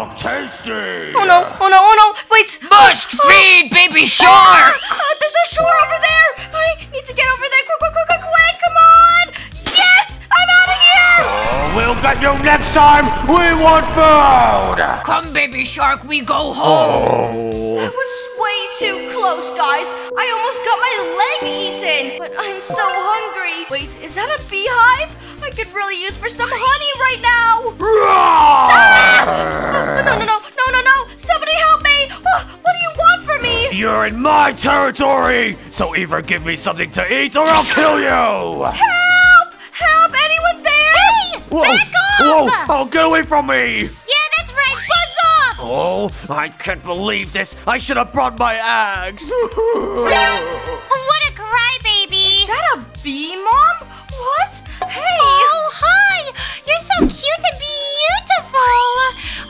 look tasty. Oh no, oh no, oh no, wait. Must feed baby shark! Uh, there's a shore over there. I need to get over there. Quick, quick, quick, quick, quick. Come on. Yes, I'm out of here. Oh, we'll get you next time. We want food. Come, baby shark, we go home! That was way too close, guys. I almost got my leg eaten, but I'm so hungry. Wait, is that a beehive? I could really use for some honey right now. Ah! No, no, no, no, no, no. Somebody help me. Oh, what do you want from me? You're in my territory, so either give me something to eat or I'll kill you. Help! Help! Anyone there? Hey! Whoa! Whoa! Oh, get away from me! Yeah, Oh, I can't believe this. I should have brought my axe. What a crybaby. Is that a bee, Mom? What? Hey! Oh, hi! You're so cute and beautiful!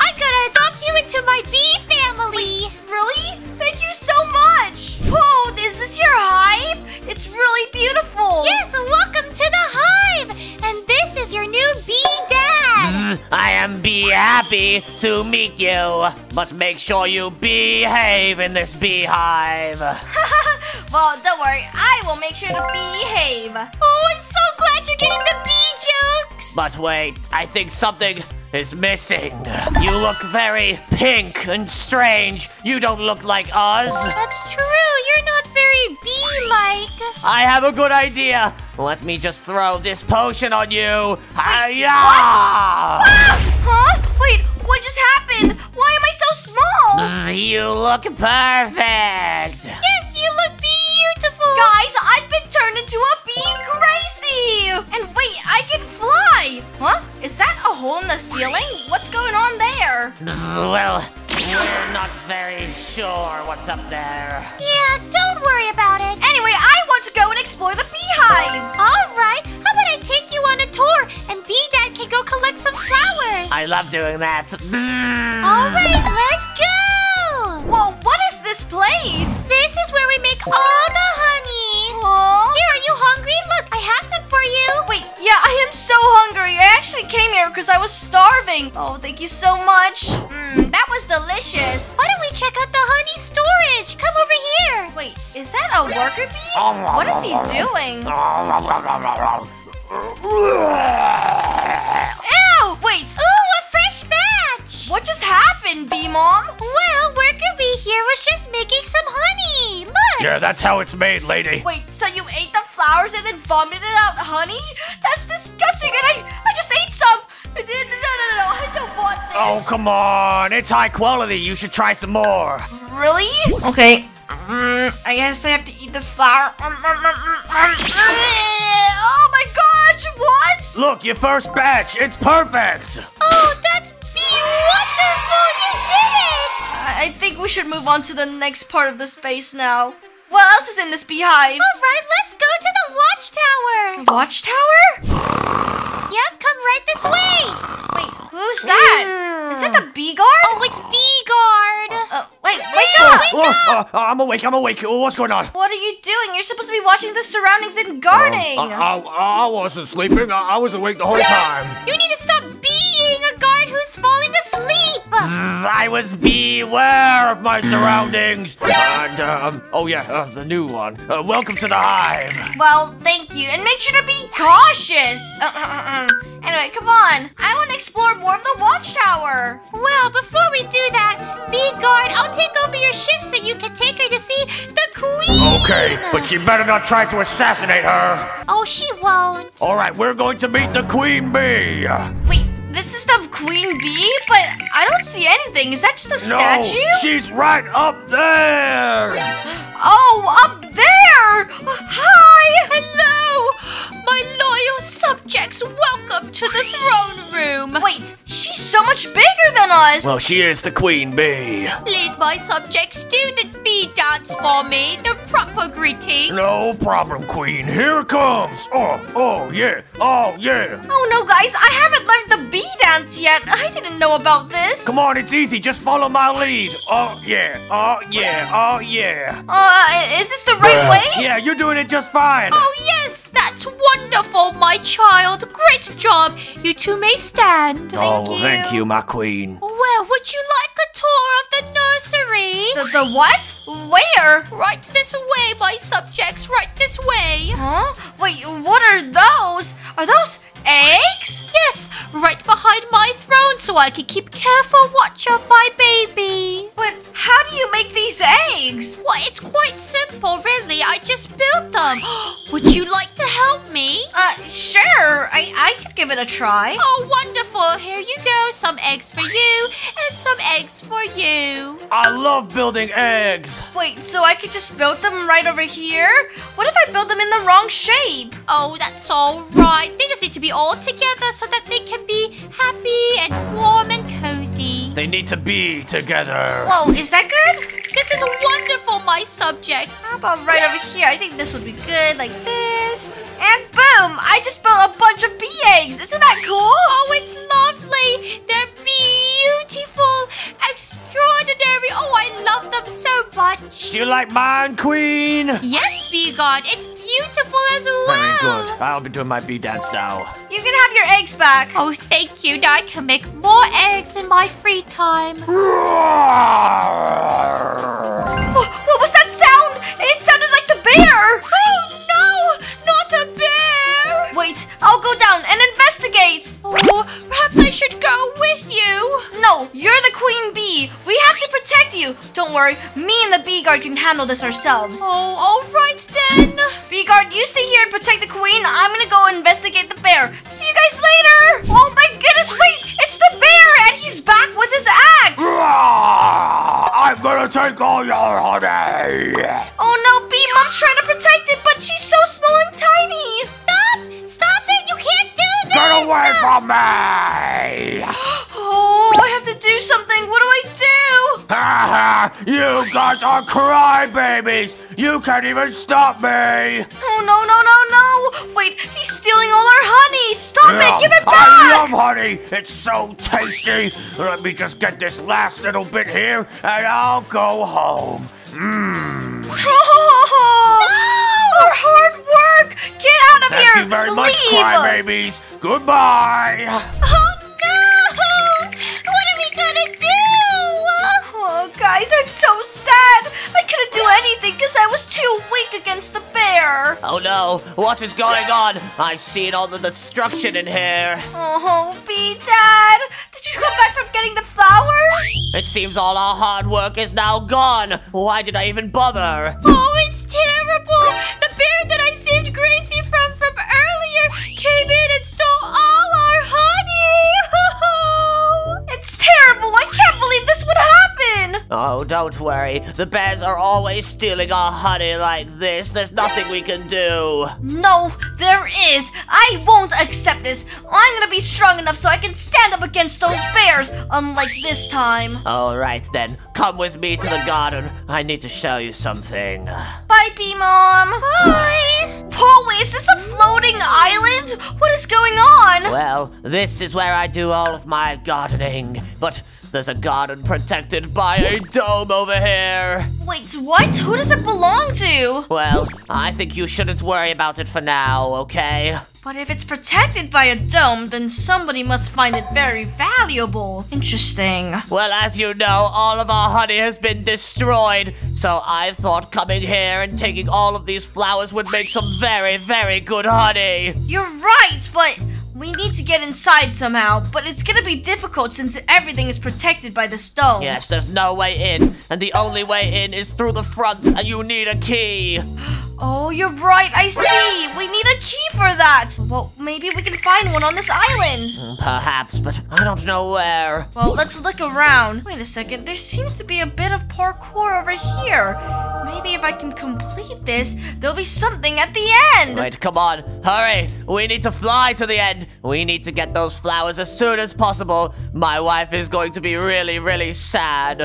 I'm gonna adopt you into my bee family! Really? Thank you so much! Oh, is this your hive? It's really beautiful! Yes, welcome to the hive! And this is your new bee dad! I am be happy to meet you, but make sure you behave in this beehive. well, don't worry. I will make sure to behave. Oh, I'm so glad you're getting the bee jokes! But wait, I think something is missing. You look very pink and strange. You don't look like us. That's true, you're not very bee-like. I have a good idea. Let me just throw this potion on you. Hiya! Ah! Huh? Wait, what just happened? Why am I so small? You look perfect. Yes, you look beautiful! Guys, I've been turned into a bee Gracie! And wait, I can fly! Huh? Is that a hole in the ceiling? What's going on there? Well, we're not very sure what's up there. Yeah, don't worry about it. Anyway, I want to go and explore the beehive! Alright, how about I take you on a tour and Bee Dad can go collect some flowers? I love doing that. Alright, let's go! Whoa, what is this place? This is where we make all the honey. Huh? Here, are you hungry? Look, I have some for you. Wait, yeah, I am so hungry. I actually came here because I was starving. Oh, thank you so much. Mmm, that was delicious. Why don't we check out the honey storage? Come over here. Wait, is that a worker bee? What is he doing? Ew! Wait, Ooh, a fresh batch. What just happened, bee mom? Well, worker bee here was just making some honey. Look. Yeah, that's how it's made, lady. Wait, so you ate the flowers and then vomited out honey? That's disgusting, and I, I just ate some. No, no, no, no, I don't want this. Oh, come on. It's high quality. You should try some more. Really? Okay. Mm, I guess I have to eat this flower. Mm, mm, mm, mm, mm. oh my gosh, what? Look, your first batch. It's perfect. Oh, that's beautiful. You did it. I I think we should move on to the next part of the space now. What else is in this beehive? All right, let's go to the watchtower. Watchtower? Yep, come right this way. Wait, who's that? Is that the bee guard? Oh, it's Bee Guard. Uh, wait, wake up! Wake Oh, up. uh, I'm awake. I'm awake. Oh, What's going on? What are you doing? You're supposed to be watching the surroundings and guarding. I, I, I wasn't sleeping. I, I was awake the whole time. You need to stop being a guard who's falling asleep. I was beware of my surroundings. And, um, oh yeah, uh, the new one. Uh, welcome to the hive. Well, thank you, and make sure to be cautious. Uh, uh, uh, uh. Anyway, come on. I want to explore more of the watchtower. Well, before we do that, Bee Guard, I'll take over your shift so you can take her to see the Queen. Okay, but she better not try to assassinate her. Oh, she won't. All right, we're going to meet the queen bee. Wait, this is the queen bee, but I don't see anything. Is that just a No, statue? she's right up there. Oh, up there! Uh, Hi! Hello, my loyal subjects. Welcome to the throne room. Wait, she's so much bigger than us. Well, she is the queen bee. Please, my subjects, do the bee dance for me. The proper greeting. No problem, queen. Here it comes. Oh, oh yeah, oh yeah. oh no, guys, I haven't learned the bee dance yet. yet. I didn't know about this. Come on, it's easy. Just follow my lead. Oh, yeah. Oh, yeah. Oh, yeah. Uh, is this the right way? Yeah, you're doing it just fine. Oh, yes, that's wonderful, my child. Great job. You two may stand. oh, you. thank you, my queen. Well, would you like a tour of the nursery? The, the what? Where? Right this way, my subjects, right this way. Huh? Wait, what are those? Are those eggs? Yes, right behind my throne so I can keep careful watch of my babies. But how do you make these eggs? Well, it's quite simple, really. I just built them. Would you like to help me? Uh, sure. I, I could give it a try. Oh, wonderful. Here you go. Some eggs for you and some eggs for you. I love building eggs. Wait, so I could just build them right over here? What if I build them in the wrong shape? Oh, that's all right. They just need to be all together so that they can be happy and warm and cozy. They need to be together. Whoa, is that good? This is wonderful, my subject. How about right over here? I think this would be good, like this. And boom! I just built a bunch of bee eggs. Isn't that cool? Oh, it's lovely. They're beautiful, extraordinary. Oh, I love them so much. Do you like mine, queen? Yes, Bee Guard, it's beautiful as well. Very good. I'll be doing my bee dance now. You can have your eggs back. Oh, thank you. Now I can make more eggs in my free time. Wh- What was that sound? It sounded like the bear. Oh no, not a bear! Wait, I'll go down and investigate. Oh, perhaps I should go with you. No, you're the queen bee. We have to protect you. Don't worry, me and the bee guard can handle this ourselves. Oh, all right then. Bee guard, you stay here and protect the queen. I'm gonna go investigate the bear. See you guys later. Oh my goodness, wait, it's the bear and he's back with his axe. I'm gonna take all your honey. Oh no, Bee Mom's trying to protect it, but she's so small and tiny. Stop! Stop it! You can't do Get away from me! Oh, I have to do something. What do I do? Ha ha! You guys are crybabies! You can't even stop me! Oh no, no, no, no. Wait, he's stealing all our honey. Stop Yeah, it. Give it I back. love honey! It's so tasty! Let me just get this last little bit here and I'll go home. Mmm. Oh, Oh, our hard work. Get out of Thank here. Thank you very Leave. much, crybabies! Goodbye! Oh no! What are we gonna do? Oh, guys, I'm so sad. I couldn't do anything because I was too weak against the bear. Oh no, what is going on? I've seen all the destruction in here. Oh, Bee Dad, did you come back from getting the flowers? It seems all our hard work is now gone. Why did I even bother? Oh, it's terrible! Bear that I saved Gracie from from earlier came in and stole all our honey! It's terrible. I can't believe this would happen. Oh, don't worry. The bears are always stealing our honey like this. There's nothing we can do. No, there is. I won't accept this. I'm gonna be strong enough so I can stand up against those bears, unlike this time. All right then, come with me to the garden. I need to show you something. Bye, Bee Mom. Bye. Whoa, is this a floating island? What is going on? Well, this is where I do all of my gardening, but there's a garden protected by a dome over here. Wait, what? Who does it belong to? Well, I think you shouldn't worry about it for now, okay? But if it's protected by a dome, then somebody must find it very valuable. Interesting. Well, as you know, all of our honey has been destroyed, so I thought coming here and taking all of these flowers would make some very, very good honey. You're right, but we need to get inside somehow. But it's gonna be difficult since everything is protected by the stone. Yes, there's no way in, and the only way in is through the front, and you need a key. Oh, you're right. I see. We need a key for that. Well, maybe we can find one on this island. Perhaps, but I don't know where. Well, let's look around. Wait a second. There seems to be a bit of parkour over here. Maybe if I can complete this, there'll be something at the end. Wait, come on, hurry! We need to fly to the end. We need to get those flowers as soon as possible. My wife is going to be really, really sad.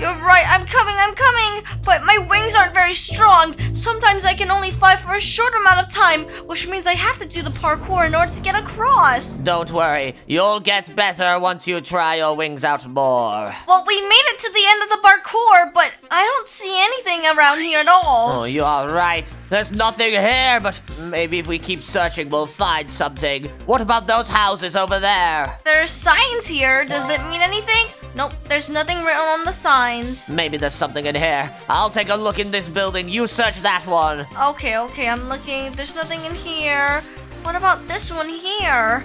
You're right. I'm coming. I'm coming. But my wings aren't very strong. Sometimes I I can only fly for a short amount of time, which means I have to do the parkour in order to get across. Don't worry, you'll get better once you try your wings out more. Well, we made it to the end of the parkour, but I don't see anything around here at all. Oh, you are right. There's nothing here, but maybe if we keep searching, we'll find something. What about those houses over there? There's signs here. Does it mean anything? Nope, there's nothing written on the signs. Maybe there's something in here. I'll take a look in this building. You search that one. Okay, okay, I'm looking. There's nothing in here. What about this one here?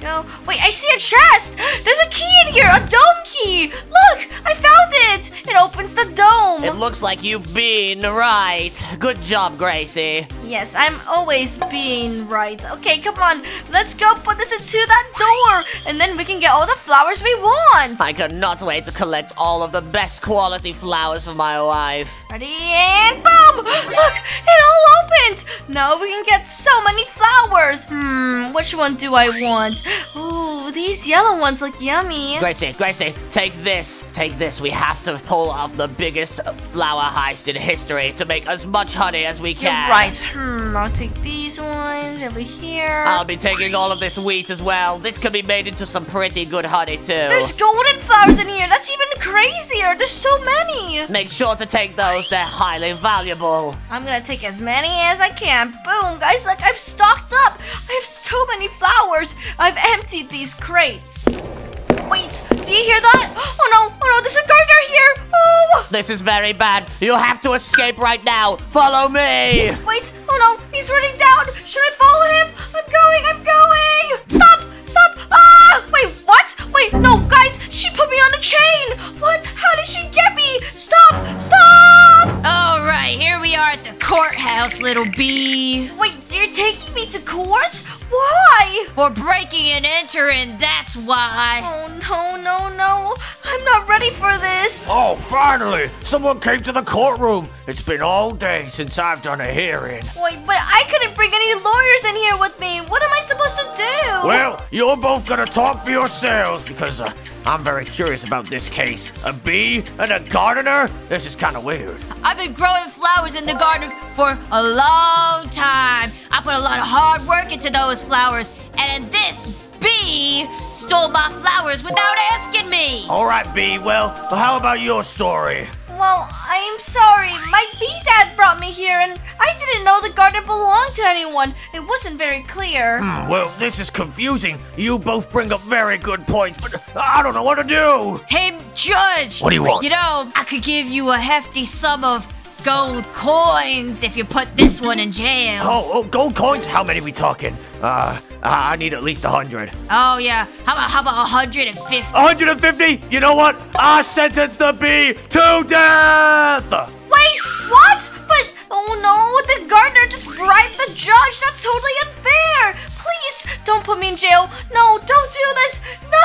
Go. Wait, I see a chest! There's a key in here! A dome key! Look! I found it! It opens the dome! It looks like you've been right. Good job, Gracie. Yes, I'm always being right. Okay, come on. Let's go put this into that door, and then we can get all the flowers we want. I cannot wait to collect all of the best quality flowers for my wife. Ready and boom! Look, it all opened. Now we can get so many flowers. Hmm, which one do I want? Ooh, these yellow ones look yummy. Gracie, Gracie, take this. Take this. We have to pull off the biggest flower heist in history to make as much honey as we You're can. right. Hmm, I'll take these ones over here. I'll be taking all of this wheat as well. This could be made into some pretty good honey too. There's golden flowers in here. That's even crazier. There's so many. Make sure to take those. They're highly valuable. I'm gonna take as many as I can. Boom, guys, look, I've stocked up. I have so many flowers. I've emptied these crates. Wait, do you hear that? Oh no, oh no, there's a gardener here. Oh, This is very bad. You have to escape right now. Follow me. wait, oh no, he's running down. Should I follow him? I'm going, I'm going. Stop, stop. Ah, wait, what? Wait, no, guys, she put me on a chain. What? How did she get me? Stop, stop. All right, here we are at the courthouse, little bee. Wait, you're taking me to court? Why? For breaking and entering, that's why. Oh no, no, no. I'm not ready for this. Oh, finally! Someone came to the courtroom. It's been all day since I've done a hearing. Wait, but I couldn't bring any lawyers in here with me. What am I supposed to do? Well, you're both gonna talk for yourselves because uh, I'm very curious about this case. A bee and a gardener? This is kind of weird. I've been growing flowers in the garden for a long time. I put a lot of hard work into those flowers, and this bee stole my flowers without asking me. All right, bee. Well, how about your story? well, I'm sorry. My bee dad brought me here, and I didn't know the garden belonged to anyone. It wasn't very clear. Hmm, well, this is confusing. You both bring up very good points, but I don't know what to do. Hey, Judge. What do you want? You know, I could give you a hefty sum of gold coins if you put this one in jail. Oh, oh, gold coins? How many we talking? Uh, I need at least a hundred. Oh, yeah. How about how about 150? 150? You know what? I sentence the bee to death! Wait, what? But, oh no, the gardener just bribed the judge. That's totally unfair. Please, don't put me in jail. No, don't do this. No!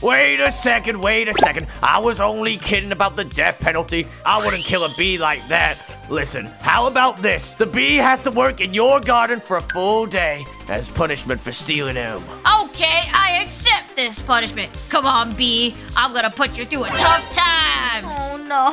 Wait a second, wait a second. I was only kidding about the death penalty. I wouldn't kill a bee like that. Listen, how about this? The bee has to work in your garden for a full day as punishment for stealing him. Okay, I accept this punishment. Come on, bee. I'm gonna put you through a tough time. Oh no.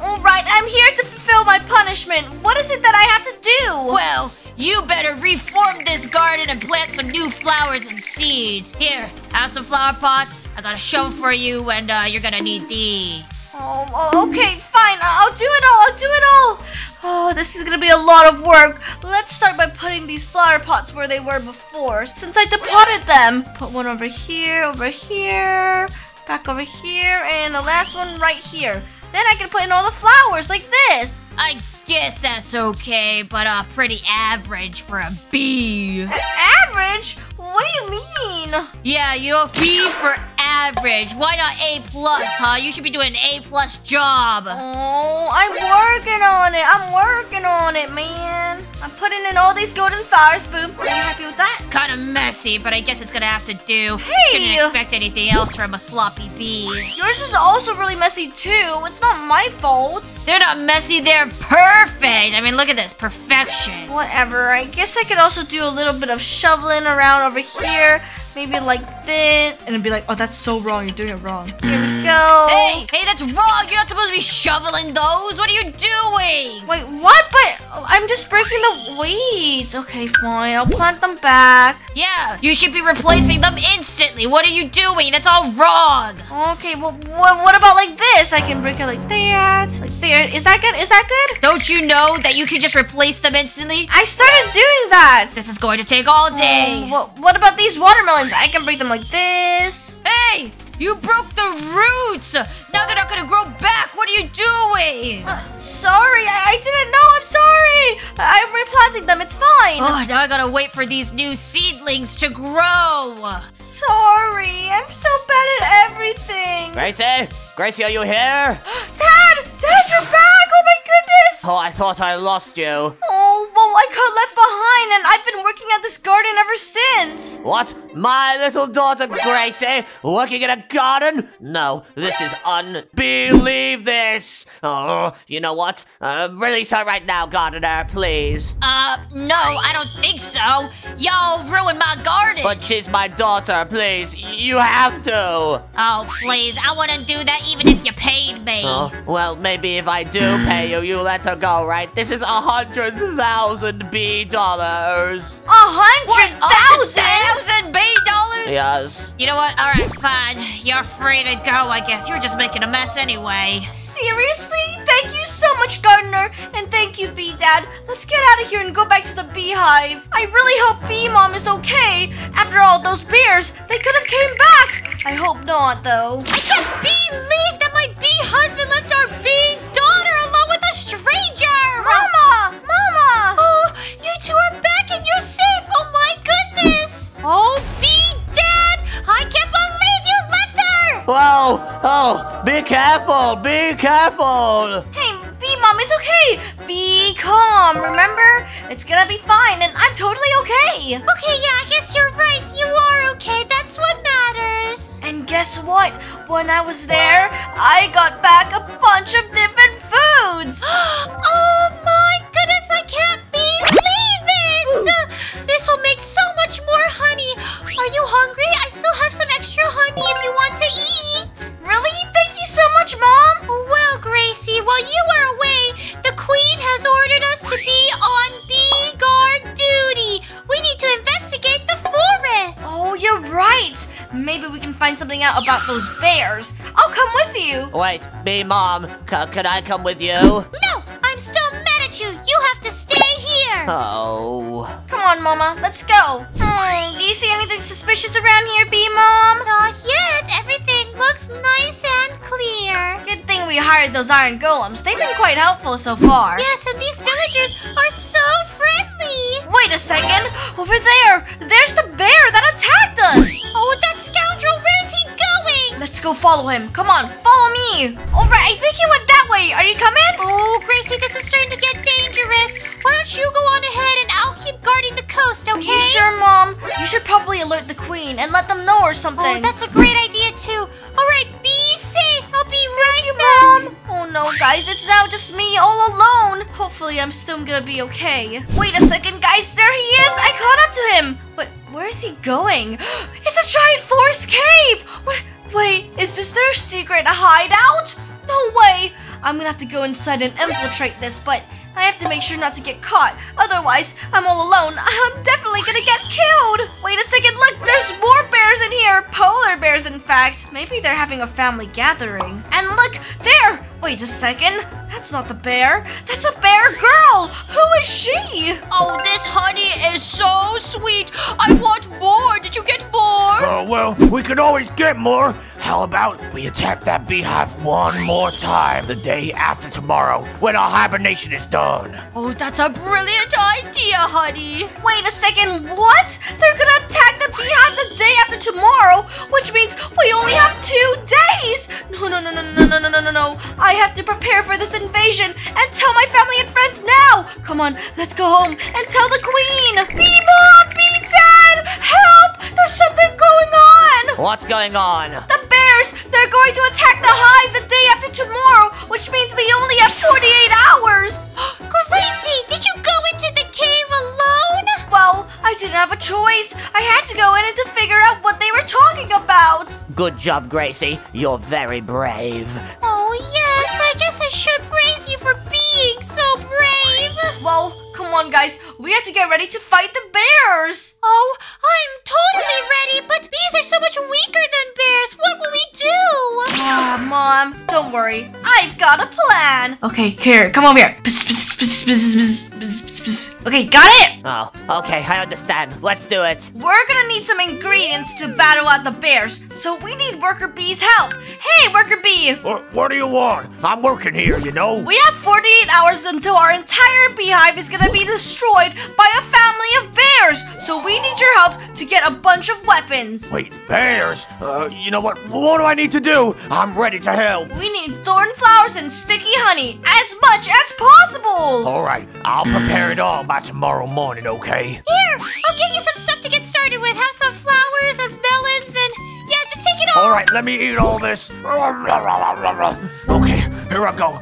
All right, I'm here to fulfill my punishment. What is it that I have to do? Well, you better reform this garden and plant some new flowers and seeds. Here, have some flower pots. I got a shovel for you, and uh, you're gonna need these. Oh, oh, okay, fine. I'll do it all. I'll do it all. Oh, this is gonna be a lot of work. Let's start by putting these flower pots where they were before, since I depotted them. Put one over here, over here, back over here, and the last one right here. Then I can put in all the flowers like this. I guess that's okay, but uh, pretty average for a bee. Average? What do you mean? Yeah, you know, B for average. Why not A plus, huh? You should be doing an A plus job. Oh, I'm working on it. I'm working on it, man. I'm putting in all these golden flowers. Boom. Are you happy with that? Kind of messy, but I guess it's gonna have to do. Hey! Didn't expect anything else from a sloppy bee. Yours is also really messy too. It's not my fault. They're not messy, they're perfect. I mean, look at this perfection. Whatever. I guess I could also do a little bit of shoveling around over here. Maybe like this, and it'd be like, oh, that's so wrong. You're doing it wrong. Here we mm. go. Hey, hey, that's wrong. You're not supposed to be shoveling those. What are you doing? Wait, what? But I'm just breaking the weeds. Okay, fine. I'll plant them back. Yeah, you should be replacing them instantly. What are you doing? That's all wrong. Okay, well, what, what about like this? I can break it like that, like there. Is that good? Is that good? Don't you know that you can just replace them instantly? I started doing that. This is going to take all day. Oh, what, what about these watermelons? I can break them like this. Hey, you broke the roots. Now they're not going to grow back. What are you doing? Uh, sorry, I, I didn't know. I'm sorry. I'm replanting them. It's fine. Oh, now I gotta wait for these new seedlings to grow. Sorry, I'm so bad at everything. Gracie? Gracie, are you here? Dad! Dad, you're back! Oh my goodness! Oh, I thought I lost you. Oh, well, I got left behind and I've been working at this garden ever since. What? My little daughter Gracie working in a garden? No, this is unbelieve this. Oh, you know what? Uh, release her right now, gardener, please. Uh, no, I don't think so. Y'all ruined my garden. But she's my daughter, please. You have to. oh, please, I wouldn't do that even if you paid me. Oh, well, maybe if I do pay you, you let her go, right? This is a hundred thousand B dollars. A hundred thousand? thousand B dollars? Yes. You know what? All right, fine. You're free to go, I guess. You're just making a mess anyway. Seriously? Thank you so much, gardener. And thank you, Bee Dad. Let's get out of here and go back to the beehive. I really hope Bee Mom is okay. After all those bears, they could have came back. I hope not, though. I can't believe that my bee husband left our bee daughter alone with a stranger! Mama! Mama! Oh, you two are back and you're safe! Oh my goodness! Oh, bee dad! I can't believe you left her! Whoa! Oh, be careful! Be careful! Hey, Bee Mom, it's okay. Be calm, remember? It's gonna be fine, and I'm totally okay. Okay, yeah, I guess you're right. You are okay. That's what matters. And guess what? When I was there, I got back a bunch of different foods. oh my goodness, I can't believe it! This will make so much more honey. Are you hungry? I still have some extra honey if you want to eat. really? Thank you so much, Mom. Well, Gracie, while you were away, the Queen has ordered us to be on bee guard duty. We need to investigate the forest. Oh, you're right. Maybe we can find something out about those bears. I'll come with you. Wait, me, mom. C- could I come with you? No, I'm still mad at you. You have to stay here. Oh. Come on, Mama. Let's go. Hmm, do you see anything suspicious around here, Bee Mom? Not yet. Everything looks nice and clear. Good thing we hired those iron golems. They've been quite helpful so far. Yes, and these villagers are so friendly. Wait a second! Over there! There's the bear that attacked us! Oh, that scoundrel, where's he going? Let's go follow him. Come on, follow me! Alright, I think he went that way. Are you coming? Oh, Gracie, this is starting to get dangerous. Why don't you go on ahead and I'll keep guarding the coast, Are okay? you sure, Mom? You should probably alert the queen and let them know or oh, something. Oh, that's a great idea too. All right, be safe. I'll be right back. Mom! Oh no, guys, it's now just me all alone. Hopefully, I'm still gonna be okay. Wait a second, guys, there he is! I caught up to him! But where is he going? It's a giant forest cave! What? Wait, is this their secret hideout? No way! I'm gonna have to go inside and infiltrate this, but I have to make sure not to get caught. Otherwise, I'm all alone. I'm definitely gonna get killed. Wait a second, look, there's more bears in here. Polar bears, in fact. Maybe they're having a family gathering. And look, there. Wait a second. That's not the bear. That's a bear girl. Who is she? Oh, this honey is so sweet. I want more. Did you get more? Oh, well, we could always get more. How about we attack that beehive one more time the day after tomorrow when our hibernation is done? Oh, that's a brilliant idea, honey. Wait a second, what? They're gonna attack the beehive the day after tomorrow, which means we only have two days! No, no, no, no, no, no, no, no, no, no. I have to prepare for this invasion and tell my family and friends now! Come on, let's go home and tell the queen! Bee Mom, Bee Dad, help! There's something going on! What's going on? The bears, they're going to attack the hive the day after tomorrow, which means we only have 48 hours! Gracie, did you go into the cave alone? Well, I didn't have a choice. I had to go in and to figure out what they were talking about. Good job, Gracie. You're very brave. Oh, yes. I guess I should praise you for being so brave. Well, come on, guys. We have to get ready to fight the bears. Oh, I'm totally ready, but bees are so much weaker than bears. What will we do? Ah, Mom, don't worry. I've got a plan. Okay, here, come over here. Okay, got it? Oh, okay, I understand. Let's do it. We're gonna need some ingredients to battle out the bears, so we need Worker Bee's help. Hey, Worker Bee! What, what do you want? I'm working here, you know? We have 48 hours until our entire beehive is gonna be destroyed by a family of bears, so we need your help to get a bunch of weapons. Wait, bears? Uh, you know what? What do I need to do? I'm ready to help. We need thorn flowers and sticky honey, as much as possible! All right, I'll prepare it all by tomorrow morning, okay? Here, I'll give you some stuff to get started with. Have some flowers and melons and yeah, just take it all. All right, let me eat all this. Okay, here I go.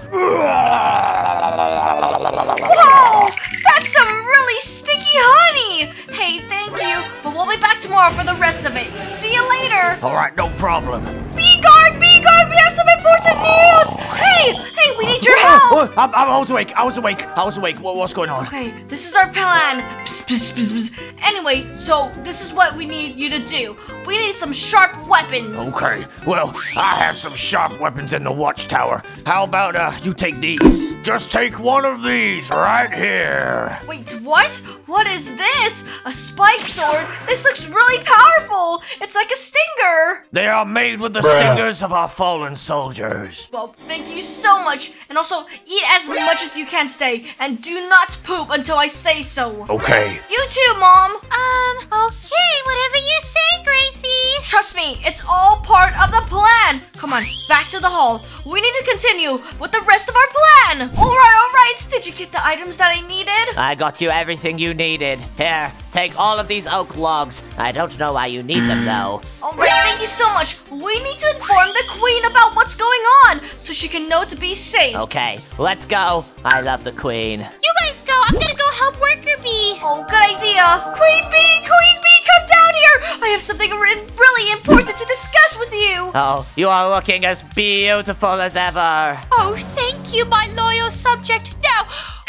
Whoa! That's some really sticky honey! Hey, thank you, but we'll be back tomorrow for the rest of it. See you later! All right, no problem. Bee guard, bee guard, we have some important news! Hey, hey, we need your help! Oh, I, I was awake. I was awake. I was awake. What, what's going on? Okay, this is our plan. Psst, psst, psst, psst. Anyway, so this is what we need you to do. We need some sharp weapons. Okay, well, I have some sharp weapons in the watchtower. How about uh, you take these? Just take one of these right here. Wait, what? What is this? A spike sword? This looks really powerful. It's like a stinger. They are made with the stingers of our fallen soldiers. Well, thank you so much. And also, eat as much as you can today. And do not poop until I say so. Okay. You too, Mom. Um, okay, whatever you say, Gracie. Trust me, it's all part of the plan. Come on, back to the hall. We need to continue with the rest of our plan. All right, all right. Did you get the items that I needed? I got you everything you needed. Here, take all of these oak logs. I don't know why you need them though. All right, thank you so much. We need to inform the queen about what's going on so she can know to be safe. Okay, let's go. I love the queen. You guys go. I'm gonna go help Worker Bee. Oh, good idea. Queen Bee, Queen Bee, come down here. I have something really important to discuss with you. Oh, you are looking as beautiful as ever. Oh, thank you, my loyal subject. Now,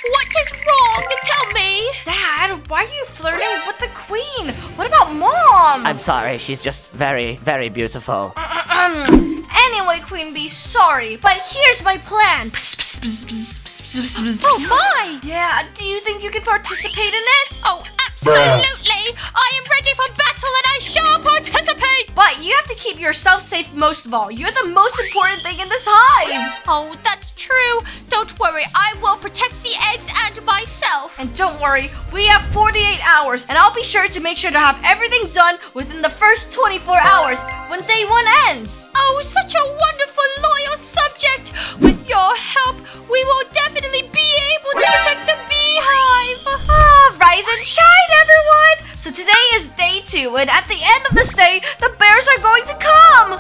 what is wrong? Tell me. Dad, why are you flirting with the queen? What about Mom? I'm sorry, she's just very, very beautiful. Um, anyway, Queen Bee, sorry, but here's my plan. Psst, psst, psst, psst, psst, psst, psst. Oh my. Yeah, do you think you can participate in it? Oh, absolutely. I am ready for battle and I shall participate. But you have to keep yourself safe most of all. You're the most important thing in this hive. Oh, that's true. Don't worry. I will protect the eggs and myself. And don't worry, we have 48 hours, and I'll be sure to make sure to have everything done within the first 24 hours when day one ends. Oh, such a wonderful, loyal subject! With your help, we will definitely be able to protect the beehive! Ah, rise and shine, everyone! So today is day two, and at the end of this day, the bears are going to come!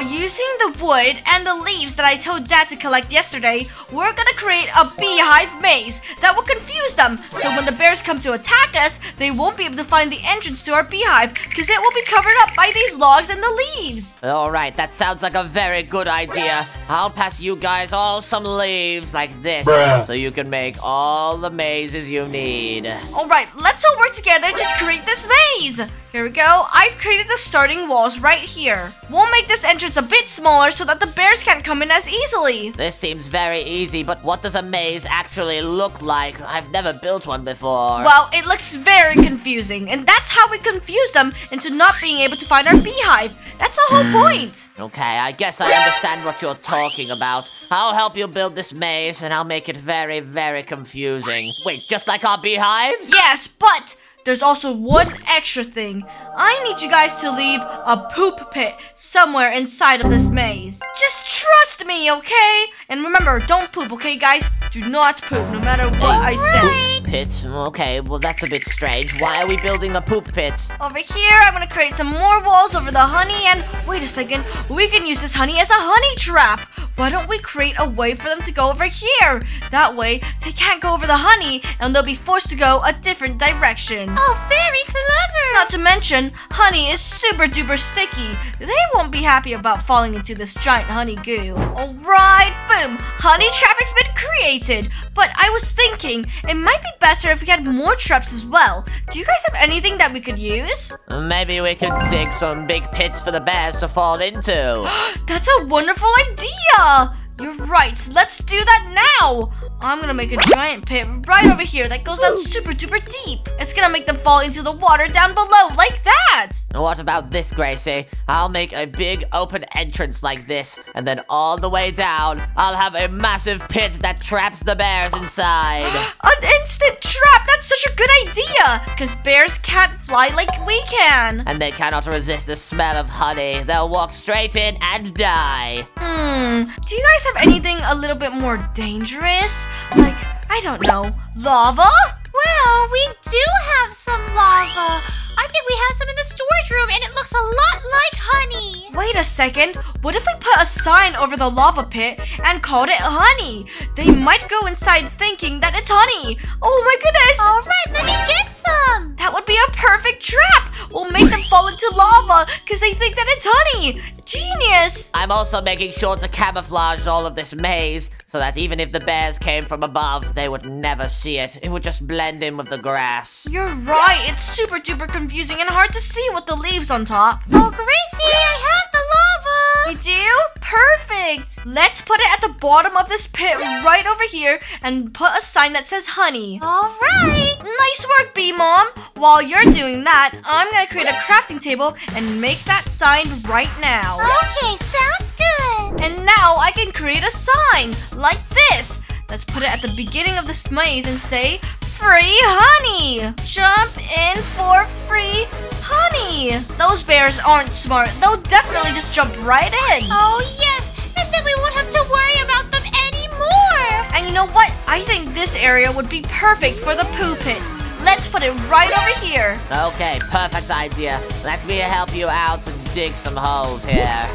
Using the wood and the leaves that I told Dad to collect yesterday, we're gonna create a beehive maze that will confuse them. So when the bears come to attack us, they won't be able to find the entrance to our beehive because it will be covered up by these logs and the leaves. Alright, that sounds like a very good idea. I'll pass you guys all some leaves like this so you can make all the mazes you need. Alright, let's all work together to create this maze. Here we go. I've created the starting walls right here. We'll make this entrance a bit smaller so that the bears can't come in as easily. This seems very easy, but what does a maze actually look like? I've never built one before. Well, it looks very confusing, and that's how we confuse them into not being able to find our beehive. That's the whole point. Hmm, okay, I guess I understand what you're talking about. I'll help you build this maze, and I'll make it very, very confusing. Wait, just like our beehives? Yes, but there's also one extra thing. I need you guys to leave a poop pit somewhere inside of this maze. Just trust me, okay? And remember, don't poop, okay, guys? Do not poop, no matter what I say. Pits? Okay, well, that's a bit strange. Why are we building a poop pit? Over here, I'm gonna create some more walls over the honey, and wait a second, we can use this honey as a honey trap. why don't we create a way for them to go over here? That way, they can't go over the honey and they'll be forced to go a different direction. Oh, very clever. Not to mention, honey is super duper sticky. They won't be happy about falling into this giant honey goo. Alright, boom. Honey trap has been created. But I was thinking, it might be better if we had more traps as well. Do you guys have anything that we could use? Maybe we could dig some big pits for the bears to fall into. That's a wonderful idea! You're right, let's do that now! I'm gonna make a giant pit right over here that goes down super duper deep. It's gonna make them fall into the water down below like that! What about this, Gracie? I'll make a big open entrance like this, and then all the way down, I'll have a massive pit that traps the bears inside. An instant trap! That's such a good idea! Because bears can't fly like we can! and they cannot resist the smell of honey. They'll walk straight in and die. Hmm, do you guys anything a little bit more dangerous? Like, I don't know, lava? Well, we do have some lava. I think we have some in the storage room, and it looks a lot like honey. Wait a second, what if we put a sign over the lava pit and called it honey? They might go inside thinking that it's honey. Oh my goodness! All right, let me get some. That would be a perfect trap! We'll make them fall into lava because they think that it's honey! Genius! I'm also making sure to camouflage all of this maze so that even if the bears came from above, they would never see it. It would just blend in with the grass. You're right, it's super duper confusing and hard to see with the leaves on top. Oh, Gracie, I have the lava. You do? Perfect! Let's put it at the bottom of this pit right over here and put a sign that says honey. All right. Nice work, Bee Mom! While you're doing that, I'm gonna create a crafting table and make that sign right now. Okay, sounds good. And now I can create a sign like this. Let's put it at the beginning of this maze and say, Free honey! Jump in for free honey! Those bears aren't smart. They'll definitely just jump right in. Oh, yes. And then we won't have to worry about them anymore. And you know what? I think this area would be perfect for the poo pit. Let's put it right over here. Okay, perfect idea. Let me help you out and dig some holes here.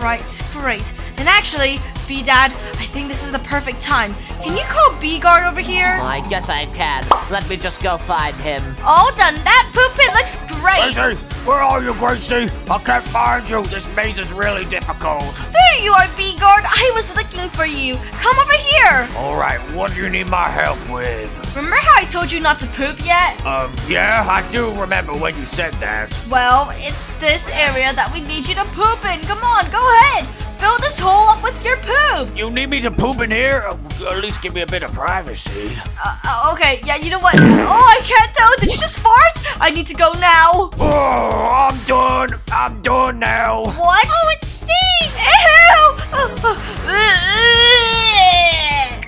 Right, great. And actually, Bee Dad, I think this is the perfect time. Can you call Bee Guard over here? Well, I guess I can. Let me just go find him. All done. That poop pit looks great. Gracie, where are you, Gracie? I can't find you. This maze is really difficult. There you are, Bee Guard. I was looking for you. Come over here. All right, what do you need my help with? Remember how I told you not to poop yet? Um, yeah, I do remember when you said that. Well, it's this area that we need you to poop in. Come on, go ahead. Fill this hole up with your poop. You need me to poop in here? Uh, At least give me a bit of privacy. Uh, uh, okay, yeah, you know what? Oh, I can't tell. Did you just fart? I need to go now. Oh, I'm done. I'm done now. What? Oh, it stinks. Ew!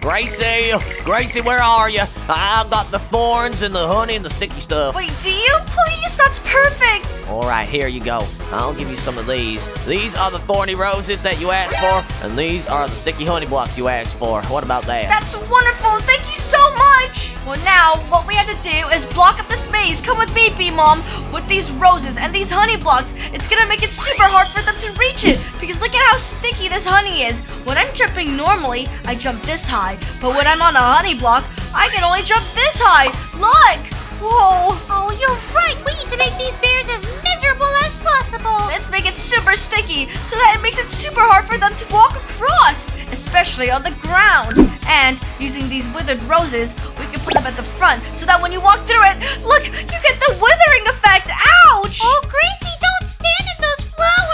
Gracie! Gracie, where are you? I've got the thorns and the honey and the sticky stuff. Wait, do you? Please, that's perfect. All right, here you go. I'll give you some of these. These are the thorny roses that you asked for, and these are the sticky honey blocks you asked for. What about that? That's wonderful. Thank you so much. Well, now what we have to do is block up this maze. Come with me, Bee Mom. With these roses and these honey blocks, it's gonna make it super hard for them to reach it. Because look at how sticky this honey is. When I'm jumping normally, I jump this high. But when I'm on a honey block, I can only jump this high. Look! Whoa! Oh, you're right. We need to make these bears as miserable as possible. Let's make it super sticky so that it makes it super hard for them to walk across, especially on the ground. And using these withered roses, we can put them at the front so that when you walk through it, look, you get the withering effect. Ouch! Oh, Gracie, don't stand in those flowers.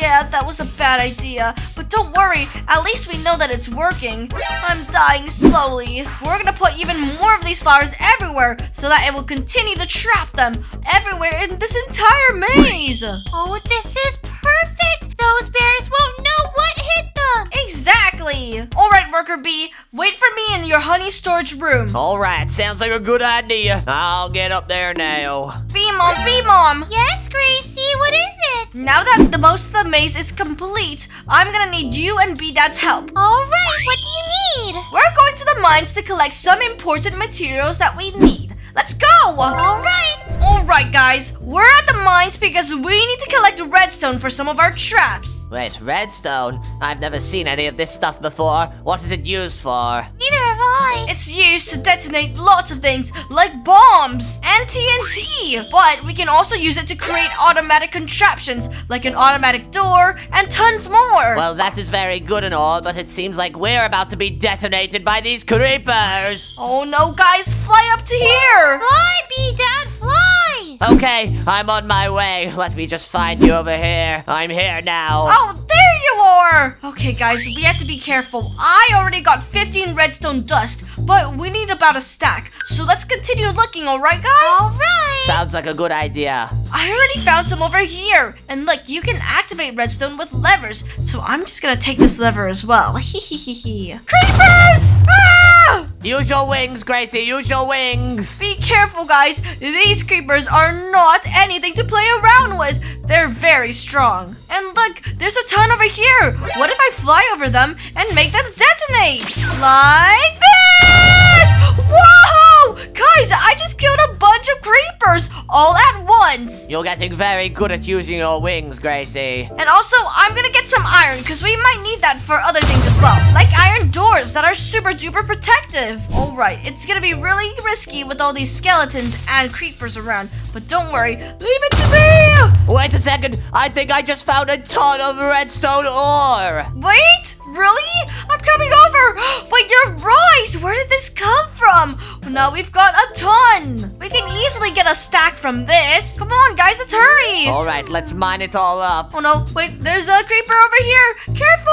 Yeah, that was a bad idea. But don't worry, at least we know that it's working. I'm dying slowly. We're gonna put even more of these flowers everywhere so that it will continue to trap them everywhere in this entire maze. Oh, this is perfect. Those bears won't know what hit them. Exactly! Alright, worker bee, wait for me in your honey storage room. All right, sounds like a good idea. I'll get up there now. Bee Mom, Bee Mom! Yes, Gracie, what is it? Now that the most of the maze is complete, I'm gonna need you and Bee Dad's help. All right, what do you need? We're going to the mines to collect some important materials that we need. Let's go! All right. Alright, guys, we're at the mines because we need to collect redstone for some of our traps. Wait, redstone? I've never seen any of this stuff before. What is it used for? Neither have I. It's used to detonate lots of things like bombs and TNT. But we can also use it to create automatic contraptions like an automatic door and tons more. Well, that is very good and all, but it seems like we're about to be detonated by these creepers. oh no, guys, fly up to here. Fly, Bee Dad, fly! Okay, I'm on my way. Let me just find you over here. I'm here now. Oh, there you are! Okay, guys, we have to be careful. I already got 15 redstone dust, but we need about a stack. So let's continue looking, alright, guys? Alright! Sounds like a good idea. I already found some over here. And look, you can activate redstone with levers. So I'm just gonna take this lever as well. hee hee Creepers! Ah! Use your wings, Gracie. Use your wings. Be careful, guys. These creepers are not anything to play around with. They're very strong. And look, there's a ton over here. What if I fly over them and make them detonate? Like this! Whoa! Guys, I just killed a bunch of creepers all at once. You're getting very good at using your wings, Gracie. And also, I'm gonna get some iron because we might need that for other things as well. Like iron doors that are super duper protective. Alright, it's gonna be really risky with all these skeletons and creepers around. But don't worry, leave it to me! Wait a second. I think I just found a ton of redstone ore. Wait, really? I'm coming over! But you're right! Where did this come from? Now we've got a ton! We can easily get a stack from this. Come on, guys, let's hurry! All right, let's mine it all up. Oh no, wait, there's a creeper over here! Careful!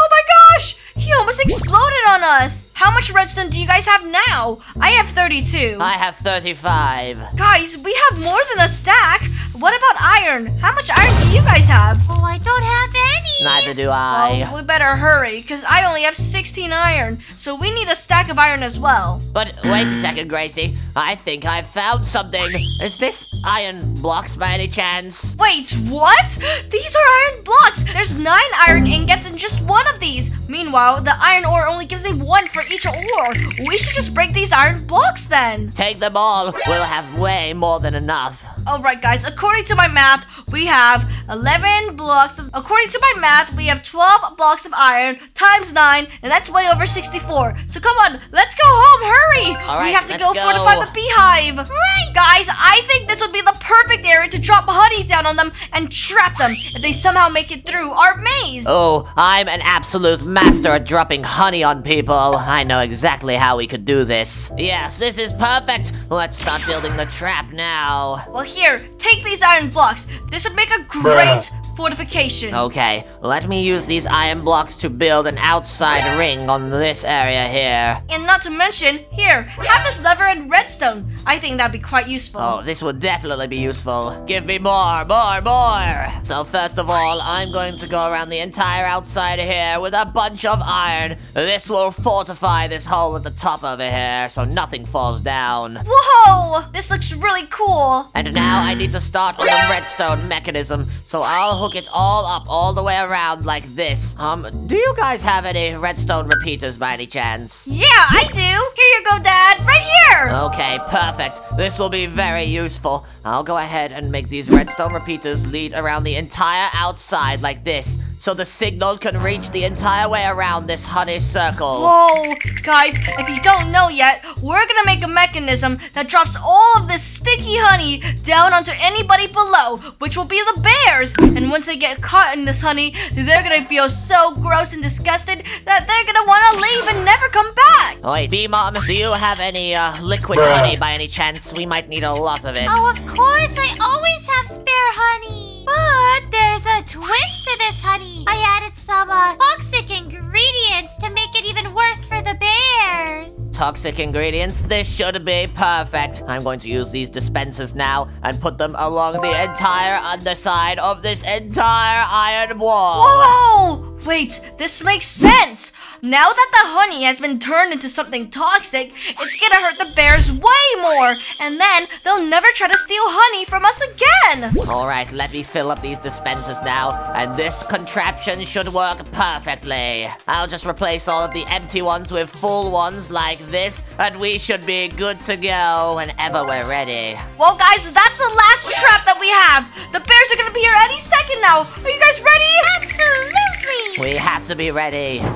Oh my gosh! He almost exploded on us! How much redstone do you guys have now? I have 32. I have 35. Guys, we have more than a stack! What about iron? How much iron do you guys have? Oh, I don't have any! Neither do I. Well, we better hurry, because I only have 16 iron, so we need a stack of iron as well. But wait a second, Gracie. I think I've found something. Is this iron blocks by any chance? Wait, what? These are iron blocks! There's nine iron ingots in just one of these! Meanwhile, the iron ore only gives me one for each ore. We should just break these iron blocks then. Take them all. We'll have way more than enough. Alright guys, according to my math, we have 11 blocks of, according to my math, we have 12 blocks of iron times 9, and that's way over 64. So come on, let's go home, hurry! All we right, have to go, go. fortify the beehive. Right! Guys, I think this would be the perfect area to drop honey down on them and trap them if they somehow make it through our maze. Oh, I'm an absolute master at dropping honey on people. I know exactly how we could do this. Yes, this is perfect. Let's start building the trap now. Well, here, take these iron blocks. This would make a great fortification. Okay, let me use these iron blocks to build an outside ring on this area here. And not to mention, here, have this lever and redstone. I think that'd be quite useful. Oh, this will definitely be useful. Give me more, more, more. So first of all, I'm going to go around the entire outside here with a bunch of iron. This will fortify this hole at the top over here so nothing falls down. Whoa! This looks really cool. And now I need to start on the redstone mechanism, so I'll hook it all up all the way around like this. Um, do you guys have any redstone repeaters by any chance? Yeah, I do. Here you go, Dad. Right here. Okay, perfect. This will be very useful. I'll go ahead and make these redstone repeaters lead around the entire outside like this, so the signal can reach the entire way around this honey circle. Whoa, guys, if you don't know yet, we're gonna make a mechanism that drops all of this sticky honey down onto anybody below, which will be the bears. And once they get caught in this honey, they're gonna feel so gross and disgusted that they're gonna wanna leave and never come back. Wait, Bee Mom, do you have any uh, liquid honey by any chance? We might need a lot of it. Oh, of course, I always have spare honey. But there's a twist to this honey. I added some uh, toxic ingredients to make it even worse for the bears. Toxic ingredients, this should be perfect. I'm going to use these dispensers now and put them along the entire underside of this entire iron wall. Whoa! Wait, this makes sense. Now that the honey has been turned into something toxic, it's gonna hurt the bears way more, and then they'll never try to steal honey from us again. Alright, let me fill up these dispensers now, and this contraption should work perfectly. I'll just replace all of the empty ones with full ones like this, and we should be good to go whenever we're ready. Well, guys, that's the last trap that we have. The bears are gonna be here any second now. Are you guys ready? Absolutely! We have to be ready.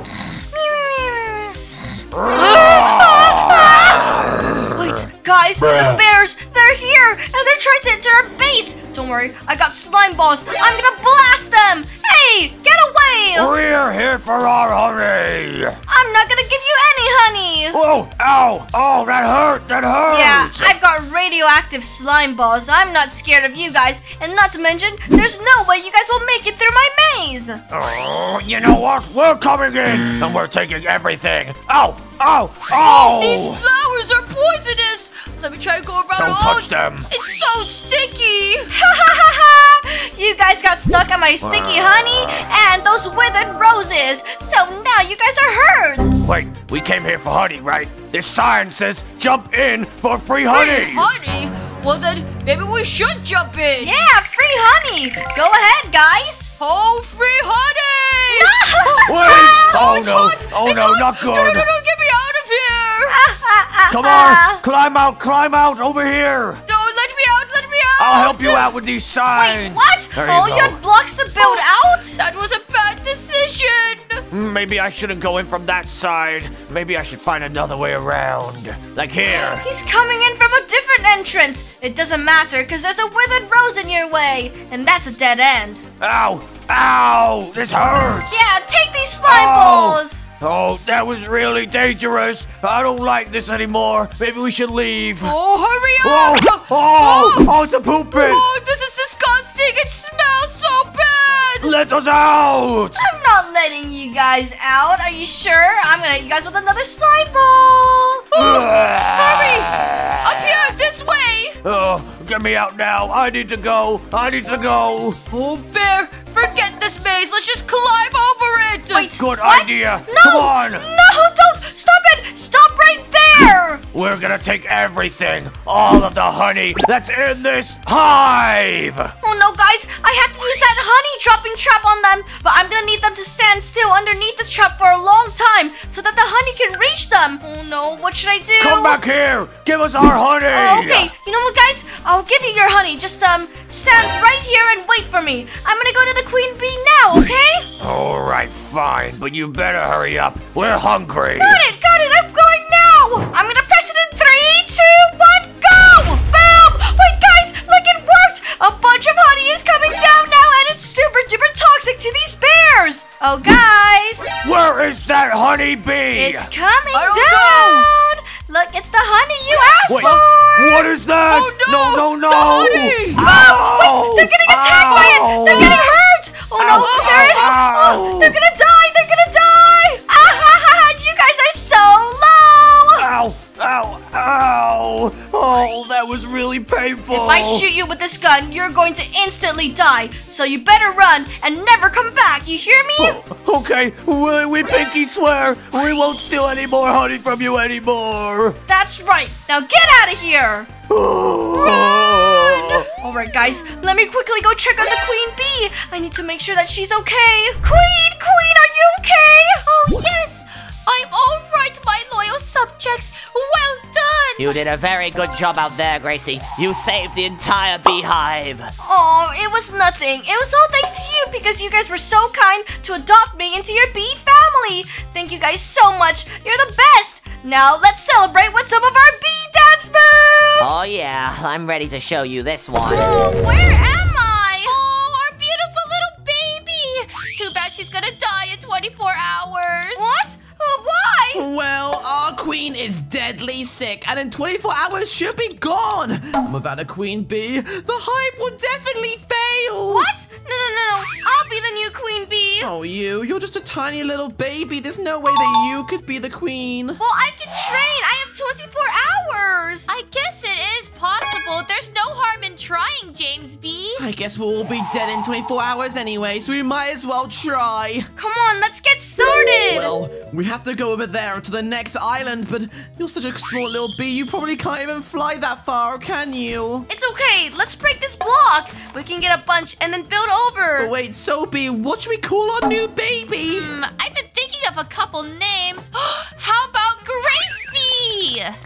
Wait, guys, the bears, they're here, and they're trying to enter our base. Don't worry, I got slime balls. I'm gonna blast them. Hey, get away! We're here for our honey. I'm not gonna give you any honey. Whoa! Ow! Oh, that hurt! That hurt! Yeah, I've got radioactive slime balls. I'm not scared of you guys, and not to mention, there's no way you guys will make it through my maze. Oh, you know what? We're coming in, and we're taking everything. Ow! Ow! Ow! These flowers are poisonous. Let me try to go around. Don't Oh, touch them. It's so sticky. Ha ha ha ha! You guys got stuck on my sticky ah. honey and those withered roses, so now you guys are hurt. Wait, we came here for honey, right? This sign says jump in for free honey. Free honey? Well then, maybe we should jump in. Yeah, free honey. Go ahead, guys. Oh, free honey! Wait! Oh, oh it's no! hot. Oh It's no! hot. Not good! No, no, good! no, no, get me out of here! Come on! Uh-huh. Climb out! Climb out! Over here! No, let me out, let me out! I'll help you out with these Wait, signs. what? There you oh, go. you had blocks to build oh, out? That was a bad decision! Maybe I shouldn't go in from that side. Maybe I should find another way around. Like here. He's coming in from a different entrance. It doesn't matter because there's a withered rose in your way, and that's a dead end. Ow! Ow! This hurts! Yeah, take these slime Oh. balls. Oh, that was really dangerous. I don't like this anymore. Maybe we should leave. Oh, hurry up! Oh! Oh, oh! oh it's a poop pit! Oh, this is disgusting! It smells so bad! Let us out! I'm not letting you guys out. Are you sure? I'm gonna hit you guys with another slime ball. Oh, hurry! Up here, this way! Oh, get me out now. I need to go. I need to go. Oh, Bear, forget this maze. Let's just climb over it. Wait, Good what? idea. No, Come on. no, don't stop it. Stop right there. We're gonna take everything. All of the honey that's in this hive. Oh no, guys, I have to use that honey dropping trap on them, but I'm gonna need them to stand still underneath this trap for a long time so that the honey can reach them. Oh no, what should I do? Come back here. Give us our honey. Oh, okay, you know what, guys? I'll give you your honey. Just um, stand right here and wait for me. I'm gonna go to the queen bee now, okay? All right, fine, but you better hurry up. We're hungry. Got it, got it. I'm going now. I'm gonna press it in three, two, one, go! Boom! Wait, guys, look, it worked. A bunch of honey is coming down now, and it's super duper toxic to these bears. Oh, guys, Where is that honey bee? it's coming I don't down. Look, it's the honey you asked Wait, for. what is that? Oh, no, no, no, the honey. Ow! They're getting attacked by it! They're getting hurt! Oh no! Ow, They're, ow, oh, ow. they're gonna die! They're gonna die! Ah, ha, ha, ha. You guys are so low! Ow! Ow! Ow! Oh, that was really painful. If I shoot you with this gun, you're going to instantly die. So you better run and never come back. You hear me? Oh, okay, we, we pinky swear we won't steal any more honey from you anymore. That's right. Now get out of here. run! All right, guys. Let me quickly go check on the queen bee. I need to make sure that she's okay. Queen, queen, are you okay? Oh, yes! I'm all right, my loyal subjects. Well done! You did a very good job out there, Gracie. You saved the entire beehive. Oh, it was nothing. It was all thanks to you because you guys were so kind to adopt me into your bee family. Thank you guys so much. You're the best. Now let's celebrate with some of our bee dance moves. Oh yeah, I'm ready to show you this one. Oh, where am I? Oh, our beautiful little baby! Too bad she's gonna die in 24 hours. What? Why? Well, our queen is deadly sick, and in 24 hours she'll be gone. And without a queen bee, the hive will definitely fail. What? No, no, no, no. I'll be the new queen bee. Oh, you, you're just a tiny little baby. There's no way that you could be the queen. Well, I can train. I have 24 hours. I guess it is possible. There's no harm in trying, James B. I I guess we'll all be dead in 24 hours anyway, so we might as well try. Come on, let's get started. Well, we have to go over there to the next island, but you're such a small little bee, you probably can't even fly that far, can you? it's okay. Let's break this block. We can get a bunch and then build over. But wait, Sophie, what should we call our new baby? Hmm, I've been thinking of a couple names. How about Grace Bee?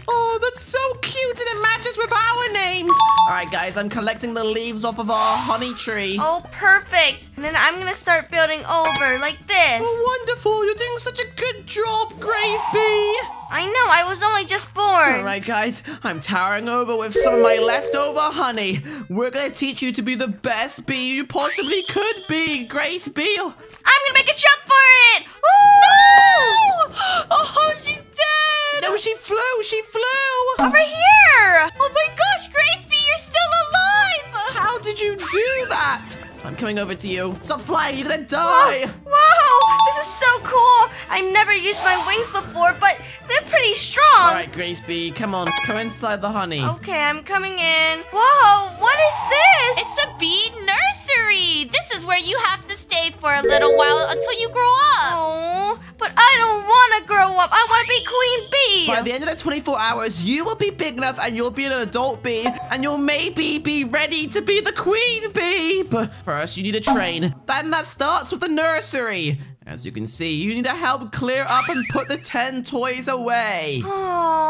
Oh, that's so cute and it matches with our names. All right, guys, I'm collecting the leaves off of our honey tree. Oh, perfect. And then I'm gonna start building over like this. Oh, wonderful. You're doing such a good job, Grace Bee. I know, I was only just born. All right, guys, I'm towering over with some of my leftover honey. We're gonna teach you to be the best bee you possibly could be, Grace Bee. I'm gonna make a jump for it. Woo! Oh, she's dead. No, she flew. She flew. Over here. Oh my gosh, Grace Bee, you're still alive. How did you do that? I'm coming over to you. Stop flying. You're gonna die. Whoa, this is so cool. I've never used my wings before, but they're pretty strong. All right, Grace Bee, come on, come inside the honey. Okay, I'm coming in. Whoa, what is this? It's a bee nursery. This is where you have to stay for a little while until you grow up. Oh, but I don't want to grow up. I want to be queen bee. By the end of the 24 hours, you will be big enough and you'll be an adult bee, and you'll maybe be ready to be the queen bee. But you need to train. Then that starts with the nursery. As you can see, you need to help clear up and put the 10 toys away.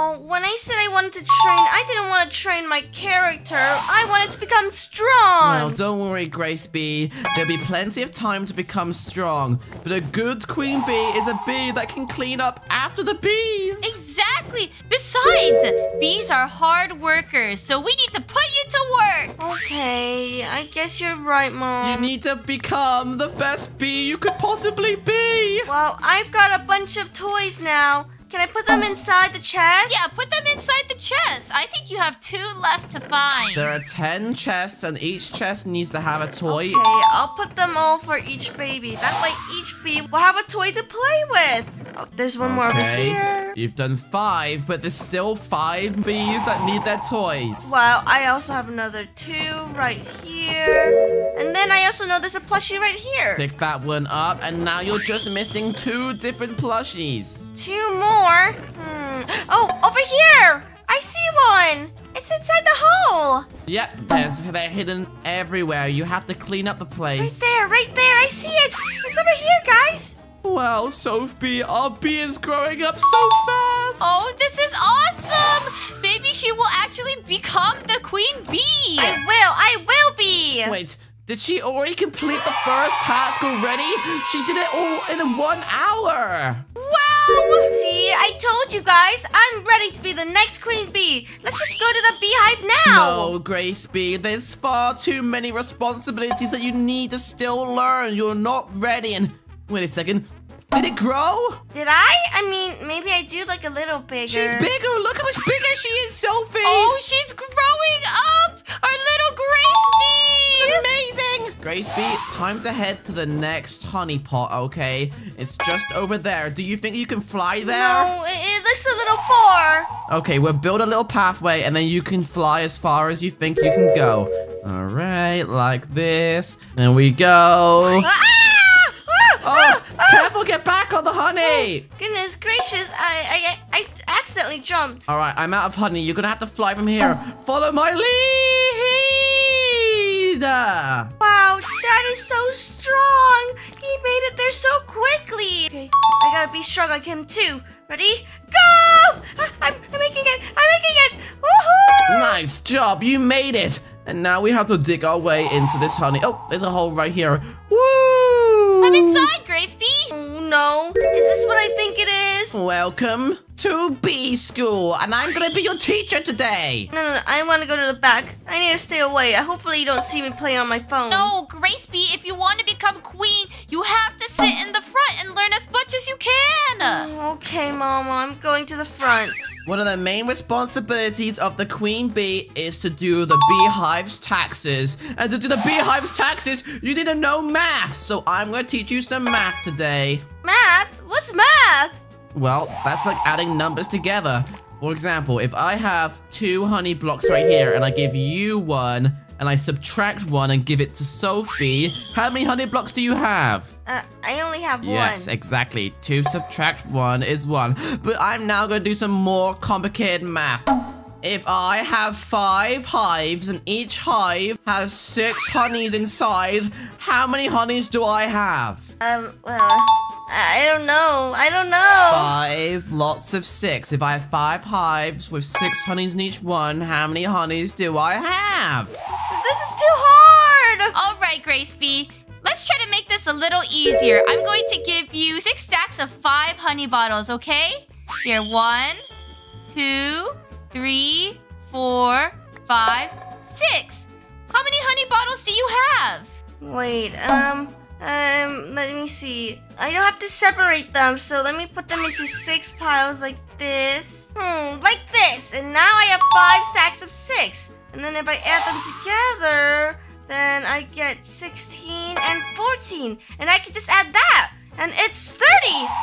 Oh, when I said I wanted to train, I didn't want to train my character. I wanted to become strong. Well, don't worry, Grace Bee. There'll be plenty of time to become strong. But a good queen bee is a bee that can clean up after the bees. Exactly. Besides, bees are hard workers, so we need to put you to work. okay, I guess you're right, Mom. You need to become the best bee you could possibly be. well, I've got a bunch of toys now. Can I put them oh. inside the chest? Yeah, put them inside the chest. I think you have two left to find. There are 10 chests, and each chest needs to have a toy. Okay, I'll put them all for each baby. That way each bee will have a toy to play with. Oh, there's one more over here. You've done five, but there's still five bees that need their toys. Well, I also have another two right here. And then I also know there's a plushie right here. Pick that one up, and now you're just missing two different plushies. Two more. Hmm. Oh, over here. I see one. It's inside the hole. Yep, there's, they're hidden everywhere. You have to clean up the place. Right there, right there. I see it. It's over here, guys. Wow, Sophie, our bee is growing up so fast. Oh, this is awesome! Maybe she will actually become the queen bee. I will. I will be. Wait, did she already complete the first task already? She did it all in one hour. Wow! See, I told you guys. I'm ready to be the next queen bee. Let's just go to the beehive now. No, Grace Bee, there's far too many responsibilities that you need to still learn. You're not ready. And wait a second, did it grow? Did I? I mean, maybe I do like a little bigger. She's bigger. Look how much bigger she is, Sophie. Oh, she's growing up! Our little Grace bee! It's amazing! Grace Bee, time to head to the next honey pot, okay? It's just over there. Do you think you can fly there? No, it, it looks a little far. Okay, we'll build a little pathway and then you can fly as far as you think you can go. All right, like this. There we go. Ah! Ah! Oh, Ah! careful, get back on the honey. Goodness gracious, I, I, I accidentally jumped. All right, I'm out of honey. You're gonna have to fly from here. Follow my lead. Wow, that is so strong. He made it there so quickly. Okay, I gotta be strong like him too. Ready? Go! Ah, I'm, I'm making it. I'm making it. Woohoo! Nice job, you made it. And now we have to dig our way into this honey. Oh, there's a hole right here. Woo! I'm inside, Grace bee! Oh no, is this what I think it is? Welcome to bee school, and I'm gonna be your teacher today. No, no, no, I want to go to the back. I need to stay away. I hopefully you don't see me playing on my phone. No, Grace bee, if you want to become queen, you have to sit in the front and learn as much as you can! Mm, okay, Mama, I'm going to the front. One of the main responsibilities of the queen bee is to do the beehive's taxes. And to do the beehive's taxes, you need to know math. So I'm gonna teach you some math today. Math? What's math? Well, that's like adding numbers together. For example, if I have two honey blocks right here and I give you one and I subtract one and give it to Sophie, how many honey blocks do you have? Uh, I only have Yes, one. Yes, exactly. Two subtract one is one. But I'm now going to do some more complicated math. If I have five hives and each hive has six honeys inside, how many honeys do I have? Um, well, I don't know. I don't know. Five, lots of six. If I have five hives with six honeys in each one, how many honeys do I have? This is too hard. All right, Grace Bee. Let's try to make this a little easier. I'm going to give you six stacks of five honey bottles, okay? Here, one, two, three, four, five, six. How many honey bottles do you have? Wait, um, um, let me see. I don't have to separate them, so let me put them into six piles like this. Hmm, like this. And now I have five stacks of six. And then if I add them together, then I get 16 and 14. And I can just add that. And it's 30.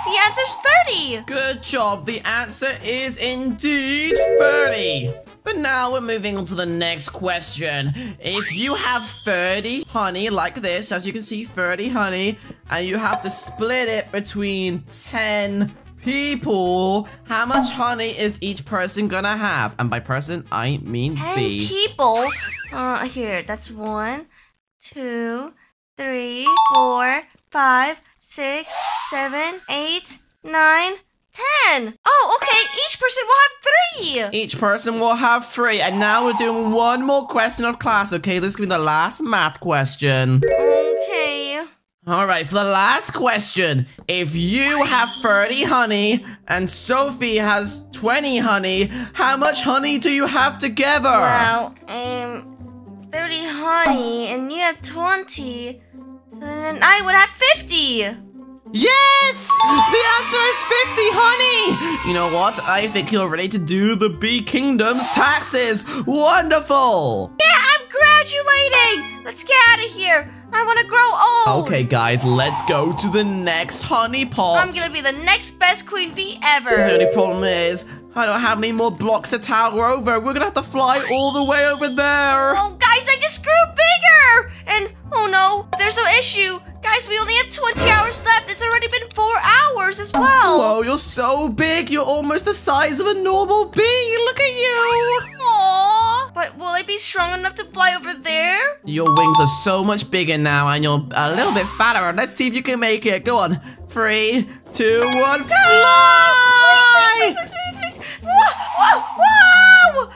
The answer's 30. Good job. The answer is indeed 30. But now we're moving on to the next question. If you have 30 honey like this, as you can see, 30 honey, and you have to split it between 10 people, how much honey is each person gonna have? And by person, I mean 10 B. people. Uh, here, that's one, two, three, four, five, six, seven, eight, nine, ten. Oh, okay. Each person will have three. Each person will have three, and now we're doing one more question of class, okay? This is gonna be the last math question. Okay. All right, for the last question, if you have 30 honey and Sophie has 20 honey, how much honey do you have together? Well, um, 30 honey, and you have 20. Then I would have 50. Yes! The answer is 50 honey! You know what? I think you're ready to do the Bee Kingdom's taxes. Wonderful! Yeah, I'm graduating. Let's get out of here. I want to grow old. Okay, guys, let's go to the next honey pot. I'm gonna be the next best queen bee ever! The only problem is, I don't have any more blocks to tower over. We're gonna have to fly all the way over there. Oh, guys, I just! And, oh no, there's no issue. Guys, we only have 20 hours left. It's already been four hours as well. Whoa, you're so big. You're almost the size of a normal bee. Look at you. Aww. But will I be strong enough to fly over there? Your wings are so much bigger now, and you're a little bit fatter. Let's see if you can make it. Go on. Three, two, one, ah! fly! Please, please, please, please. Whoa, whoa, whoa!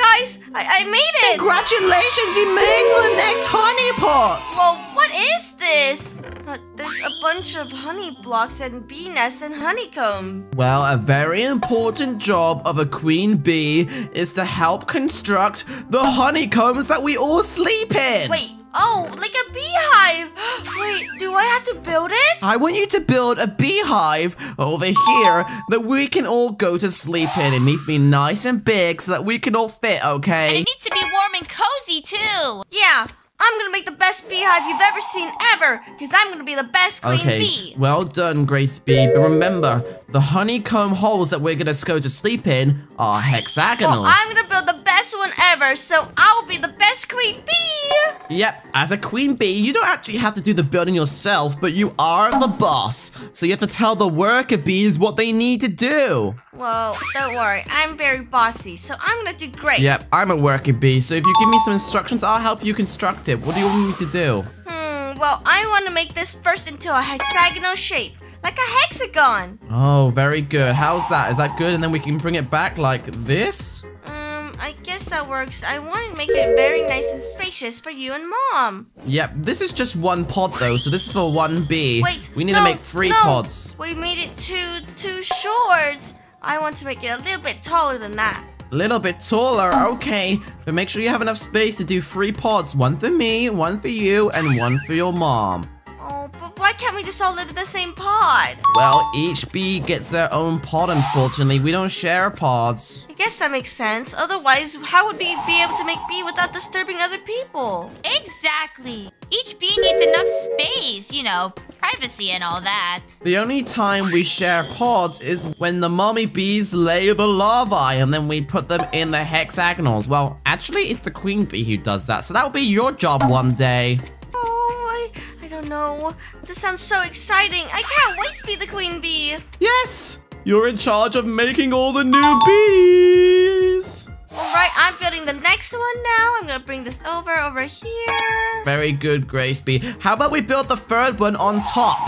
Guys, I, I made it! Congratulations, you made it to the next honey pot. Well, what is this? Uh, there's a bunch of honey blocks and bee nests and honeycomb. Well, a very important job of a queen bee is to help construct the honeycombs that we all sleep in. Wait, oh, like a beehive! Wait, do I have to build it? I want you to build a beehive over here that we can all go to sleep in. It needs to be nice and big so that we can all fit, okay? And okay? it needs to be warm and cozy, too. Yeah, I'm gonna make the best beehive you've ever seen ever, because I'm gonna be the best queen Okay, bee. well done, Grace Bee. But remember, the honeycomb holes that we're gonna go to sleep in are hexagonal. Well, I'm gonna build the best one ever, so I'll be the best queen bee! Yep, as a queen bee, you don't actually have to do the building yourself, but you are the boss. So you have to tell the worker bees what they need to do. Well, don't worry, I'm very bossy, so I'm gonna do great. Yep, I'm a worker bee, so if you give me some instructions, I'll help you construct it. What do you want me to do? Hmm, well, I want to make this first into a hexagonal shape, like a hexagon. Oh, very good. How's that? Is that good? And then we can bring it back like this? Um, I guess that works. I want to make it very nice and spacious for you and mom. Yep, this is just one pod though, so this is for one bee. Wait, we need no, to make three no. pods. We made it too too short. I want to make it a little bit taller than that. A little bit taller, okay. But make sure you have enough space to do three pods. One for me, one for you, and one for your mom. Oh, why can't we just all live in the same pod? Well, each bee gets their own pod, unfortunately. We don't share pods. I guess that makes sense. Otherwise, how would we be able to make bee without disturbing other people? Exactly. Each bee needs enough space, you know, privacy and all that. The only time we share pods is when the mommy bees lay the larvae and then we put them in the hexagonals. Well, actually, it's the queen bee who does that, so that will be your job one day. Don't know. This sounds so exciting. I can't wait to be the queen bee. Yes, you're in charge of making all the new bees. All right, I'm building the next one now. I'm gonna bring this over, over here. Very good, Grace Bee. How about we build the third one on top?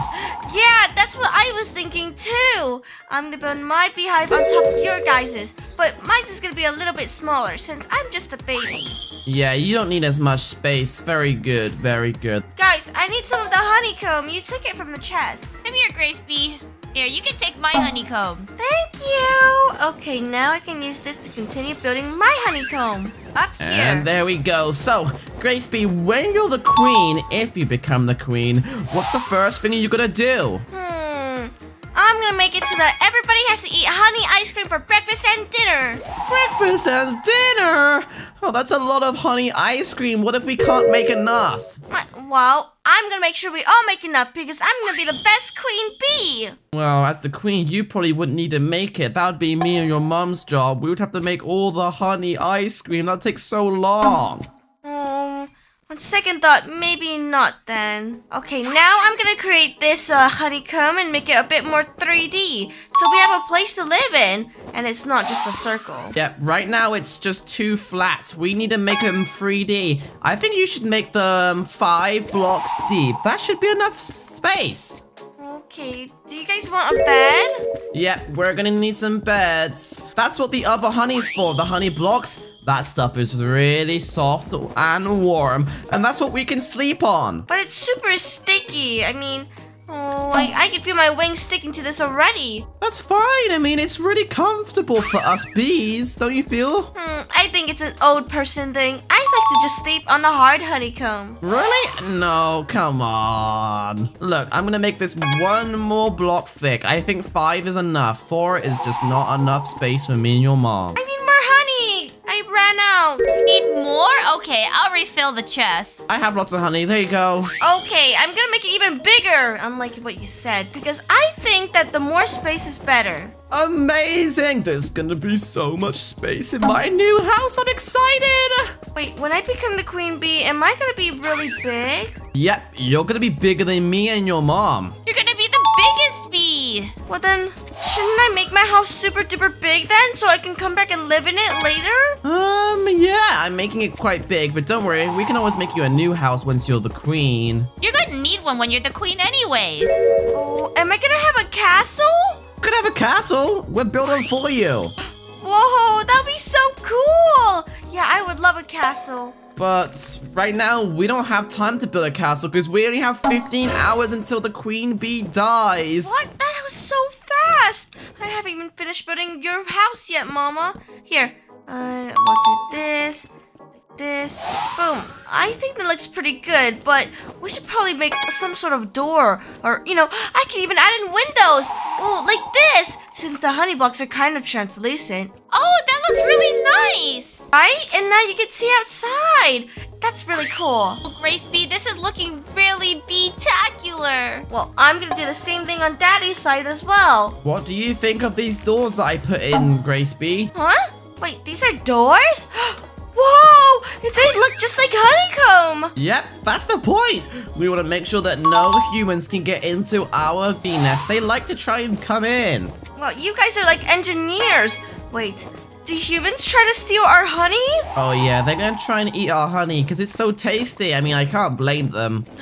Yeah, that's what I was thinking too. I'm gonna build my beehive on top of your guys's, but mine is gonna be a little bit smaller since I'm just a baby. Yeah, you don't need as much space. Very good, very good. Guys, I need some of the honeycomb. You took it from the chest. Come here, Grace Bee. Here, you can take my honeycombs. Thank you. Okay, now I can use this to continue building my honeycomb up here. And there we go. So, Grace Bee, when you're the queen, if you become the queen, what's the first thing you're gonna do? Hmm. I'm gonna make it so that everybody has to eat honey ice cream for breakfast and dinner. Breakfast and dinner! Oh, that's a lot of honey ice cream. What if we can't make enough? Uh, Well, I'm gonna make sure we all make enough because I'm gonna be the best queen bee. Well, as the queen, you probably wouldn't need to make it. That would be me and your mom's job. We would have to make all the honey ice cream. That takes so long. On second thought, maybe not then. Okay, now I'm gonna create this uh, honeycomb and make it a bit more 3D. So we have a place to live in, and it's not just a circle. Yeah, right now it's just two flats. We need to make them 3D. I think you should make them five blocks deep. That should be enough space. Okay, do you guys want a bed? Yep, we're gonna need some beds. That's what the other honey's for, the honey blocks. That stuff is really soft and warm, and that's what we can sleep on. But it's super sticky. I mean, oh, I, I can feel my wings sticking to this already. That's fine. I mean, it's really comfortable for us bees, don't you feel? Hmm, I think it's an old person thing. I like to just sleep on a hard honeycomb. Really? No, come on. Look, I'm gonna make this one more block thick. I think five is enough. Four is just not enough space for me and your mom. I need more honey. I ran out. Need more? Okay, I'll refill the chest. I have lots of honey. There you go. Okay, I'm gonna make it even bigger, unlike what you said, because I think that the more space is better. Amazing! There's gonna be so much space in my new house. I'm excited! Wait, when I become the queen bee, am I gonna be really big? Yep, you're gonna be bigger than me and your mom. You're gonna be the biggest bee. Well then, shouldn't I make my house super duper big then, so I can come back and live in it later? Um, yeah, I'm making it quite big, but don't worry, we can always make you a new house once you're the queen. You're gonna need one when you're the queen anyways. Oh, am I gonna have a castle? You could have a castle. We're building for you. Whoa, that'd be so cool! Yeah, I would love a castle. But right now, we don't have time to build a castle because we only have 15 hours until the queen bee dies. What? That was so fast! I haven't even finished building your house yet, Mama. Here, uh, we'll do this, this. Boom. I think that looks pretty good, but we should probably make some sort of door. Or, you know, I can even add in windows. Oh, like this, since the honey blocks are kind of translucent. Oh, that looks really nice. Right? And now you can see outside. That's really cool. Oh, Grace Bee, this is looking really bee-tacular. Well, I'm gonna do the same thing on Daddy's side as well. What do you think of these doors that I put in, Grace Bee? Huh? Wait, these are doors? Whoa! They look just like honeycomb! Yep, that's the point. We want to make sure that no humans can get into our bee nest. They like to try and come in. Well, you guys are like engineers. Wait, do humans try to steal our honey? Oh yeah, they're gonna try and eat our honey because it's so tasty. I mean, I can't blame them.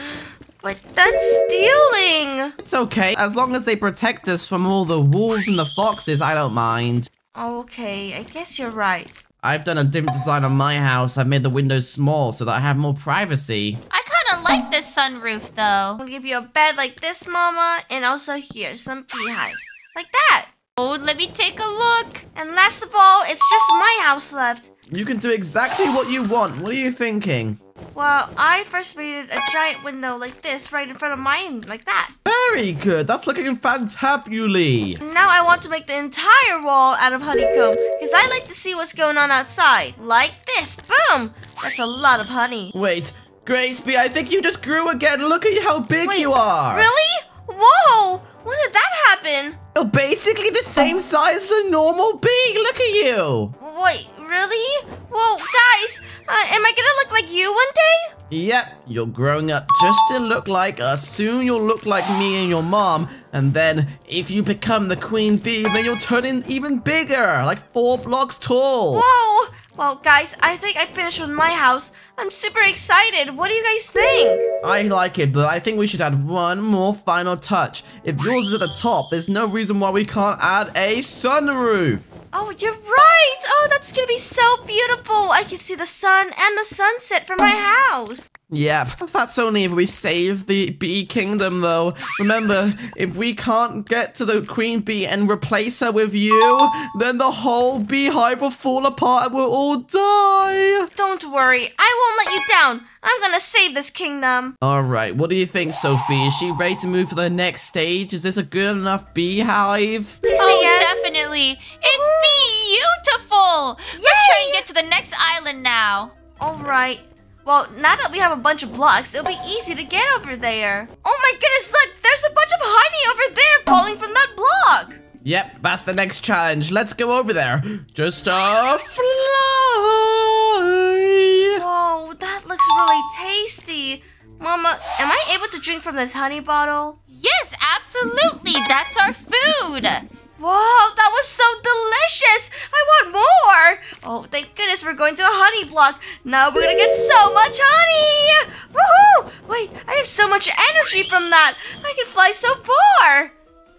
But that's stealing! It's okay, as long as they protect us from all the wolves and the foxes, I don't mind. Okay, I guess you're right. I've done a different design on my house. I've made the windows small so that I have more privacy. I kind of like this sunroof, though. I'm gonna give you a bed like this, Mama, and also here, some beehives. Like that! Oh, let me take a look. And last of all, it's just my house left. You can do exactly what you want. What are you thinking? Well, I first made a giant window like this right in front of mine, like that. Very good. That's looking fantabulous. Now I want to make the entire wall out of honeycomb because I like to see what's going on outside. Like this. Boom! That's a lot of honey. Wait, Grace Bee, I think you just grew again. Look at how big Wait, you are. Really? Whoa! When did that happen? You're basically the same size as a normal bee. Look at you. Wait, really? Whoa, guys, uh, am I gonna look like you one day? Yep, you're growing up just to look like us. Soon you'll look like me and your mom. And then, if you become the queen bee, then you'll turn in even bigger, like four blocks tall. Whoa! Well, guys, I think I finished with my house. I'm super excited. What do you guys think? I like it, but I think we should add one more final touch. If yours is at the top, there's no reason why we can't add a sunroof. Oh, you're right! Oh, that's gonna be so beautiful! I can see the sun and the sunset from my house! Yep, that's only if we save the bee kingdom though. Remember, if we can't get to the queen bee and replace her with you, then the whole beehive will fall apart and we'll all die. Don't worry, I won't let you down! I'm gonna save this kingdom! Alright, what do you think, Sophie? Is she ready to move to the next stage? Is this a good enough beehive? Please Oh, yes! definitely. It's beautiful. Let's try and get to the next island now. Alright. Well, now that we have a bunch of blocks, it'll be easy to get over there. Oh my goodness, look! There's a bunch of honey over there falling from that block! Yep, that's the next challenge. Let's go over there. Just a fly. Whoa, that looks really tasty. Mama, am I able to drink from this honey bottle? Yes, absolutely. That's our food. Wow, that was so delicious! I want more! Oh, thank goodness we're going to a honey block. Now we're gonna get so much honey! Woohoo! Wait, I have so much energy from that. I can fly so far.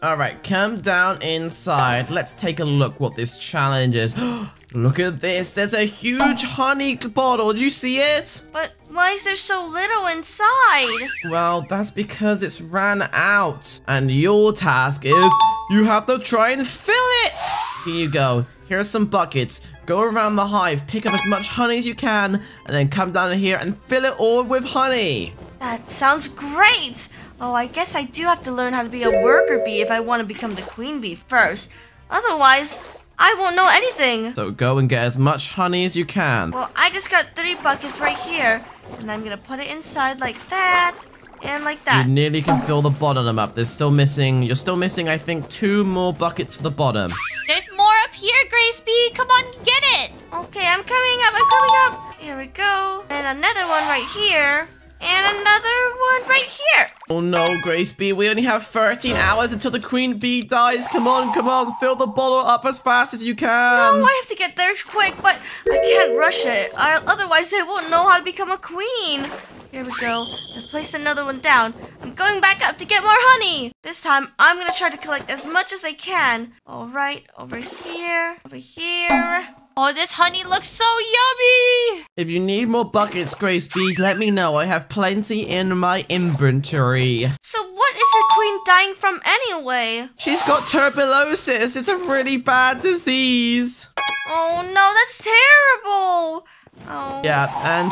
All right, come down inside. Let's take a look what this challenge is. look at this. There's a huge honey bottle. Do you see it? But why is there so little inside? Well, that's because it's ran out. And your task is you have to try and fill it. Here you go. Here are some buckets. Go around the hive, pick up as much honey as you can, and then come down here and fill it all with honey. That sounds great! Oh, I guess I do have to learn how to be a worker bee if I want to become the queen bee first. Otherwise, I won't know anything. So go and get as much honey as you can. Well, I just got three buckets right here, and I'm gonna put it inside like that, and like that. You nearly can fill the bottom up. There's still missing, you're still missing, I think, two more buckets for the bottom. There's more up here, Grace Bee. Come on, get it. Okay, I'm coming up, I'm coming up. Here we go. And another one right here, and another one right here. Oh no, Grace Bee, we only have 13 hours until the queen bee dies. Come on, come on, fill the bottle up as fast as you can. Oh, I have to get there quick, but I can't rush it. I, otherwise, I won't know how to become a queen. Here we go. I placed another one down. I'm going back up to get more honey. This time, I'm gonna try to collect as much as I can. All right, over here, over here. Oh, this honey looks so yummy. If you need more buckets, Grace Bee, let me know. I have plenty in my inventory. So what is the queen dying from anyway? She's got tuberculosis. It's a really bad disease. Oh no, that's terrible. Oh. Yeah, and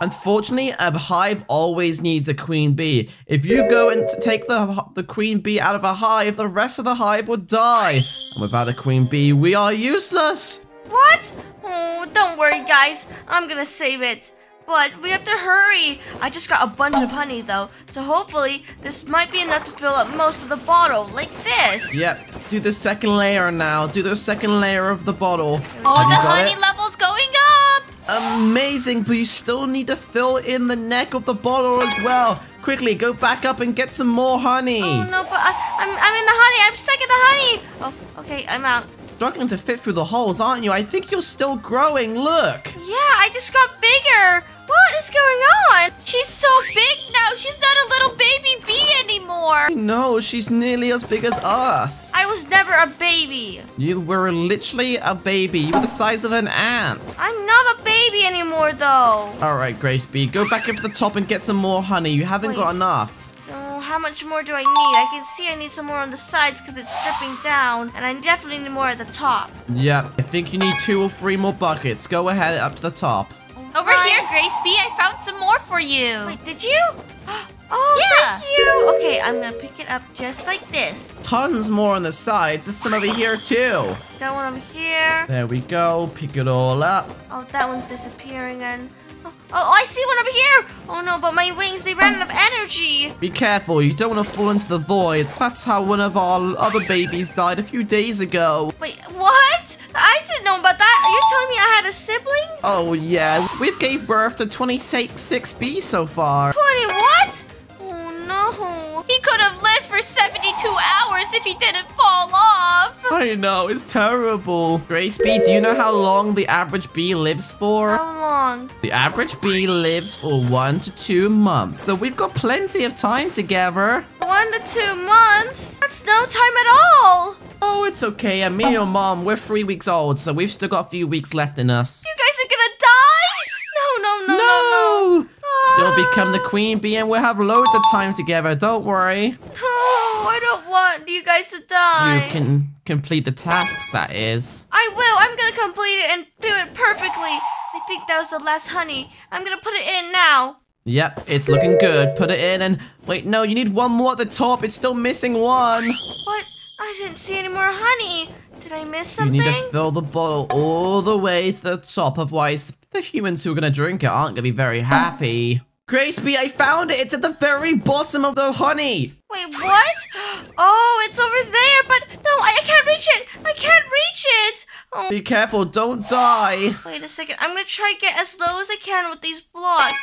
unfortunately, a hive always needs a queen bee. If you go and take the the queen bee out of a hive, the rest of the hive will die. And without a queen bee, we are useless. What? Oh, don't worry, guys. I'm gonna save it. But we have to hurry. I just got a bunch of honey, though. So hopefully, this might be enough to fill up most of the bottle, like this. Yep, do the second layer now. Do the second layer of the bottle. Oh, Have the honey it? level's going up. Amazing, but you still need to fill in the neck of the bottle as well. Quickly, go back up and get some more honey. Oh no, but I, I'm, I'm in the honey. I'm stuck in the honey. Oh, okay, I'm out. Struggling to fit through the holes, aren't you? I think you're still growing. Look. Yeah, I just got bigger. What is going on? She's so big now. She's not a little baby bee anymore. No, she's nearly as big as us. I was never a baby. You were literally a baby. You were the size of an ant. I'm not a baby anymore, though. All right, Grace Bee. go back up to the top and get some more honey. You haven't got enough. How much more do I need? I can see I need some more on the sides because it's dripping down, and I definitely need more at the top. Yep, I think you need two or three more buckets. Go ahead up to the top. Over Right. here, Grace Bee. I found some more for you. Wait, did you? Oh, Yeah. thank you. Okay, I'm gonna pick it up just like this. Tons more on the sides. There's some over here too. That one over here. There we go. Pick it all up. Oh, that one's disappearing, and oh, I see one over here. Oh no, but my wings, they ran out of energy. Be careful, you don't want to fall into the void. That's how one of our other babies died a few days ago. Wait, what? I didn't know about that. Are You're telling me I had a sibling? Oh yeah, we've gave birth to 26 6B so far. 20 what? Oh no. He could have lived for 72 hours if he didn't fall off. I know, it's terrible. Grace Bee, do you know how long the average bee lives for? How long? The average bee lives for one to two months, so we've got plenty of time together. One to two months? That's no time at all. Oh, it's okay. And me and your mom, we're three weeks old, so we've still got a few weeks left in us. You guys are gonna die? No, no, no, no, no. You'll become the queen bee and we'll have loads of time together, don't worry. Oh, I don't want you guys to die. You can complete the tasks, that is. I will. I'm gonna complete it and do it perfectly. I think that was the last honey. I'm gonna put it in now. Yep, it's looking good. Put it in and... Wait, no, you need one more at the top. It's still missing one. What? I didn't see any more honey. Did I miss You something? need to fill the bottle all the way to the top, otherwise the humans who are gonna drink it aren't gonna be very happy. Grace I found it! It's at the very bottom of the honey! Wait, what? Oh, it's over there, but no, I, I can't reach it. I can't reach it. Oh, Be careful, don't die! wait a second. I'm gonna try to get as low as I can with these blocks.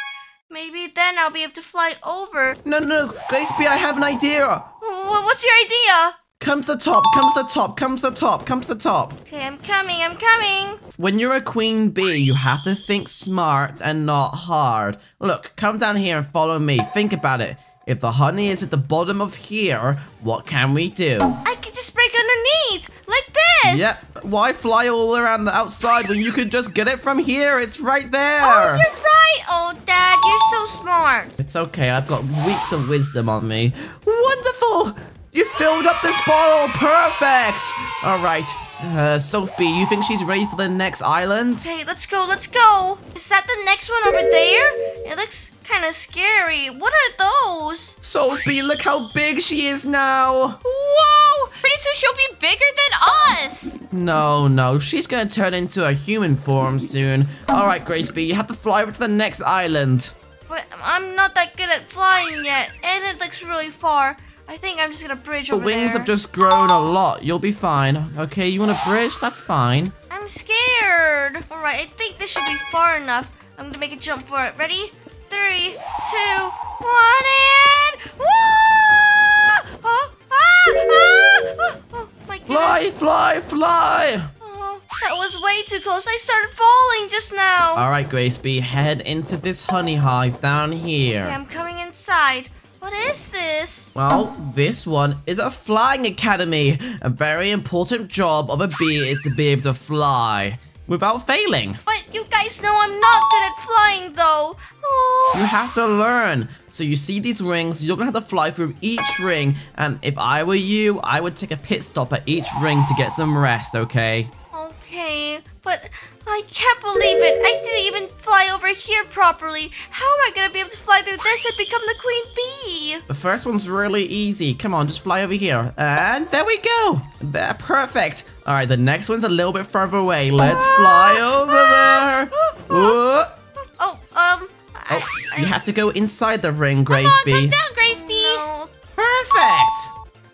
Maybe then I'll be able to fly over. No, no, no, Grace Bee, I have an idea! Wh- What's your idea? Come to the top, come to the top, come to the top, come to the top. Okay, I'm coming. I'm coming. When you're a queen bee, you have to think smart and not hard. Look, come down here and follow me. Think about it. If the honey is at the bottom of here, what can we do? I can just break underneath like this. Yep. Why fly all around the outside when you could just get it from here? It's right there. Oh, you're right. Oh, Dad, you're so smart. It's okay. I've got weeks of wisdom on me. Wonderful. You filled up this bottle. Perfect. All right. Uh, Sophie, you think she's ready for the next island? Hey, let's go. Let's go. Is that the next one over there? It looks kind of scary. What are those? Sophie, look how big she is now. Whoa! Pretty soon she'll be bigger than us. No, no, she's gonna turn into a human form soon. All right, Grace Bee, you have to fly over to the next island. But I'm not that good at flying yet, and it looks really far. I think I'm just gonna bridge over there. The wings have just grown a lot. You'll be fine. Okay, you want a bridge? That's fine. I'm scared. All right, I think this should be far enough. I'm gonna make a jump for it. Ready? Three, two, one, and whoa! Oh, ah, ah, oh, oh, my goodness. Fly, fly, fly! Oh, that was way too close. I started falling just now. All right, Grace Bee, head into this honey hive down here. Okay, I'm coming inside. What is this? Well, this one is a flying academy. A very important job of a bee is to be able to fly without failing. But you guys know I'm not good at flying, though. Oh. You have to learn. So you see these rings, you're gonna have to fly through each ring. And if I were you, I would take a pit stop at each ring to get some rest, okay? Okay, but I can't believe it. I didn't even fly over here properly. How am I gonna be able to fly through this and become the queen bee? The first one's really easy. Come on, just fly over here. And there we go. There, perfect. All right, the next one's a little bit further away. Let's ah! fly over ah! there. Ah! Whoa. Oh, um. I, Oh, you have to go inside the ring, Grace Come on, B. come down, Grace Bee. no. Perfect.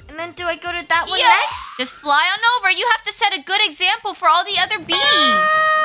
And then do I go to that one Yeah. next? Just fly on over. You have to set a good example for all the other bees. Whoa!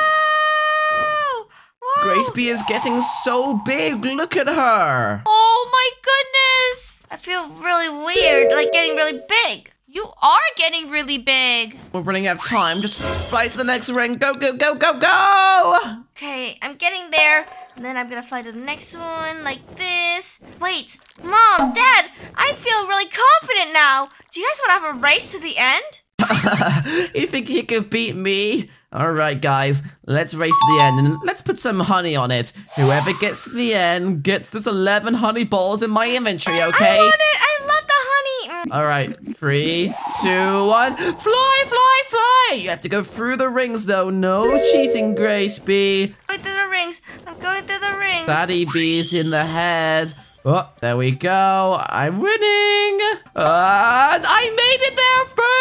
Whoa! Grace Bee is getting so big. Look at her. Oh my goodness. I feel really weird, like getting really big. You are getting really big. We're running out of time. Just fly to the next ring. Go, go, go, go, go. Okay, I'm getting there. And then I'm gonna fly to the next one like this. Wait, Mom, Dad, I feel really confident now. Do you guys want to have a race to the end? you think you could beat me? All right, guys, let's race to the end and let's put some honey on it. Whoever gets to the end gets this 11 honey balls in my inventory, okay? I want it. I love the honey. Mm. All right, three, two, one. Fly, fly, fly! You have to go through the rings, though. No cheating, Grace Bee. Going through the rings. I'm going through the rings. Daddy B's in the head. Oh, there we go. I'm winning. And I made it there first.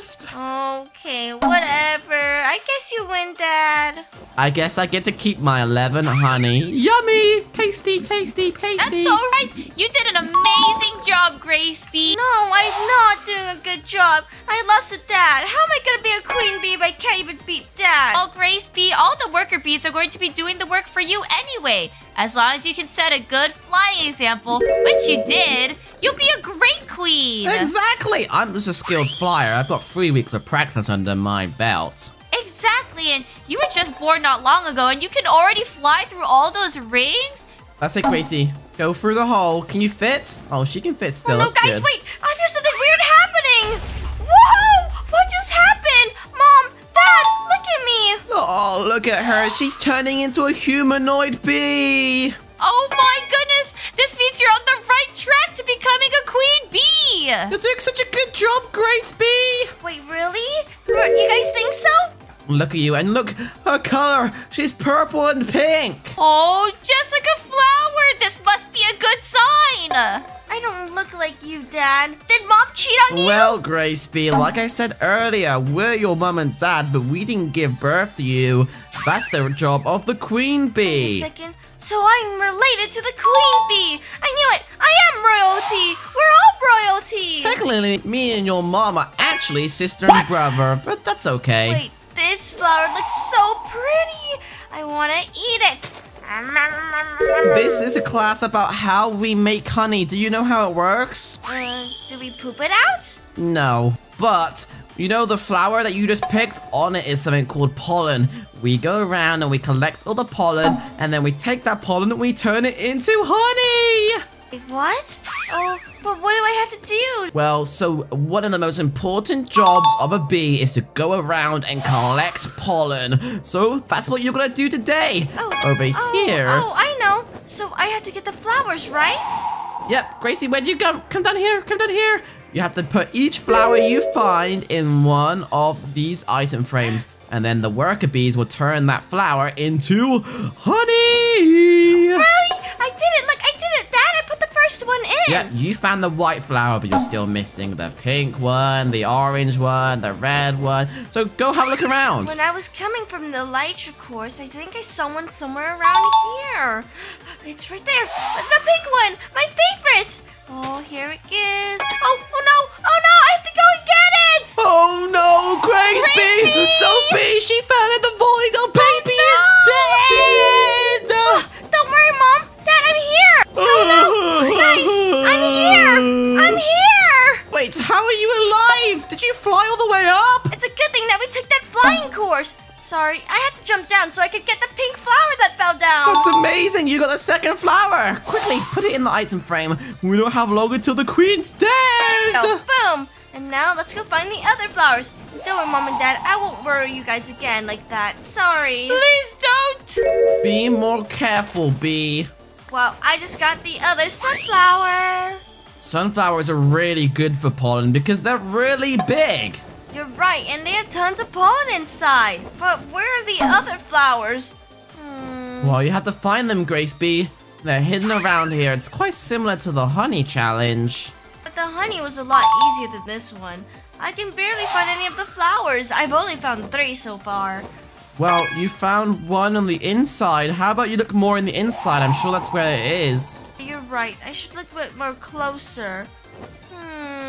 Okay, whatever. I guess guess you win, Dad. I guess I get to keep my 11 honey. Yummy! Tasty, tasty, tasty. That's tasty. alright. You did an amazing job, Grace Bee. No, I'm not doing a good job. I lost to Dad. How am I gonna be a queen bee if I can't even beat Dad? Oh, Grace Bee, all the worker bees are going to be doing the work for you anyway. As long as you can set a good flying example, which you did, you'll be a great queen. Exactly! I'm just a skilled flyer. I've got three weeks of practice under my belt. Exactly, and you were just born not long ago, and you can already fly through all those rings? That's it, Gracie. Go through the hole. Can you fit? Oh, she can fit still. oh no, That's guys, good. wait! I feel something weird happening. Whoa! What just happened? Mom, Dad, look at me. Oh, look at her. She's turning into a humanoid bee. Oh my goodness! This means you're on the right track to becoming a queen bee! You're doing such a good job, Grace Bee. Wait, really? You guys think so? Look at you, and look, her color. She's purple and pink. Oh, just like a flower! This must be a good sign! I don't look like you, Dad. Did Mom cheat on you? Well, Grace Bee, like I said earlier, we're your mom and dad, but we didn't give birth to you. That's the job of the queen Wait a bee. second. So I'm related to the queen bee. I knew it. I am royalty. We're all royalty. Technically, me and your mom are actually sister and brother, but that's okay. Wait, this flower looks so pretty. I want to eat it. This is a class about how we make honey. Do you know how it works? Uh, do we poop it out? No. But, you know the flower that you just picked? On it is something called pollen. We go around and we collect all the pollen, and then we take that pollen and we turn it into honey! What? Oh, but what do I have to do? Well, so one of the most important jobs of a bee is to go around and collect pollen. So that's what you're gonna do today. Oh, Over oh, here. Oh, I know. So I have to get the flowers, right? Yep, Gracie, where'd you come? Come down here, come down here. You have to put each flower you find in one of these item frames. And then the worker bees will turn that flower into honey. Really? I did it. Look, I did it. Dad, I put the first one in. Yep, you found the white flower, but you're still missing the pink one, the orange one, the red one. So go have a look around. When I was coming from the Elytra course, I think I saw one somewhere around here. It's right there. The pink one. My favorite. Oh, here it is. Oh, oh no. Oh no, I have to go and get it. Oh no, Bee! Sophie, she fell in the void. Oh, baby is dead! Oh, don't worry, Mom. Dad, I'm here. Oh no. Guys, I'm here. I'm here. Wait, how are you alive? Did you fly all the way up? It's a good thing that we took that flying course. Sorry, I had to jump down so I could get the pink flower that fell down. That's amazing! You got the second flower! Quickly, put it in the item frame. We don't have long until the queen's dead! Oh, boom! And now let's go find the other flowers. Don't worry, Mom and Dad. I won't worry you guys again like that. Sorry. Please don't! Be more careful, Bee. Well, I just got the other sunflower. Sunflowers are really good for pollen because they're really big. You're right, and they have tons of pollen inside. But where are the other flowers? Hmm. Well, you have to find them, Grace Bee. They're hidden around here. It's quite similar to the honey challenge. But the honey was a lot easier than this one. I can barely find any of the flowers. I've only found three so far. Well, you found one on the inside. How about you look more in the inside? I'm sure that's where it is. You're right. I should look a bit more closer.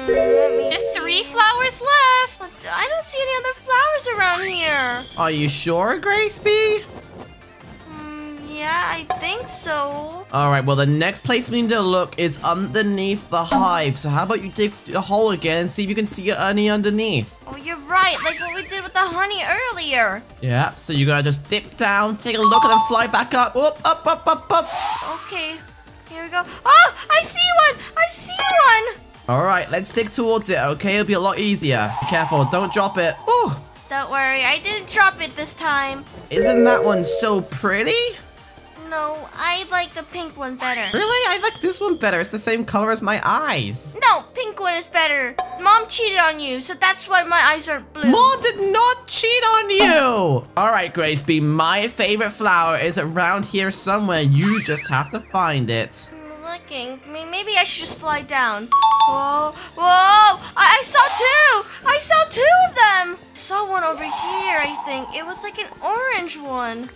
Me Just three flowers left! I don't see any other flowers around here. Are you sure, Grace Bee? Hmm, yeah, I think so. Alright, well, the next place we need to look is underneath the hive. So how about you dig a hole again and see if you can see honey underneath? Oh, you're right. Like what we did with the honey earlier. Yeah, so you gotta just dip down, take a look, and then fly back up. Up, up, up, up, up. Okay. Here we go. Oh, I see one. I see one. Alright, let's dig towards it, okay? It'll be a lot easier. Be careful, don't drop it. Oh, Don't worry. I didn't drop it this time. isn't that one so pretty? No, I like the pink one better. Really? I like this one better. It's the same color as my eyes. No, pink one is better. Mom cheated on you, so that's why my eyes aren't blue. Mom did not cheat on you! Alright, Grace Bee, my favorite flower is around here somewhere. You just have to find it. Looking. Maybe I should just fly down. Whoa, whoa! I, I saw two! I saw two of them! saw one over here, I think. It was like an orange one.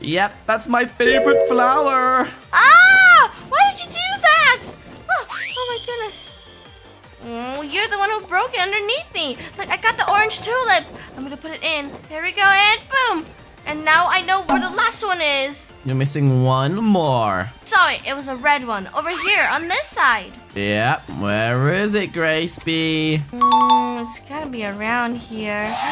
Yep, that's my favorite flower. Ah! Why did you do that? Oh, oh my goodness. Oh, you're the one who broke it underneath me. Look, I got the orange tulip. I'm gonna put it in. Here we go, and boom. And now I know where the last one is. You're missing one more. Sorry, it was a red one. Over here, on this side. Yep, where is it, Grace Bee? Mm, it's gotta be around here.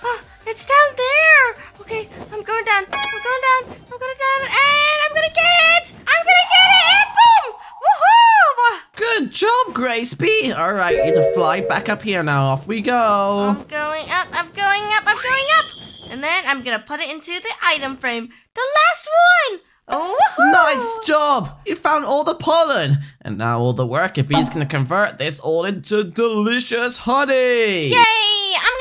Oh, it's down there. Okay, I'm going down. I'm going down. I'm going down, and I'm gonna get it. I'm gonna get it, and boom! Woohoo! Good job, Grace Bee. All right, you need to fly back up here now. Off we go. I'm going up. I'm going up. I'm going up. And then I'm gonna put it into the item frame. The last one. Oh, Nice job! You found all the pollen, and now all the worker bees can convert this all into delicious honey. Yay! I'm gonna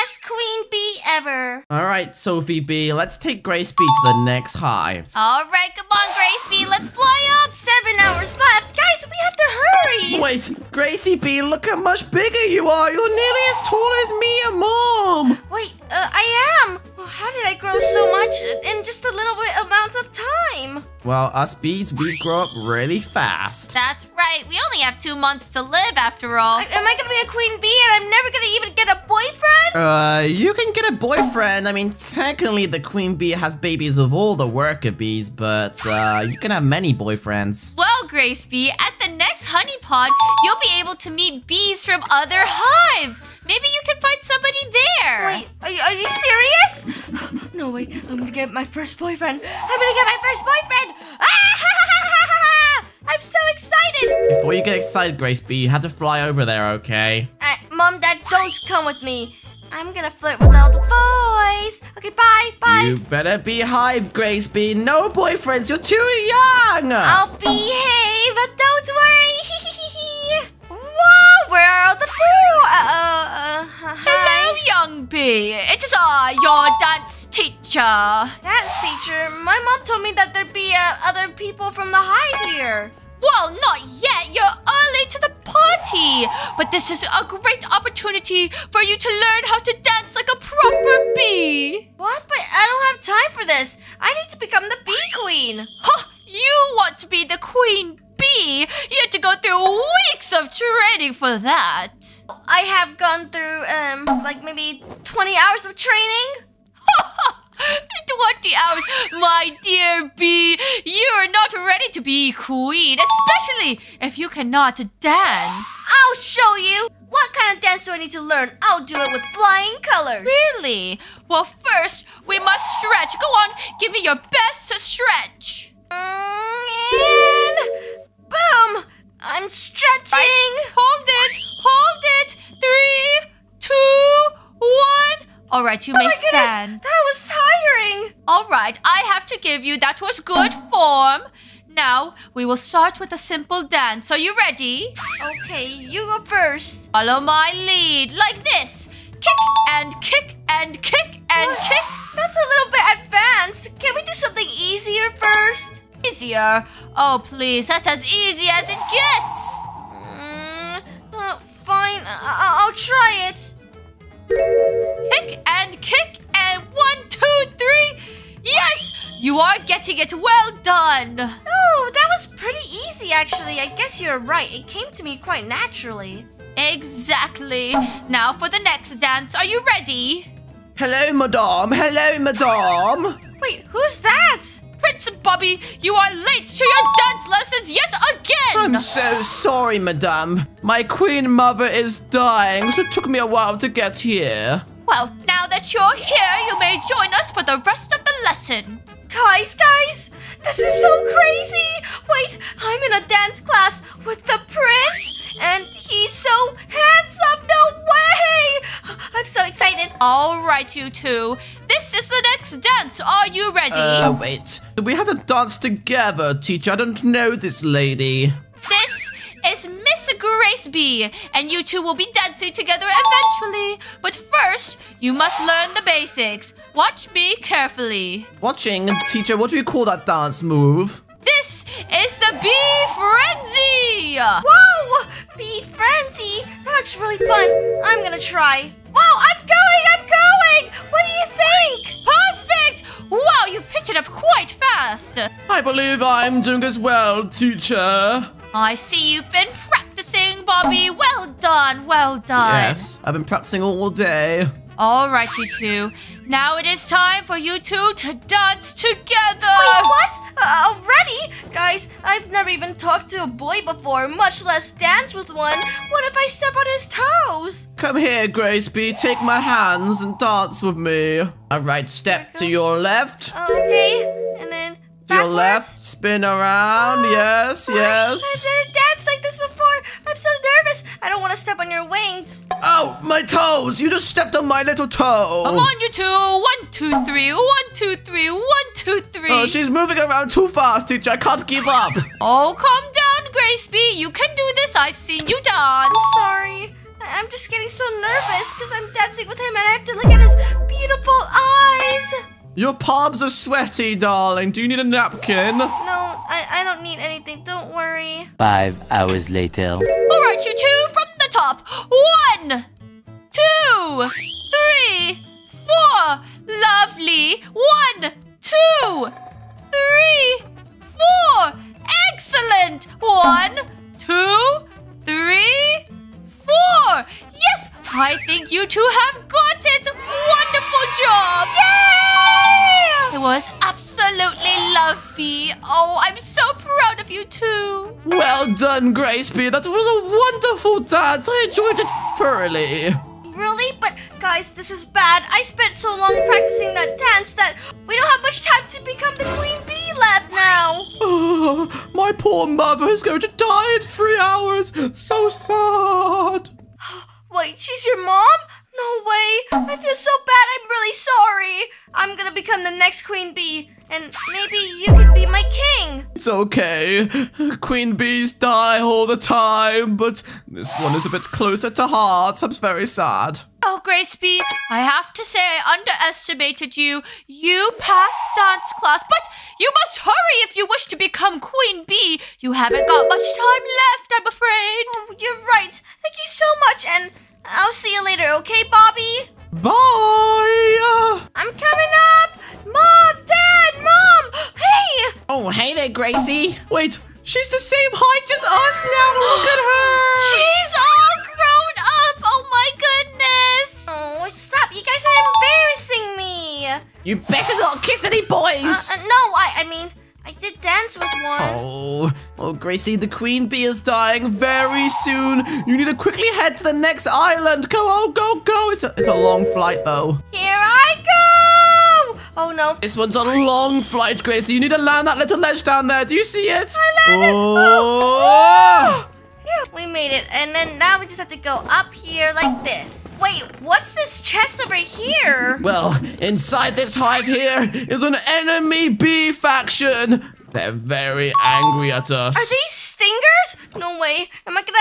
best queen bee ever. All right, Sophie Bee, let's take Grace Bee to the next hive. All right, come on, Grace Bee. Let's fly up. Seven hours left, guys. We have to hurry. Wait, Gracie Bee, look how much bigger you are. You're nearly as tall as me and Mom. Wait, uh, I am. Well, how did I grow so much in just a little bit amount of time? Well, us bees, we grow up really fast. That's right. We only have two months to live after all. I- am I gonna be a queen bee and I'm never gonna even get a boyfriend? Uh, you can get a boyfriend. I mean, technically, the queen bee has babies with all the worker bees, but uh, you can have many boyfriends. Well, Grace Bee, at the next honey pod, you'll be able to meet bees from other hives. Maybe you can find somebody there. Wait, are you, are you serious? no, wait. I'm gonna get my first boyfriend. I'm gonna get my first boyfriend. Ah! I'm so excited. Before you get excited, Grace Bee, you have to fly over there, okay? Uh, Mom, Dad, don't come with me. I'm gonna flirt with all the boys. Okay, bye, bye. You better behave, Grace Bee. No boyfriends, you're too young! I'll behave, but don't worry. Whoa, where are all the boo? Uh, uh, uh, Hello, young bee. It is I, your dance teacher. Dance teacher, my mom told me that there'd be uh, other people from the hive here. Well, not yet. You're early to the party. But this is a great opportunity for you to learn how to dance like a proper bee. What? But I don't have time for this. I need to become the bee queen. Huh, you want to be the queen bee? You have to go through weeks of training for that. I have gone through um like maybe 20 hours of training. 20 hours, my dear bee. You are not ready to be queen, especially if you cannot dance. I'll show you. What kind of dance do I need to learn? I'll do it with flying colors. Really? Well, first, we must stretch. Go on, give me your best stretch. Mm, And boom! I'm stretching. Right, hold it, hold it. Three, two, one. All right, you Oh may my goodness, stand. that was tiring. All right, I have to give you that was good form. Now, we will start with a simple dance. Are you ready? Okay, you go first. Follow my lead, like this. Kick and kick and kick and What? kick. That's a little bit advanced. Can we do something easier first? Easier. Oh, please, that's as easy as it gets. Mm, uh, fine, I- I'll try it. Kick and kick and one, two, three. Yes, you are getting it. Well done. Oh, that was pretty easy actually. I guess you're right. It came to me quite naturally. Exactly. Now for the next dance. Are you ready? Hello, madame. Hello, madame. Wait, who's that? Prince Bobby, you are late to your dance lessons yet again. I'm so sorry, madame. My queen mother is dying, so it took me a while to get here. Well, now that you're here, you may join us for the rest of the lesson. Guys, guys, this is so crazy. Wait, I'm in a dance class with the prince, and he's so handsome. No way! I'm so excited. All right, you two. This is the next dance. Are you ready? Uh, wait. We have to dance together, teacher. I don't know this lady. This is Miss Grace Bee, and you two will be dancing together eventually. But first, you must learn the basics. Watch me carefully. Watching, teacher, what do you call that dance move? This is the Bee Frenzy! Whoa! Bee frenzy. That looks really fun. I'm gonna try. Whoa! I'm going. I'm going! What do you think? Perfect! Wow, you picked it up quite fast. I believe I'm doing as well, teacher. I see you've been practicing, Bobby. Well done, well done. Yes, I've been practicing all day. All right, you two. Now it is time for you two to dance together. Wait, what? Uh, already? Guys, I've never even talked to a boy before, much less dance with one. What if I step on his toes? Come here, Grace Bee. Take my hands and dance with me. All right, step to your left. Okay, and then your left. Spin around. Oh yes, yes. I've yes. never danced like this before. I'm so nervous. I don't want to step on your wings. Oh, my toes! You just stepped on my little toe. Come on, you two. One, two, three. One, two, three. One, two, three. Oh, she's moving around too fast, teacher. I can't keep up. Oh, calm down, Grace Bee. You can do this. I've seen you dance. I'm sorry. I'm just getting so nervous because I'm dancing with him and I have to look at his beautiful eyes. Your palms are sweaty, darling. Do you need a napkin? No, I, I don't need anything. Don't worry. Five hours later. All right, you two, from the top. One, two, three, four. Lovely. One, two, three, four. Excellent. One, two, three, four. Yes, I think you two have got it. Wonderful job. Yay! It was absolutely lovely. Oh, I'm so proud of you two. Well done, Grace Bee. That was a wonderful dance. I enjoyed it thoroughly. Really? But guys, this is bad. I spent so long practicing that dance that we don't have much time to become the queen bee lab now. Oh, my poor mother is going to die in three hours. So sad. Wait, she's your mom? No way. I feel so bad. I'm really sorry. I'm gonna become the next queen bee, and maybe you can be my king. It's okay. Queen bees die all the time, but this one is a bit closer to heart. I'm very sad. Oh, Grace Bee, I have to say I underestimated you. You passed dance class, but you must hurry if you wish to become Queen Bee. You haven't got much time left, I'm afraid. Oh, you're right. Thank you so much, and I'll see you later, okay, Bobby? Bye. I'm coming up. Mom, Dad, Mom. Hey. Oh, hey there, Gracie. Wait, she's the same height as us now. Look at her. She's all grown up. Oh my goodness. Oh, stop. You guys are embarrassing me. You better not kiss any boys. Uh, no, I, I mean, I did dance with one. Oh, oh, Gracie, the queen bee is dying very soon. You need to quickly head to the next island. Go, oh, go, go. It's a, it's a long flight, though. Here I go. Oh no. This one's on a long flight, Gracie. You need to land that little ledge down there. Do you see it? I landed. Oh. Yeah, we made it. And then now we just have to go up here like this. Wait, what's this chest over here? Well, inside this hive here is an enemy bee faction. They're very angry at us. Are these stingers? No way. Am I gonna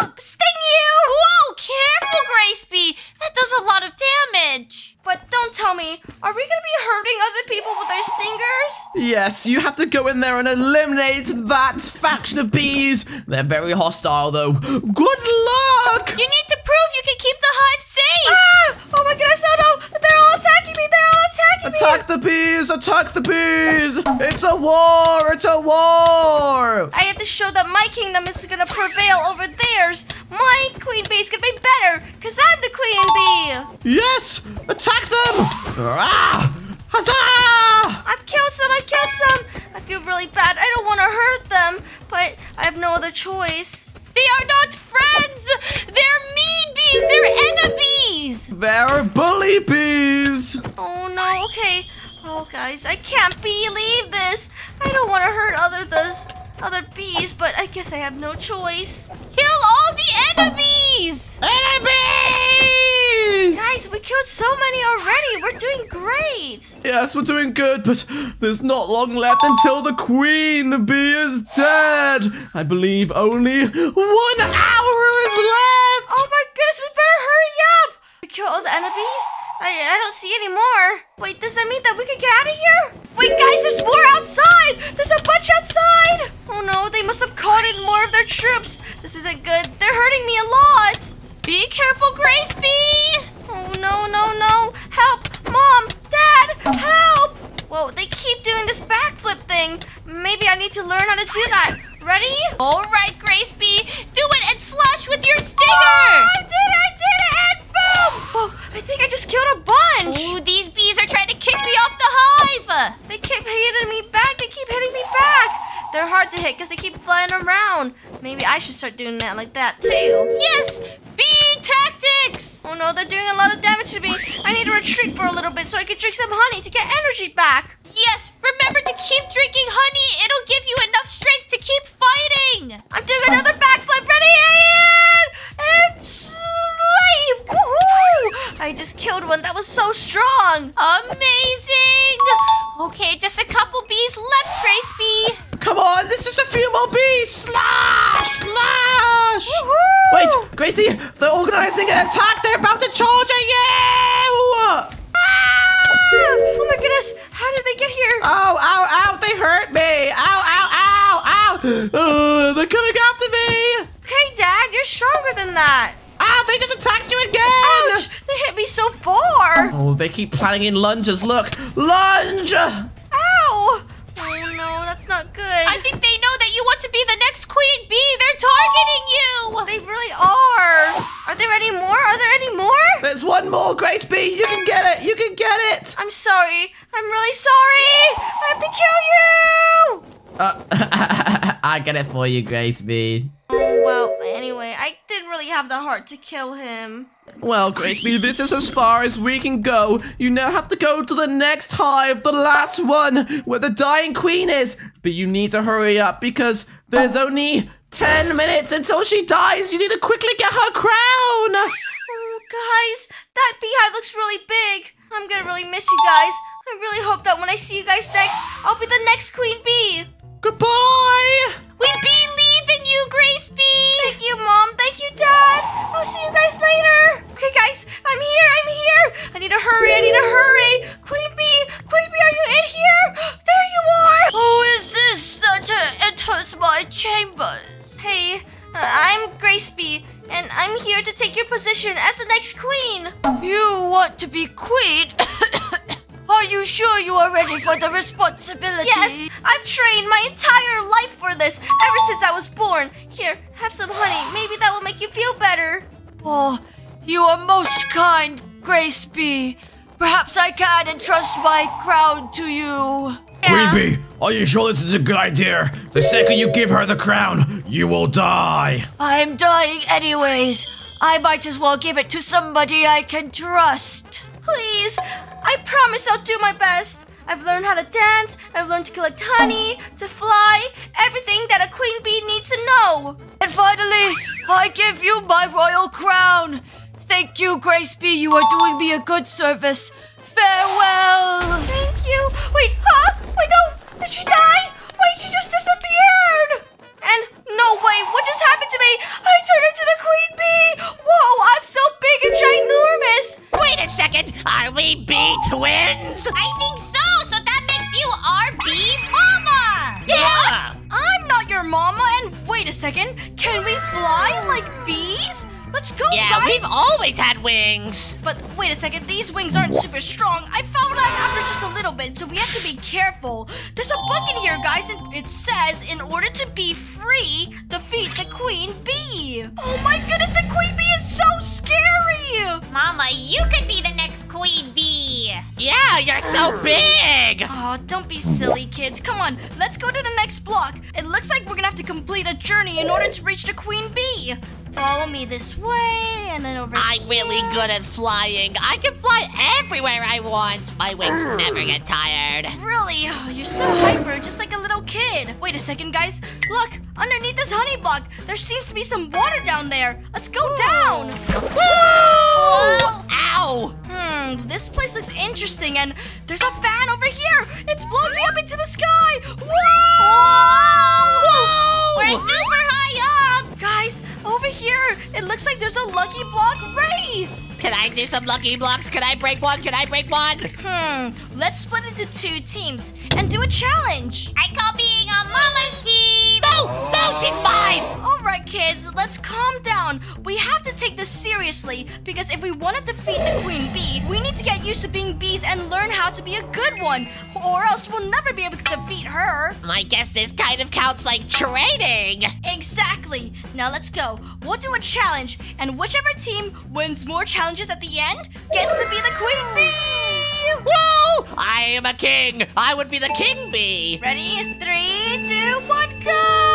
oh, sting you? Whoa, careful, Grace Bee. That does a lot of damage. But don't tell me, are we gonna be hurting other people with our stingers? Yes, you have to go in there and eliminate that faction of bees. They're very hostile, though. Good luck! You need to prove you can keep the hive safe. Ah! Oh my goodness, no, no! They're all attacking me! They're all attacking me! Attack the bees! Attack the bees! It's a war! It's a war! I have to show that my kingdom is gonna prevail over theirs. My queen bee is gonna be better, cause I'm the queen bee. Yes! Attack them! Ah! Huzzah! I've killed some. I've killed some. I feel really bad. I don't want to hurt them, but I have no other choice. They are not friends. They're mean bees. They're enemies. They're bully bees! Oh no. Okay. Oh guys, I can't believe this. I don't want to hurt other those other bees, but I guess I have no choice. Kill all the enemies. Enemies! Guys, we killed so many already. We're doing great. Yes, we're doing good, but there's not long left until the queen the bee is dead. I believe only one hour is left. Oh my goodness, we better hurry up. We killed all the enemies. I, I don't see any more. Wait, does that mean that we can get out of here? Wait, guys, there's more outside. There's a bunch outside. Oh no, they must have caught in more of their troops. This isn't good. They're hurting me a lot. Be careful, Grace Bee. Oh no, no, no. Help. Mom, Dad, Help! Whoa, they keep doing this backflip thing. Maybe I need to learn how to do that. Ready? All right, Grace Bee, do it and slash with your Oh, stinger. It! I did it! I think I just killed a bunch. Ooh, these bees are trying to kick me off the hive. They keep hitting me back. They keep hitting me back. They're hard to hit because they keep flying around. Maybe I should start doing that like that too. Yes, bee tactics. Oh no, they're doing a lot of damage to me. I need to retreat for a little bit so I can drink some honey to get energy back. Yes, remember to keep drinking honey. It'll give you enough strength to keep fighting. I'm doing another backflip. Ready and and leave. Woohoo! I just killed one. That was so strong. Amazing. Okay, just a couple bees left, Grace Bee. Come on, this is a few more bees. Slash! Slash! Woohoo! Wait, Gracie, they're organizing an attack. They're about to charge at you! Ah! Oh my goodness! How did they get here? Ow, ow, ow, they hurt me. Ow, ow, ow, ow. Uh, they're coming after me. Okay, Dad, you're stronger than that. Ow, they just attacked you again. Ouch! They hit me so far. Oh, they keep planning in lunges. Look, lunge. Ow! Oh no, that's not good. I think they know that you want to be the next queen bee. They're targeting you. They really are. Are there any more? Are there any more? There's one more, Grace Bee. You can get it. You can get it. I'm sorry. I'm really sorry. I have to kill you. Uh, I get it for you, Grace B. have the heart to kill him. Well, Grace Bee, this is as far as we can go. You now have to go to the next hive, the last one, where the dying queen is. But you need to hurry up because there's oh. only 10 minutes until she dies. You need to quickly get her crown. Oh, guys, that beehive looks really big. I'm gonna really miss you guys. I really hope that when I see you guys next, I'll be the next queen bee. Goodbye. We believe in you, Grace Bee. Thank you, Mom. Thank you, Dad. I'll see you guys later. Okay, guys, I'm here. I'm here. I need to hurry. I need to hurry. Queen Bee, Queen Bee, are you in here? There you are. Who is this that enters my chambers? Hey, uh, I'm Grace Bee, and I'm here to take your position as the next queen. You want to be queen? Are you sure you are ready for the responsibility? Yes, I've trained my entire life for this ever since I was born. Here, have some honey. Maybe that will make you feel better. Oh, you are most kind, Grace Bee. Perhaps I can entrust my crown to you. Yeah. Queen Bee, are you sure this is a good idea? The second you give her the crown, you will die. I'm dying anyways. I might as well give it to somebody I can trust. Please, I promise I'll do my best. I've learned how to dance, I've learned to collect honey, to fly, everything that a queen bee needs to know. And finally, I give you my royal crown. Thank you, Grace Bee. You are doing me a good service. Farewell. Thank you. Wait, huh? Wait, no. Did she die? Wait, she just disappeared. And no way, what just happened to me? I turned into the queen bee. Whoa, I'm so big and ginormous. Wait a second. Are we bee twins? I think so. So that makes you our bee mama. Yeah. I'm not your mama. And wait a second, can we fly like bees? Let's go, Yeah, guys. we've always had wings. But wait a second, these wings aren't super strong. I found out after just a little bit, so we have to be careful. There's a book in here, guys, and it says in order to be free, defeat the queen bee. Oh my goodness, the queen bee is so scary! Mama, you could be the next queen bee. Yeah, you're so big. Oh, don't be silly, kids. Come on, let's go to the next block. It looks like we're gonna have to complete a journey in order to reach the queen bee. Follow me this way, and then over I'm really good at flying. I can fly everywhere I want. My wings never get tired. Really? Oh, you're so hyper, just like a little kid. Wait a second, guys. Look, underneath this honey block, there seems to be some water down there. Let's go down. Woo! Ow! Hmm, this place looks interesting, and there's a fan over here. It's blowing me up into the sky. Whoa! We're super high up. Guys, over here, it looks like there's a lucky block race. Can I do some lucky blocks? Can I break one? Can I break one? Hmm, let's split into two teams and do a challenge. I call being on Mama's team. No! No, she's mine! All right, kids, let's calm down down, we have to take this seriously because if we want to defeat the queen bee, we need to get used to being bees and learn how to be a good one, or else we'll never be able to defeat her. I guess this kind of counts like training. Exactly. Now let's go. We'll do a challenge, and whichever team wins more challenges at the end gets to be the queen bee. Whoa! I am a king. I would be the king bee. Ready? Three, two, one, go!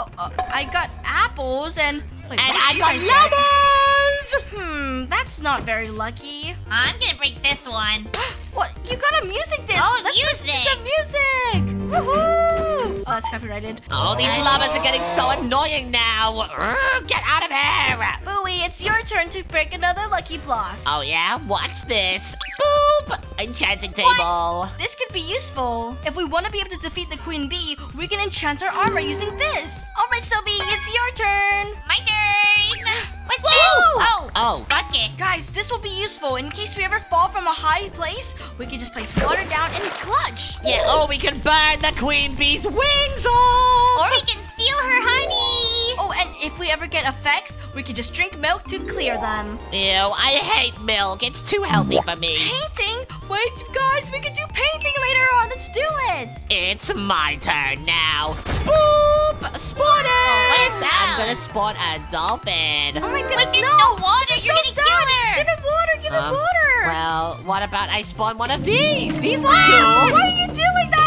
Oh, oh, I got apples and. Wait, And I got guys lemons. Hmm, that's not very lucky. I'm gonna break this one. What? You got a music disc? Oh, Let's listen to music. some music. Woohoo! Oh, it's copyrighted. Oh, these llamas are getting so annoying now. Urgh, Get out of here. Bowie, it's your turn to break another lucky block. Oh yeah, watch this. Boop! Enchanting table. This could be useful. If we want to be able to defeat the queen bee, we can enchant our armor using this. All right, Sophie, it's your turn. My turn. What's this? Whoa! Oh, Oh, bucket. Guys, this will be useful in case we ever fall from a high place. We can just place water down and clutch. yeah. Oh, we can burn the queen bee's wings off. Or we can steal her honey. Oh, and if we ever get effects, we can just drink milk to clear them. Ew, I hate milk. It's too healthy for me. Painting? Wait, guys, we can do painting later on. Let's do it. It's my turn now. Boop! Spawn it! what is that? I'm gonna spawn a dolphin. Oh my goodness, there's no! no water. This is You're so gonna kill sad. her. Give it water. Give Um, it water. Well, what about I spawn one of these? These look Wow, cool. why are you doing that?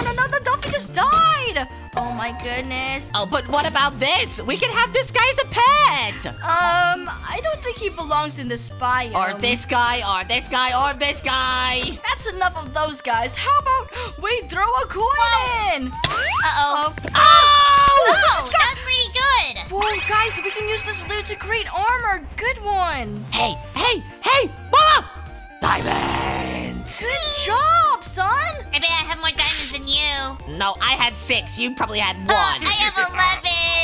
Oh no, no, no! The dolphin just died. Oh my goodness. Oh, but what about this? We can have this guy as a pet. Um, I don't think he belongs in this biome. Or this guy, or this guy, or this guy. That's enough of those guys. How about we throw a coin in? Uh-oh. Oh, Oh! Oh, got- that's pretty good. Whoa, guys, we can use this loot to create armor. Good one. Hey, hey, hey, Mama! Diamonds! Good job, son. I bet I have more diamonds than you. No, I had six. You probably had Uh, one. I have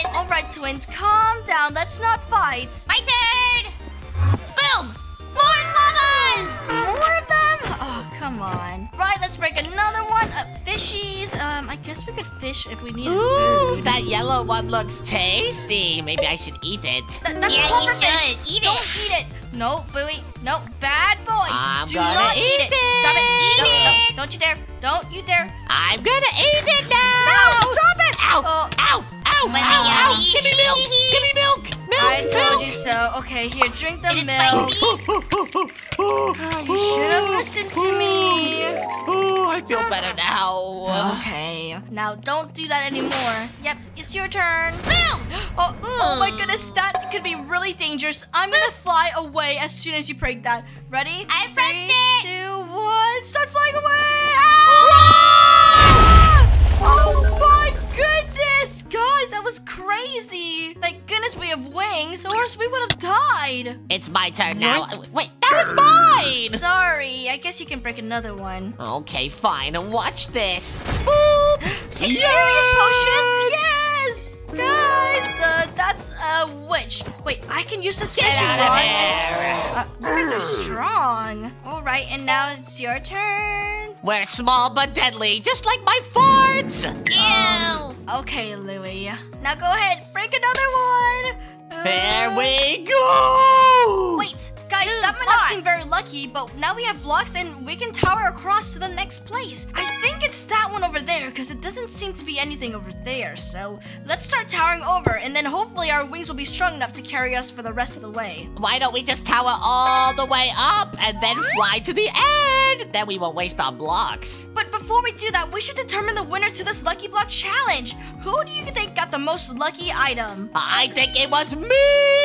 11. All right, twins, calm down. Let's not fight. My turn. Boom. More llamas. More of them? Oh, come on. Right, let's break another one. Uh, fishies. Um, I guess we could fish if we needed Ooh, food. that yellow one looks tasty. Maybe I should eat it. Th- that's Yeah, you pufferfish. should. Eat Don't it. eat it. No, Bowie. No, bad boy. I'm Do gonna not eat it. it. Stop it. Eat No, no, it. don't you dare. Don't you dare. I'm gonna eat it now. No, stop it. Ow! Oh, Ow! Ow! Yummy, Ow! Ow! Give me milk! Give me milk! Milk! I told milk. you so. Okay, here, drink the it milk. Oh, you should have listened to me. Oh, I feel better now. Okay, now don't do that anymore. Yep, it's your turn. Boom. Oh, oh my goodness, that could be really dangerous. I'm gonna fly away as soon as you break that. Ready? I pressed Three, it. two, one, start flying away! Ah! Was crazy. Thank goodness we have wings, or else we would have died. It's my turn now. Wait, that was mine. Sorry, I guess you can break another one. Okay, fine. Watch this. Boop. Experience potions, yes! Guys, the, that's a witch. Wait, I can use this Get fishing out of rod. here. Uh, you guys are strong. All right, and now it's your turn. We're small but deadly, just like my farts. Ew. Okay, Louie. Now go ahead, break another one. Uh, There we go. Wait, guys, Two that might not seem very lucky, but now we have blocks and we can tower across to the next place. I think it's that one over there because it doesn't seem to be anything over there. So let's start towering over, and then hopefully our wings will be strong enough to carry us for the rest of the way. Why don't we just tower all the way up and then fly to the end? Then we won't waste our blocks. But before we do that, we should determine the winner to this Lucky Block Challenge. Who do you think got the most lucky item? I think it was me.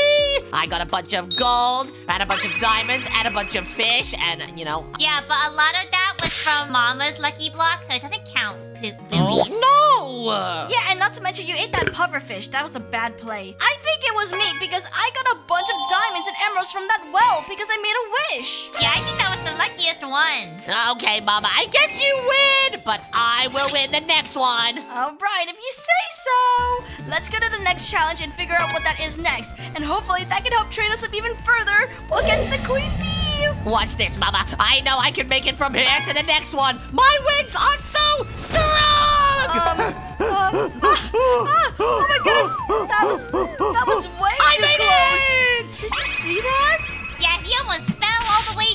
I got a bunch of gold and a bunch of diamonds and a bunch of fish and you know. Yeah, but a lot of that was from Mama's lucky block, so it doesn't count. Poo- Oh no! Yeah, and not to mention you ate that pufferfish. That was a bad play. I think it was me because I got a bunch of diamonds and emeralds from that well because I made a wish. Yeah, I think that the luckiest one. Okay, Mama, I guess you win, but I will win the next one. All right, if you say so. Let's go to the next challenge and figure out what that is next. And hopefully that can help train us up even further against the queen bee. Watch this, Mama. I know I can make it from here to the next one. My wings are so strong! Um, uh, ah, ah, oh my goodness! That was, that was way I too close! It. Did you see that? Yeah, he almost fell all the way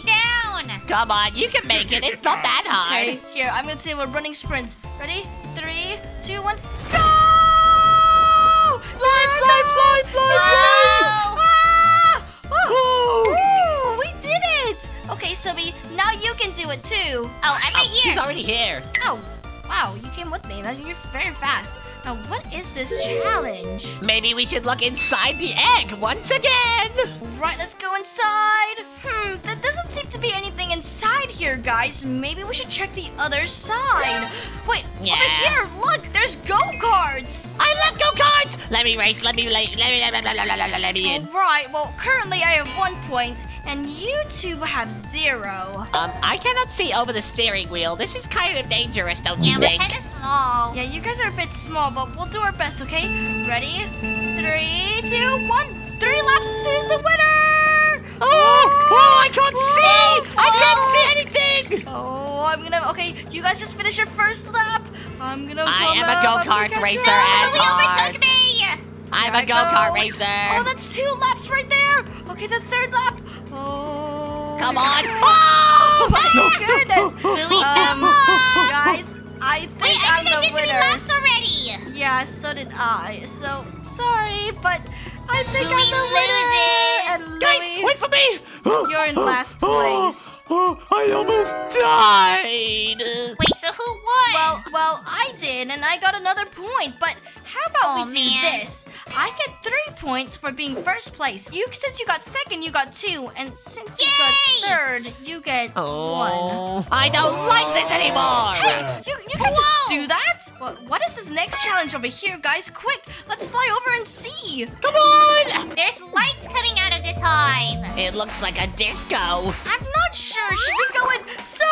Come on, you can make it. It's not that hard. Okay, here, I'm gonna say we're running sprints. Ready? Three, two, one, go! Fly, fly, fly, fly, Ah! Woo! We did it! Okay, Sophie, now you can do it too. Oh, I'm right He's here. already here. Oh, wow, you came with me. You're very fast. Now, what is this challenge? Maybe we should look inside the egg once again. Right, let's go inside. Hmm, there doesn't seem to be anything inside here, guys. Maybe we should check the other side. Wait, over here, look, there's go-karts. I love go-karts. Let me race. Let me let, let me let, let, let, let, let me in. All right, well, currently I have one point, and you two have zero. Um, I cannot see over the steering wheel. This is kind of dangerous, don't you Yeah, we're kind of small. Yeah, you guys are a bit small, but we'll do our best, okay? Ready? Three, two, one. Three laps is the winner! Oh, oh, I can't see! I can't see anything! Oh, I'm gonna. Okay, you guys just finish your first lap. I'm gonna. I am a up, go-kart gonna racer catch as overtook me. I'm a I go-kart go. racer. Oh, that's two laps right there. Okay, the third lap. Oh. Come on. Oh my goodness. Louie, Um, guys, I think Wait, I I'm think I the did three winner. laps already. Yeah, so did I. So sorry, but I think Louis I'm the winner. loses. And Guys, wait for me! you're in last place. I almost died. Wait, so who won? Well, well, I did, and I got another point. But how about Aw, we do man. this? I get three points for being first place. You, since you got second, you got two, and since you got third, you get one. Oh, I don't like this anymore. Hey, you, you can just do that. What, what is this next challenge over here, guys? Quick, let's fly over and see. Come on! There's lights coming out of this hive. It looks like a disco. I'm not sure. Should we go inside?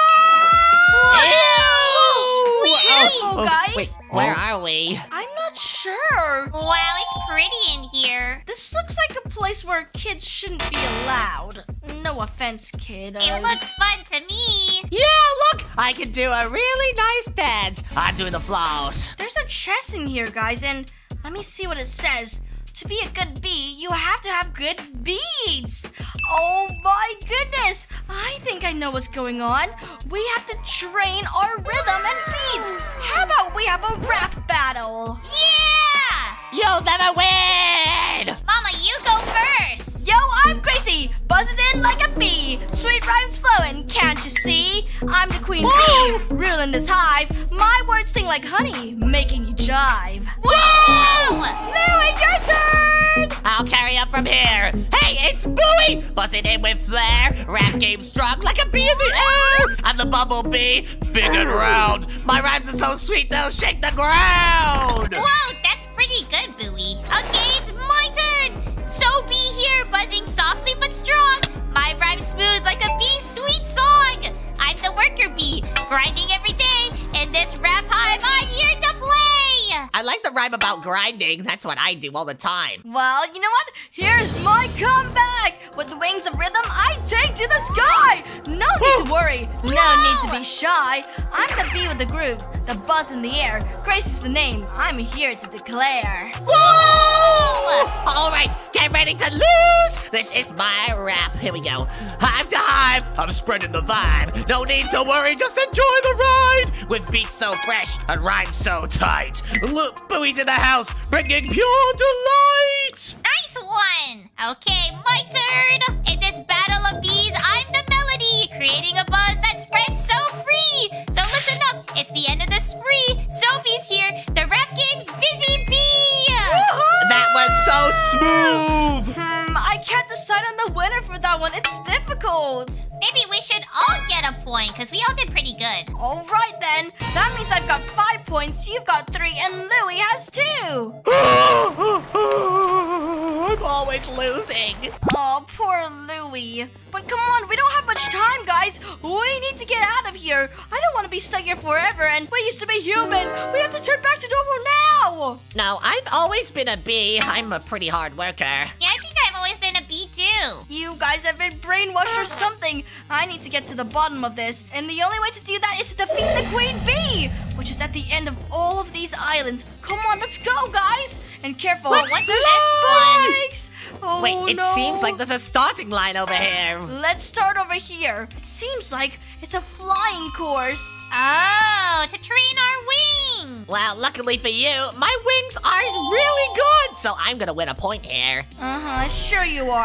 Ew! Careful, Oh, guys. Wait, where are we? I'm not sure. Wow, it's pretty in here. This looks like a place where kids shouldn't be allowed. No offense, kid. It uh, looks fun to me. Yeah, look! I can do a really nice dance. I'm doing the flows. There's a chest in here, guys, and let me see what it says. To be a good bee, you have to have good beats. Oh my goodness! I think I know what's going on. We have to train our rhythm and beats. How about we have a rap battle? Yeah! You'll never win! Mama, you go first. Yo, I'm Gracie, buzzing in like a bee. Sweet rhymes flowing, can't you see? I'm the queen bee, ruling this hive. My words sting like honey, making you jive. Whoa! Louie, your turn! I'll carry up from here. Hey, it's Bowie! Buzzing in with flair. Rap game strong like a bee in the air. I'm the bumblebee, big and round. My rhymes are so sweet they'll shake the ground. Whoa, that's pretty good, Bowie. Okay, it's my turn. So be here, buzzing softly but strong. My rhyme smooth like a bee sweet song. I'm worker bee, grinding every day. In this rap hive, I'm here to play. I like the rhyme about grinding. That's what I do all the time. Well, you know what? Here's my comeback! With the wings of rhythm, I take to the sky! No need to worry, no need to be shy. I'm the bee with the groove, the buzz in the air. Grace is the name, I'm here to declare. Whoa! All right, get ready to lose. This is my rap. Here we go. Hive to hive, I'm spreading the vibe. No need to worry, just enjoy the ride. With beats so fresh and rhymes so tight. Look, Bowie's in the house, bringing pure delight. Nice one. Okay, my turn. In this battle of bees, I'm the melody, creating a buzz that spreads so free. So listen up, it's the end of the spree. Sophie's here. The rap game's busy bee. That was so smooth. Hmm, I can't decide on the winner for that one. It's difficult. Maybe we should all get a point because we all did pretty good. All right then. That means I've got five points, you've got three, and Louie has two. I'm always losing. Oh, poor Louie. But come on, we don't have much time, guys. We need to get out of here. I don't want to be stuck here forever, and we used to be human. We have to turn back to normal now. No, I've always been a bee. I'm a pretty hard worker. Yeah, I think I've always been a bee too. You guys have been brainwashed or something. I need to get to the bottom of this, and the only way to do that is to defeat the Queen Bee, which is at the end of all of these islands. Come on, let's go, guys. And careful, Let's fly! spikes. Oh, Wait, it no. seems like there's a starting line over here. Let's start over here. It seems like it's a flying course. Oh, to train our wing. Well, luckily for you, my wings are really good, so I'm gonna win a point here. Uh huh, sure you are.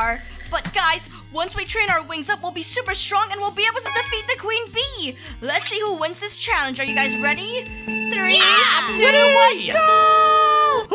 But guys, once we train our wings up, we'll be super strong and we'll be able to defeat the queen bee. Let's see who wins this challenge. Are you guys ready? Three, Yeah, two, one, go! Oh,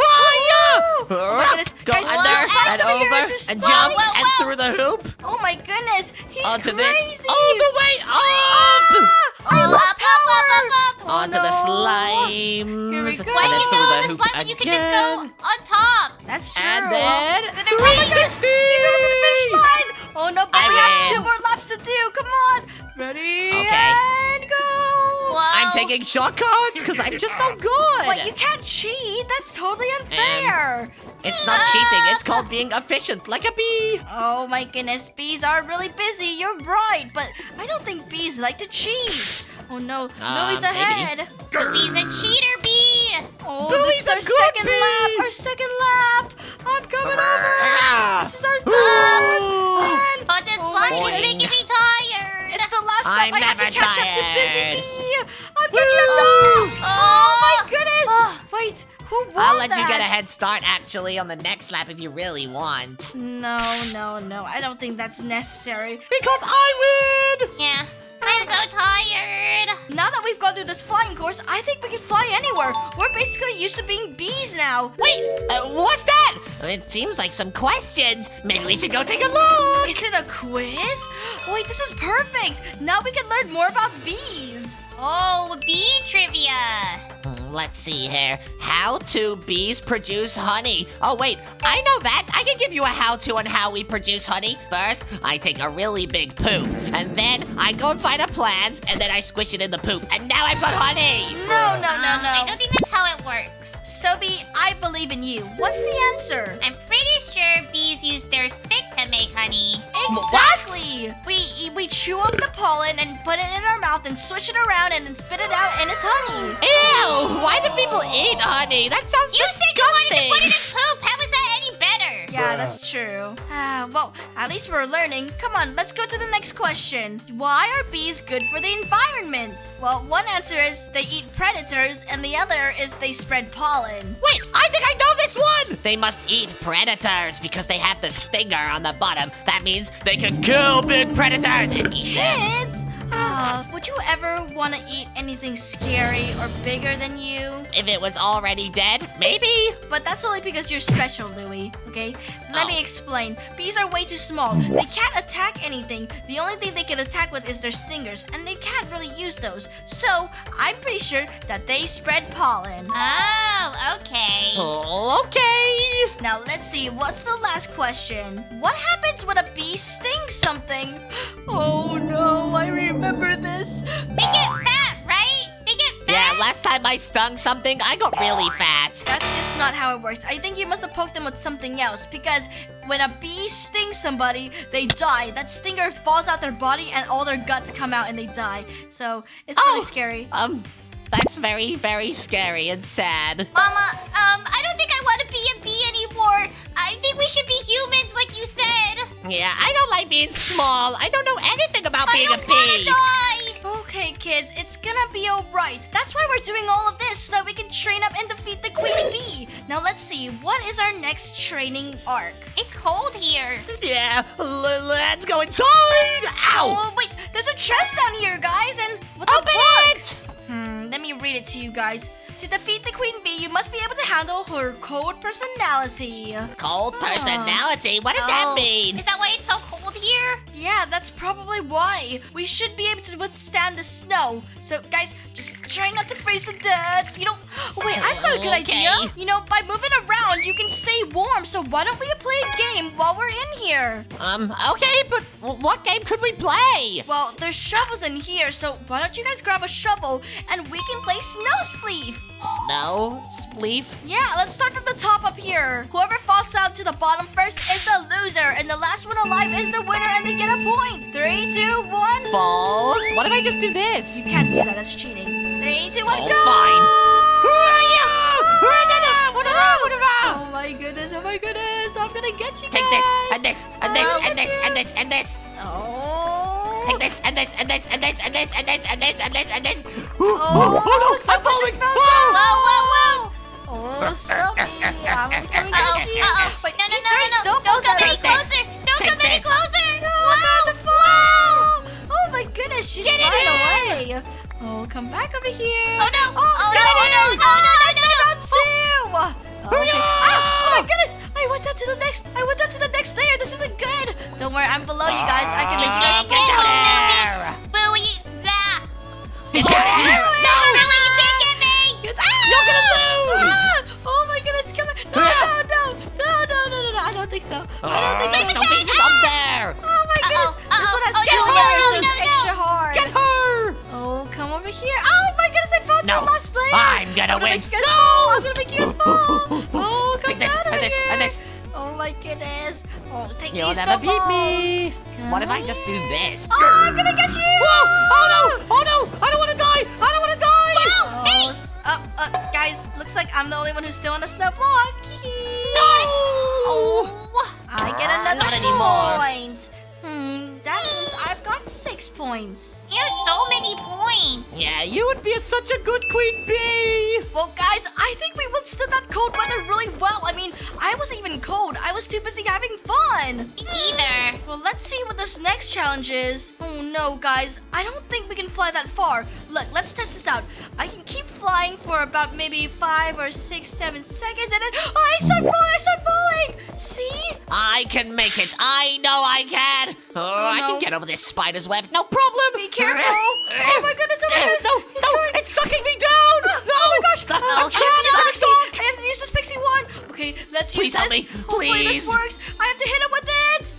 Oh my goodness, Go guys, under there's spikes and over here, and spikes. jump Whoa, and whoa. through the hoop Oh my goodness, he's onto crazy. this. Oh, the way up! Ah, I Oh, up, up, up, up, up. Oh, onto the no. slimes. Here we go. Then you go the on the hoop slime when you can just go on top? That's true. And then the right- 360. He's almost at the finish line. Oh no, but I we have two more laps to do. Come on. Ready? Okay. And go. Whoa. I'm taking shortcuts because I'm just so good. But you can't cheat. That's totally unfair. It's not cheating. It's called being efficient, like a bee. Oh my goodness, bees are really busy. You're right, but I don't think bees like to cheat. Oh no, Uh, Louie's ahead. He's a cheater bee. Oh, Billy's this is our a good second bee. lap. Our second lap. I'm coming Ah. over. This is our third. Oh. one. But this Oh one my is making me tired. Last I'm. I have to catch up to Busy tired. Bee. I'm catching up. Oh my ah! goodness. Oh. Wait, who won I'll let you get a head start actually on the next lap if you really want. No, no, no. I don't think that's necessary. Because I win! Yeah, I'm so tired. Now that we've gone through this flying course, I think we can fly anywhere. We're basically used to being bees now. Wait, uh, what's that? It seems like some questions. Maybe we should go take a look. Is it a quiz? Wait, this is perfect. Now we can learn more about bees. Oh, bee trivia. Hmm, Let's see here. How to bees produce honey. Oh, wait, I know that. I can give you a how to on how we produce honey. First, I take a really big poop, and then I go and find a plant, and then I squish it in the poop, and now I've got honey. No, no, Um, no, I no. don't think that's how it works. Sophie, I believe in you. What's the answer? I'm pretty sure bees use their spit to make honey. Exactly. We we chew up the pollen and put it in our mouth and switch it around and then spit it out, and it's honey. Ew! Why do people eat honey? That sounds You said you wanted to put it in poop. How is that any better? Yeah, that's true. Ah, well, at least we're learning. Come on, let's go to the next question. Why are bees good for the environment? Well, one answer is they eat predators, and the other is they spread pollen. Wait, I think I know this one! They must eat predators because they have the stinger on the bottom. That means they can kill big predators and eat them. Kids, ah, would you ever want to eat anything scary or bigger than you? If it was already dead, maybe? But that's only because you're special, Louie. Okay? Let Oh. me explain. Bees are way too small. They can't attack anything. The only thing they can attack with is their stingers, and they can't really use those. So, I'm pretty sure that they spread pollen. Oh, okay. Oh, okay. Now, let's see. What's the last question? What happens when a bee stings something? Oh no, I remember this. They get fat, right? They get fat. Yeah, last time I stung something, I got really fat. That's just not how it works. I think you must have poked them with something else because when a bee stings somebody, they die. That stinger falls out their body and all their guts come out and they die. So it's really Oh. scary. Um, that's very, very scary and sad. Mama, um, I don't think I want to be a bee anymore. I think we should be humans, like you said. Yeah, I don't like being small. I don't know anything about I being don't a want to bee. die. Okay, kids, it's gonna be alright. That's why we're doing all of this so that we can train up and defeat the queen bee. Now let's see, what is our next training arc? It's cold here. Yeah, let's go inside. Ow! Oh wait, there's a chest down here, guys, and what the Open book? it! Let me read it to you guys. To defeat the queen bee, you must be able to handle her cold personality. Cold personality. What does that Oh, mean? Is that why it's so cold here? Yeah, that's probably why. We should be able to withstand the snow. So, guys, just try not to freeze to death. You know, wait, I've got a good idea. You know, by moving around, you can stay warm. So, why don't we play a game while we're in here? Um, okay, but what game could we play? Well, there's shovels in here, so why don't you guys grab a shovel and we can play Snow Spleef? Snow? Spleef? Yeah, let's start from the top up here. Whoever falls out to the bottom first is the loser, and the last one alive is the winner, and they get a point. Three, two, one. Falls? What if I just do this? You can't do that, that's cheating. Three, two, one, Oh, go! fine. Who are you? Oh my goodness, oh my goodness, I'm gonna get you Take guys. this, and this, and this, and this, you. and this, and this. Oh. Take this, and this, and this, and this, and this, and this, and this, and this, and this. Oh, no, someone I'm falling. Whoa. Whoa, whoa, whoa! Oh, Sophie, I'm coming Uh-oh, you. uh-oh. Wait, No, no, no, no, no. Don't come any closer. Don't Take come any closer. Oh, God, the fall! Oh my goodness, she's Get flying away. Oh, come back over here. Oh, no. Oh, oh no, no, no, no, no, no, no, no. no no no no my goodness. I went down to the next. I went down to the next layer. This isn't good. Don't worry. I'm below you guys. I can make you guys get down there. Boo, No, really, you can't get me. You're going to lose. Oh, my goodness. Come on. No, no, no. No, no, no, no, no. I don't think so. I don't think so. There's something up there. Oh, my goodness. This one has no layers, so it's extra hard. Get hard. Oh, come over here! Oh my goodness! I fell to No, the last layer. I'm gonna I'm gonna win. make you guys fall. I'm gonna make you guys fall. Oh, come Take this, down over this, here. and this. Oh my goodness! Oh, take You'll these never beat snowballs. me. What if I just do this? Oh, I'm gonna get you! Whoa. Oh no! Oh no! I don't want to die! I don't want to die! Oh, s- uh, uh, guys, looks like I'm the only one who's still on the snow block. no. Oh. I get Ah, another not anymore. point. Hmm, that means I've got six points. You have so many points. Yeah, you would be such a good queen bee. Well, guys, I think we withstood that cold weather really well. I mean, I wasn't even cold. I was too busy having fun. Me Either. Well, let's see what this next challenge is. Oh no, guys, I don't think we can fly that far. Look, let's test this out. I can keep flying for about maybe five or six, seven seconds, and then oh, I start falling. I start falling. See? I can make it. I know I can. Oh, oh I no. can get over this spider's web. No problem. Be careful. Oh my goodness. Oh my goodness. No, He's no, going- it's sucking me down. No. Oh my gosh! No. I'm trapped in this! I have to use this pixie one! Okay, let's Please use help this. me. Hopefully this works. I have to hit him with it!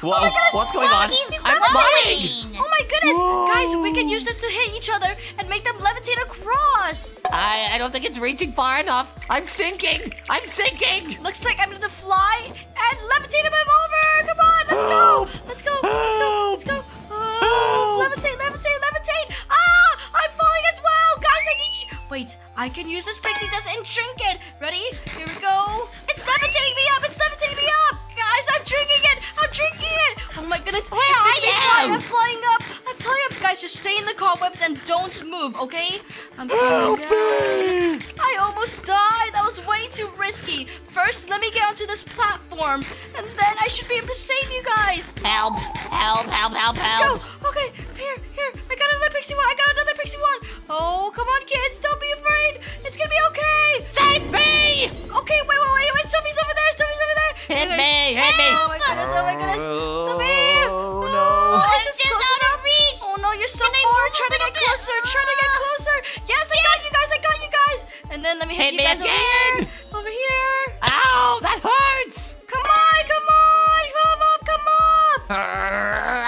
Whoa! my goodness. What's going Oh, on? He's I'm flying. Oh my goodness! Guys, we can use this to hit each other and make them levitate across! I, I don't think it's reaching far enough. I'm sinking. I'm sinking. Looks like I'm gonna fly and levitate him over! Come on, let's go! Let's go! Let's go! Let's go! Oh, levitate, levitate, levitate! Ah! I'm falling as well! Guys, I need you. Wait, I can use this pixie dust and drink it! Ready? Here we go! It's levitating me up! It's levitating me up! Guys, I'm drinking it! I'm drinking it! Oh my goodness! Where are you? I'm flying up! I'm flying up! Guys, just stay in the cobwebs and don't move, okay? I'm coming down. I almost died. That was way too risky. First, let me get onto this platform, and then I should be able to save you guys. Help! Help! Help! Help! Help! Go. Okay. Here. Here. I got another pixie one. I got another pixie one. Oh, come on, kids. Don't be afraid. It's gonna be okay. Save me! Okay. Wait. Wait. Wait. Wait. Sophie's over there. Sophie's over there. Hit Okay. me! Hit me! Oh my goodness. Oh my goodness. Sophie. Oh, Oh, no. is I'm this just close out enough? of reach. Oh no, you're so Can far. move Try to get bit? closer. Try to get closer. Yes, I got you guys. I got you guys. And then let me hit, Hit you me guys over here. again. Over here. Ow! That hurts! Come on, come on, come up, come up.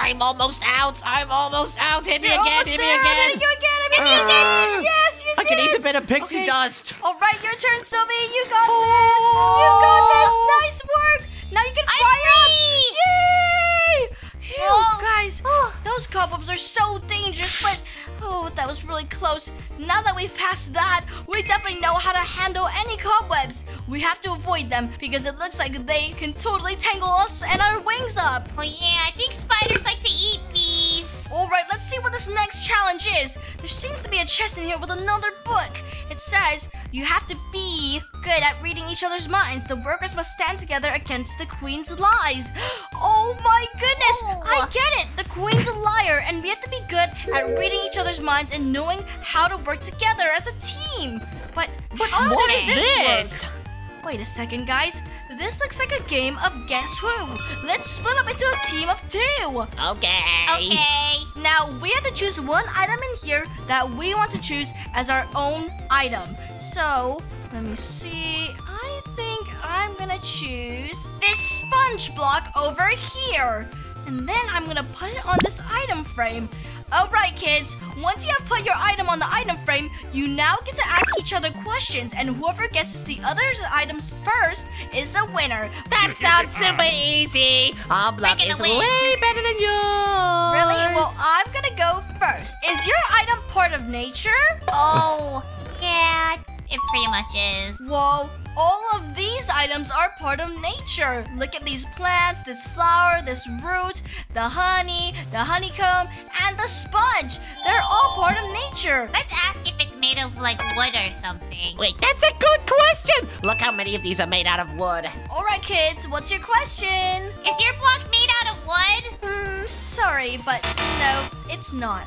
I'm almost out. I'm almost out. Hit me You're again. almost Hit me there. I'm again. hitting you again. I'm hitting you again. Yes, you I did can eat a bit of pixie Okay. dust. All right, your turn, Sylvie. You got this. You got this. Nice Oh, oh. guys, oh. those cobwebs are so dangerous, but oh, that was really close. Now that we've passed that, we definitely know how to handle any cobwebs. We have to avoid them because it looks like they can totally tangle us and our wings up. Oh yeah, I think spiders like to eat bees. All right, let's see what this next challenge is. There seems to be a chest in here with another book. It says you have to be good at reading each other's minds. The workers must stand together against the queen's lies. Oh my goodness! Oh. I get it. The queen's a liar, and we have to be good at reading each other's minds and knowing how to work together as a team. But, how does this, this? work? Wait a second, guys. This looks like a game of Guess Who. Let's split up into a team of two. Okay. Okay. Now we have to choose one item in here that we want to choose as our own item. So let me see. I think I'm gonna choose this sponge block over here. And then I'm gonna put it on this item frame. Alright kids, once you have put your item on the item frame, you now get to ask each other questions and whoever guesses the other items first is the winner. That sounds super easy. Our block Bring it is away. way better than yours. Really? Well, I'm gonna go first. Is your item part of nature? Oh, yeah, it pretty much is. Whoa, all of these these items are part of nature. Look at these plants, this flower, this root, the honey, the honeycomb, and the sponge. They're all part of nature. Let's ask if it's made of like wood or something. Wait, that's a good question. Look how many of these are made out of wood. All right, kids, what's your question? Is your block made out of wood? Hmm, sorry, but no, it's not.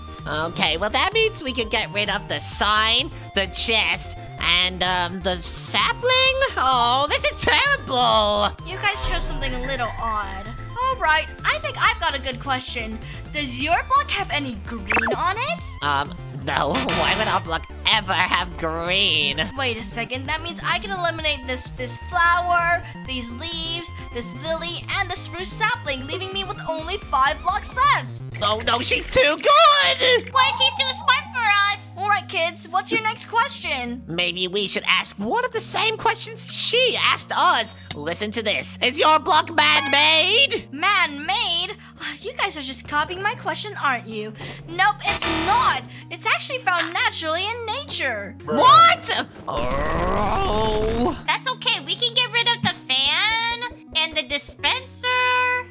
Okay, well that means we can get rid of the sign, the chest, and um, the sapling. Oh, this is terrible. You guys chose something a little odd. All right, I think I've got a good question. Does your block have any green on it? Um, no. Why would our block ever have green? Wait a second, that means I can eliminate this this flower, these leaves, this lily, and the spruce sapling, leaving me with only five blocks left. Oh no, she's too good. Why she's too smart for us? All right, kids, what's your next question? Maybe we should ask one of the same questions she asked us. Listen to this. Is your block man-made? Man-made? Ah, You guys are just copying my question, aren't you? Nope, it's not. It's actually found naturally in nature. What? Oh. That's okay. We can get rid of the fan and the dispenser.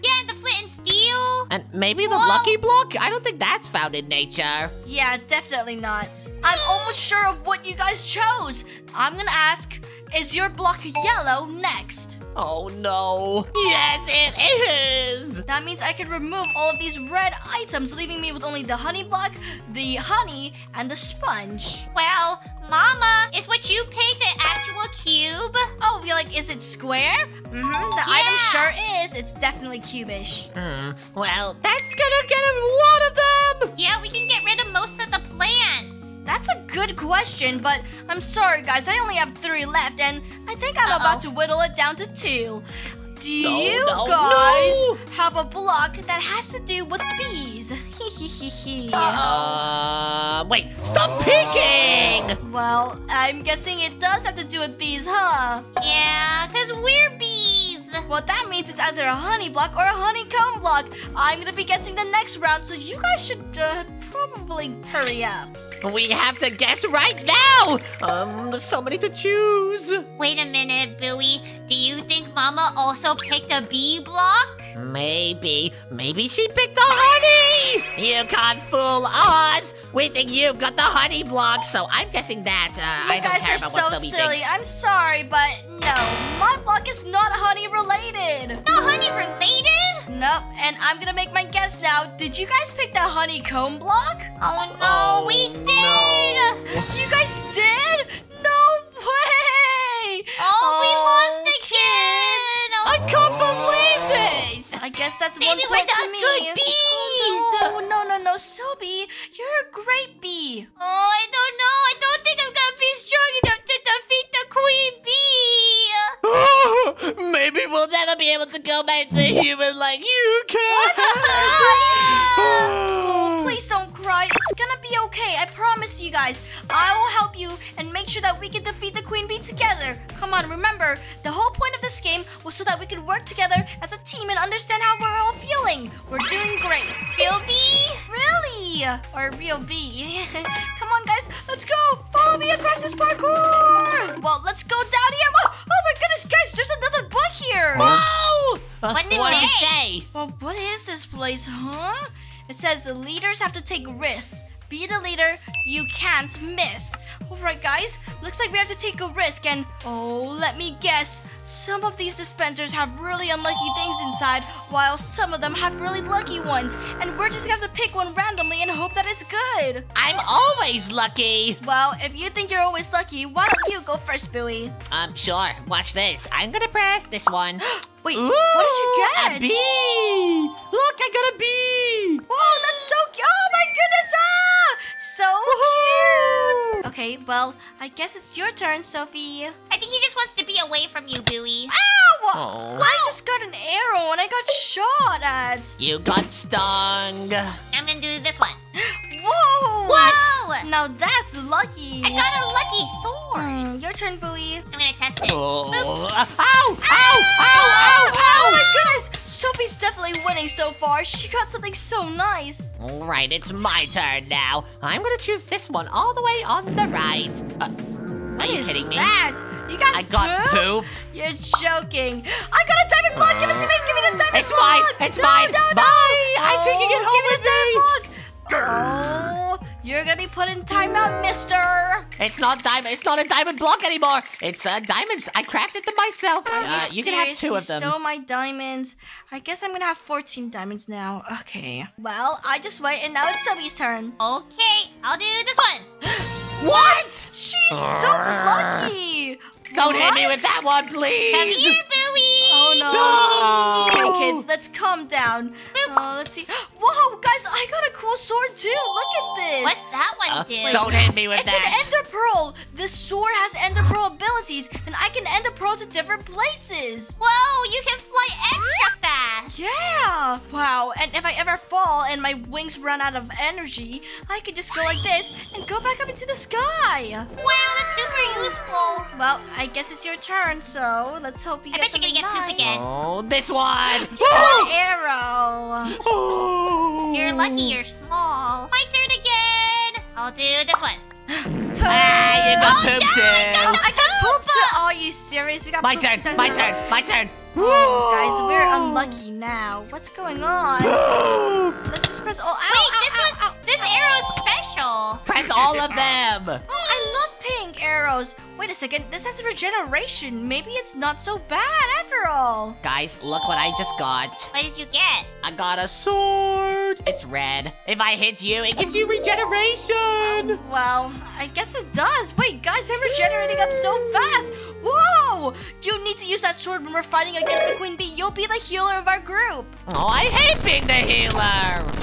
Yeah, and the flint and steel. And maybe the Whoa. lucky block? I don't think that's found in nature. Yeah, definitely not. I'm almost sure of what you guys chose. I'm gonna ask, is your block yellow next? Oh no. Yes, it is. That means I can remove all of these red items, leaving me with only the honey block, the honey, and the sponge. Well, Mama, is what you picked an actual cube? Oh, you're like, is it square? Mm-hmm, the item sure is. It's definitely cubish. Hmm. Well, that's gonna get a lot of them. Yeah, we can get rid of most of the plants. That's a good question, but I'm sorry, guys. I only have three left, and I think I'm Uh-oh. about to whittle it down to two. Do No, you no, guys no. have a block that has to do with bees? Hee hee hee hee. Uh, wait. Stop peeking. Well, I'm guessing it does have to do with bees, huh? Yeah, because we're bees. Well, that means it's either a honey block or a honeycomb block. I'm gonna be guessing the next round, so you guys should uh, probably hurry up. We have to guess right now. Um, there's so many to choose. Wait a minute, Bowie. Do you think Mama also picked a bee block? Maybe, maybe she picked the honey. You can't fool us. We think you've got the honey block, so I'm guessing that. Uh, You I don't guys care are about so what Sophie silly. thinks. I'm sorry, but no, my block is not honey related. Not honey related? Nope, and I'm gonna make my guess now. Did you guys pick the honeycomb block? Oh no, we oh, did! You guys did? No way! Oh, we oh, lost kids. again! I can't believe this. I guess that's Maybe one we're point to not me. good bees. Oh, no, no, no, Sophie, you're a great bee. Oh, I don't know. I don't think able to go back to human like you can. Please don't cry. It's gonna be okay. I promise you guys. I will help you and make sure that we can defeat the queen bee together. Come on, remember, the whole point of this game was so that we could work together as a team and understand how we're all feeling. We're doing great. Real bee? Really? Or real bee. Come on, guys. Let's go. Follow me across this parkour. Well, let's go down here. Whoa. Oh my goodness, guys. There's another book here. Whoa! What did what it did it say? say? Well, what is this place, huh? It says leaders have to take risks. Be the leader, you can't miss. Alright, guys, looks like we have to take a risk, and oh, let me guess. Some of these dispensers have really unlucky things inside, while some of them have really lucky ones. And we're just gonna have to pick one randomly and hope that it's good. I'm always lucky. Well, if you think you're always lucky, why don't you go first, Bowie? Um, sure. Watch this. I'm gonna press this one. Wait, Ooh, what did you get? A bee! Look, I got a bee! Whoa, that's so cute! Oh my goodness! Ah! So cute! Okay, well, I guess it's your turn, Sophie. I think he just wants to be away from you, Bowie. Ah, Ow! Oh. I just got an arrow and I got shot at. You got stung. I'm gonna do this one. Whoa! Whoa! Now that's lucky. I got a lucky sword. Hmm, your turn, Bowie. I'm gonna test it. Oh. Boop. Ow! Ow! Ow! Oh my goodness! Sophie's definitely winning so far. She got something so nice. All right, it's my turn now. I'm gonna choose this one all the way on the right. Uh, are What you is kidding me? that? You got I got poop. You're joking. I got a diamond block. Give it to me. Give me the diamond It's block. mine. It's no, mine. No, no. Bye. I'm taking it home give with me the me. diamond block. Oh, you're gonna be put in timeout, mister. It's not diamond. It's not a diamond block anymore. It's uh, diamonds. I crafted them myself. Are Uh, you you can have two You of them. Stole my diamonds. I guess I'm gonna have 14 diamonds now. Okay. Well, I just wait, and now it's Sophie's turn. Okay, I'll do this one. What? She's so lucky. Don't hit me with that one, please. Come here, Booey. Oh no. No. Okay, kids, let's calm down. Uh, let's see. Whoa, guys, I got a cool sword too. Look at this. What's that one Uh, do? don't hit me with that. It's that. an ender pearl. This sword has ender pearl abilities, and I can ender pearl to different places. Whoa, you can fly extra fast. Yeah! Wow, and if I ever fall and my wings run out of energy, I can just go like this and go back up into the sky. Wow, that's super useful. Well, I guess it's your turn, so let's hope you I get bet you're gonna something get poop nice. Again. Oh, this one. You got an arrow. Oh. You're lucky you're small. My turn again. I'll do this one. Ah, you got Oh, poop no, I too. Oh, I got poop too. Are you serious? We got My turn. My turn. My turn. Oh, guys, we're unlucky now. What's going on? Let's just press. Oh, ow, Wait, ow, this ow, one, ow. This arrow's special. Press all of them. Oh, I love pink arrows. Wait a second. This has regeneration. Maybe it's not so bad after all. Guys, look what I just got. What did you get? I got a sword. It's red. If I hit you, it gives you regeneration. Well, I guess it does. Wait, guys, I'm regenerating up so fast. Whoa! You need to use that sword when we're fighting against the queen bee. You'll be the healer of our group. Oh, I hate being the healer.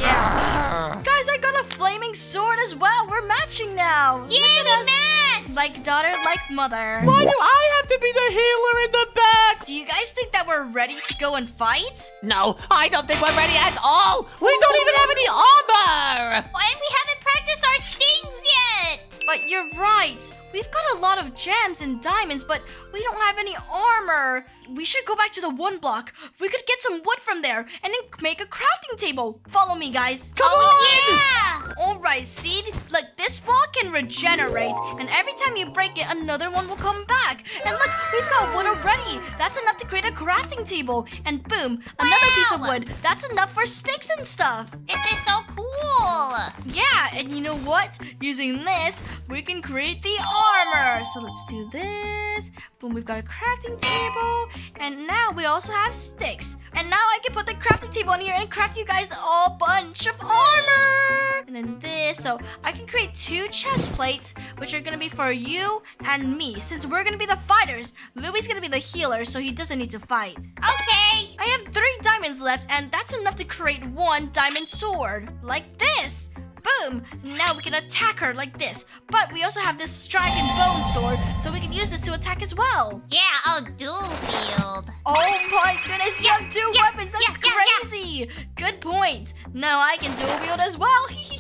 Yeah. Guys, I got a flaming sword as well. We're matching now. Yay, Look we at us. matched. Like daughter, like mother. Why do I have to be the healer in the back? Do you guys think that we're ready to go and fight? No, I don't think we're ready at all. We don't even have any armor. Oh, and we haven't practiced our stings yet. But you're right. We've got a lot of gems and diamonds, but we don't have any armor. We should go back to the one block. We could get some wood from there and then make a crafting table. Follow me, guys. Come oh, on. Yeah. Alright, Seed. Look, this block can regenerate, and every time you break it, another one will come back. And look, we've got wood already. That's enough to create a crafting table. And boom, another piece of wood. That's enough for sticks and stuff. This is so cool. Yeah, and you know what? Using this, we can create the armor. So let's do this. Boom, we've got a crafting table. And now we also have sticks. And now I can put the crafting table on here and craft you guys a bunch of armor. And then this, so I can create two chest plates, which are gonna be for you and me. Since we're gonna be the fighters, Louie's gonna be the healer, so he doesn't need to fight. Okay. I have three diamonds left, and that's enough to create one diamond sword. Like this. Boom! Now we can attack her like this. But we also have this dragon bone sword, so we can use this to attack as well. Yeah, I'll dual wield. Oh my goodness, you have two yeah, weapons! That's yeah, yeah, yeah. crazy! Good point. Now I can dual wield as well.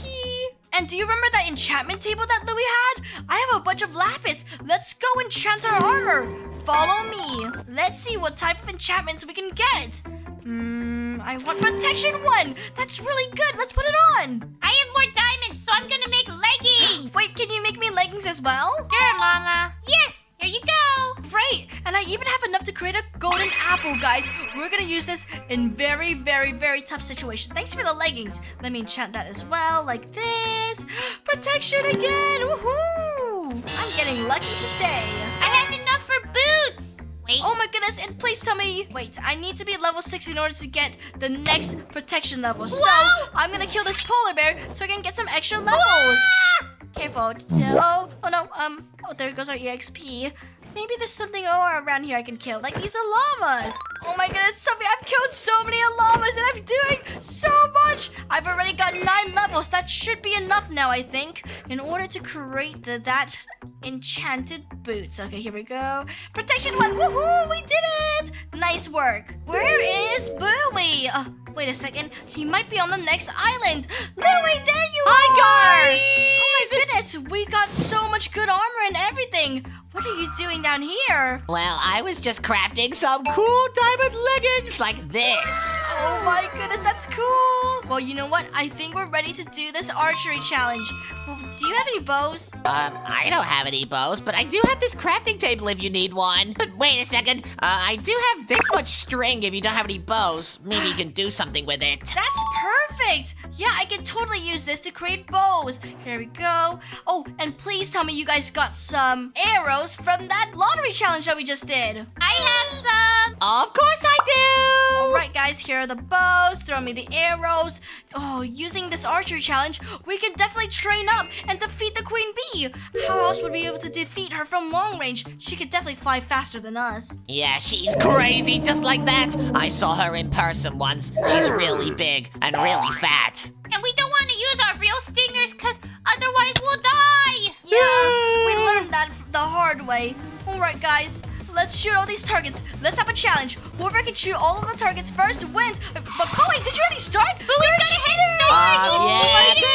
And do you remember that enchantment table that Louie had? I have a bunch of lapis. Let's go enchant our armor. Follow me. Let's see what type of enchantments we can get. Hmm, I want protection one. That's really good. Let's put it on. I have more diamonds, so I'm gonna make leggings. Wait, can you make me leggings as well? Sure, Mama. Yes, here you go. Great! And I even have enough to create a golden apple, guys. We're gonna use this in very, very, very tough situations. Thanks for the leggings. Let me enchant that as well, like this. Protection again! Woohoo! I'm getting lucky today. I have enough for boots. Wait. Oh my goodness, and please tell me. Wait, I need to be level 6 in order to get the next protection level. So, Whoa! I'm gonna kill this polar bear so I can get some extra levels. Ah! Careful. Oh, oh no. Um. Oh, there goes our EXP. Maybe there's something around here I can kill, like these llamas. Oh my goodness, Sophie, I've killed so many llamas and I'm doing so much. I've already got nine levels. That should be enough now, I think, in order to create the that enchanted boots. Okay, here we go. Protection one. Woohoo! We did it. Nice work. Where is Bowie? Uh, wait a second. He might be on the next island. Louie, there you are. Hi, guys. Oh my goodness, we got so much good armor and everything. What are you doing down here? Well, I was just crafting some cool diamond leggings like this. Oh my goodness, that's cool. Well, you know what? I think we're ready to do this archery challenge. Do you have any bows? Um, I don't have any bows, but I do have this crafting table if you need one. But wait a second. Uh, I do have this much string if you don't have any bows. Maybe you can do something with it. That's perfect. Yeah, I can totally use this to create bows. Here we go. Oh, and please tell me you guys got some arrows from that lottery challenge that we just did. I have some. Of course I do! All right, guys, here are the bows. Throw me the arrows. Oh, using this archery challenge, we can definitely train up and defeat the queen bee. How else would we be able to defeat her from long range? She could definitely fly faster than us. Yeah, she's crazy, just like that. I saw her in person once. She's really big and really fat. And we don't want to use our real stingers because otherwise we'll die. Yeah, we learned that the hard way. All right, guys. Let's shoot all these targets. Let's have a challenge. Whoever can shoot all of the targets first wins. But Chloe, did you already start? But we've got a head start. Oh, He's yeah. cheating.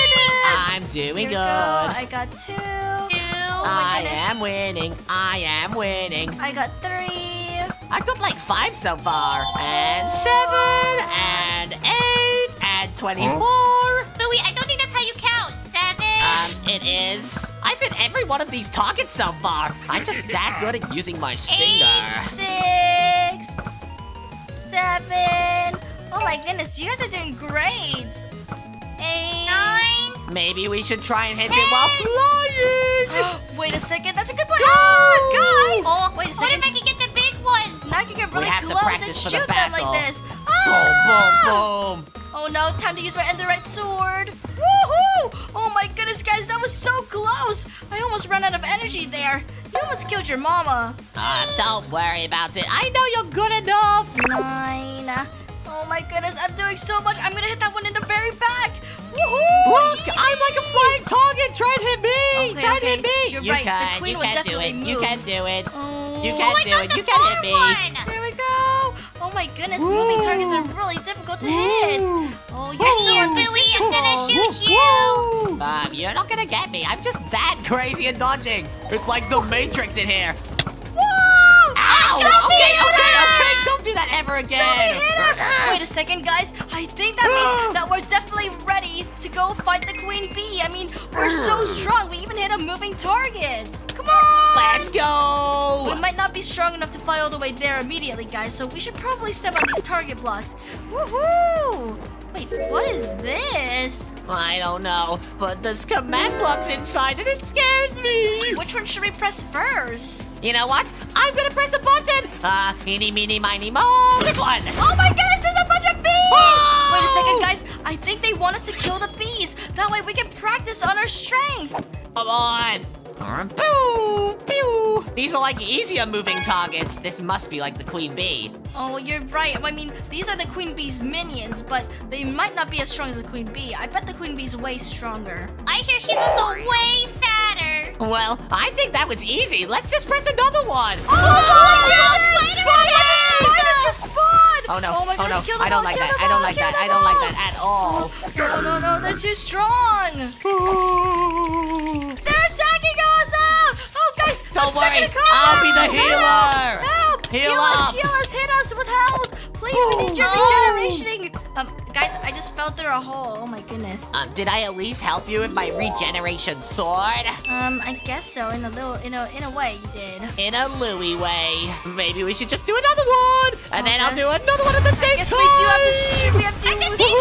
I'm doing good. go. I got two. Two. I am winning. I am winning. I got three. I've got like five so far. And seven, and eight, and 24. Louie, I don't think that's how you count. Seven. Um, it is. I've hit every one of these targets so far. I'm just that good at using my stinger. Six. Seven. Oh my goodness, you guys are doing great. Eight. Nine. Maybe we should try and hit it while flying. Wait a second, that's a good point. Ah, guys! Oh, Wait a What second. if I can get the big one? Now I can get We really have to close and practice for the shoot them like battle. this. Boom, Ah! boom, boom. Oh no, time to use my Enderite sword. Woohoo! Oh my goodness, guys, that was so close. I almost ran out of energy there. You almost killed your mama. Uh, don't worry about it. I know you're good enough. Nine. Oh my goodness, I'm doing so much. I'm gonna hit that one in the very back. Woohoo! Look, Easy. I'm like a flying target. Try and hit You're you right, the can. queen you can do it. You move. can do it. Oh. You Oh, can I do it. the You can hit me. one. There we go. Oh my goodness, moving targets are really difficult to hit. Oh, you're so Billy. I'm gonna shoot you. You're not gonna get me. I'm just that crazy at dodging. It's like the Matrix in here. Whoa! Ow! Okay, okay, okay. Don't that ever again. Wait a second, guys. I think that means that we're definitely ready to go fight the queen bee. I mean, we're so strong. We even hit a moving target. Come on! Let's go. We might not be strong enough to fly all the way there immediately, guys, so we should probably step on these target blocks. Woohoo! Wait, what is this? I don't know, but this command blocks inside and it scares me. Which one should we press first? You know what? I'm gonna press a button. Uh, eeny, meeny, miny, mo. This one. Oh my goodness, there's a bunch of bees! Whoa! Wait a second, guys. I think they want us to kill the bees. That way we can practice on our strengths. Come on. Pew, pew. These are like easier moving targets. This must be like the queen bee. Oh, you're right. I mean, these are the queen bee's minions, but they might not be as strong as the queen bee. I bet the queen bee's way stronger. I hear she's also way fatter. Well, I think that was easy. Let's just press another one. Oh, Spider-Man! Spiders just spawned! Oh no! Oh my oh goodness, no! kill them I don't all, like kill that. I don't all, like kill that. I don't like that at all. No, no, no, they're too strong. They're attacking us! Guys, I'm Don't worry. I'll be the healer. Heal heal up. us! Heal us! Hit us with health! Please, we need your Oh. regeneration. Um, guys, I just fell through a hole. Oh my goodness. Um, did I at least help you with my regeneration sword? Um, I guess so. In a little, in a, in a way, you did. In a Louie way. Maybe we should just do another one, and then I'll do another one at the same Guess time. we do have to. We have to. At the same time?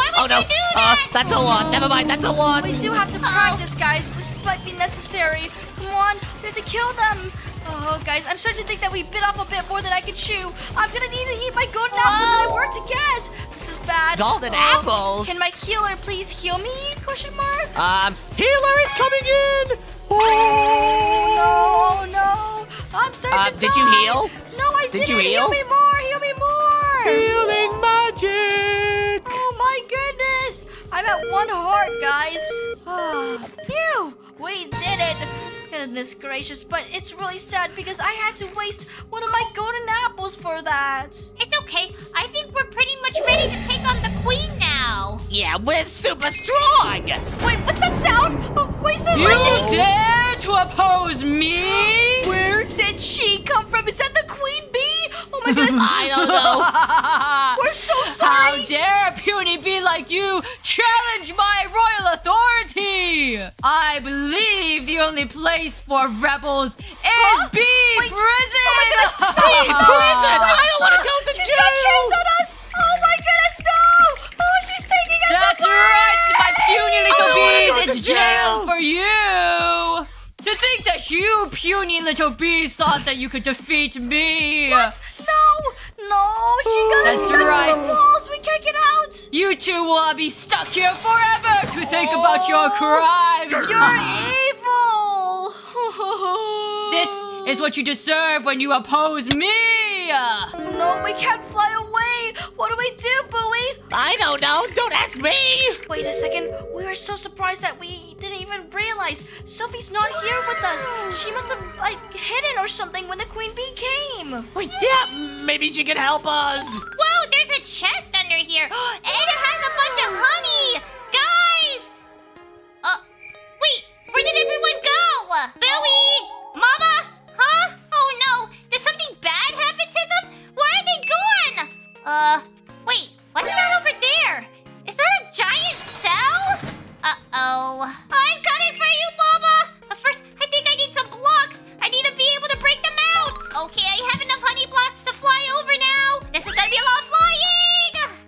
Why would Oh no! you do that? Uh, that? that's a lot. Never mind. That's a lot. We do have to practice, guys. This might be necessary. Come on, we have to kill them. Oh, guys, I'm starting to think that we bit off a bit more than I can chew. I'm gonna need to eat my golden apples that I worked to get. This is bad. Golden Oh, apples? Can my healer please heal me? Question mark. Um, healer is coming in. Oh. No, no. I'm starting Uh, to did you heal? No, I Did didn't. you heal? Heal me more. Heal me more. Healing magic. Oh my goodness! I'm at one heart, guys. Ah, phew! We did it. Goodness gracious, but it's really sad because I had to waste one of my golden apples for that. It's okay. I think we're pretty much ready to take on the queen now. Yeah, we're super strong. Wait, what's that sound? Oh, wait, is that You lightning? dare to oppose me? Where did she come from? Is that the queen bee? I don't know. We're so sorry. How dare puny be like you challenge my royal authority? I believe the only place for rebels is huh? B Wait, prison. Oh my goodness, B prison. I don't want to go to jail. She's got chains on us. Oh my goodness, no. Oh, she's taking us That's away. right, my puny little bees. It's jail. jail for you. To think that you puny little bees thought that you could defeat me. What? No! No! She got us That's stuck to right. the walls! We can't get out! You two will be stuck here forever to think about your oh, crimes. You're evil! This is what you deserve when you oppose me. No, we can't fly away! What do we do, Bowie? I don't know. Don't ask me. Wait a second. We were so surprised that we didn't even realize Sophie's not here with us. She must have, like, hidden or something when the Queen Bee came. Wait, yeah, maybe she can help us. Whoa, there's a chest under here. And it has a bunch of honey. Guys! Uh, wait, where did everyone go? Bowie! Mama? Huh? Oh no, did something bad happen to them? Where are they gone? Uh, wait, what's that over there? Is that a giant cell? Uh-oh. I'm coming for you, Mama! But first, I think I need some blocks. I need to be able to break them out. Okay, I have enough honey blocks to fly over now. This is gonna be a lot of flying!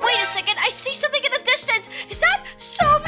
Wait a second. I see something in the distance. Is that Sophie?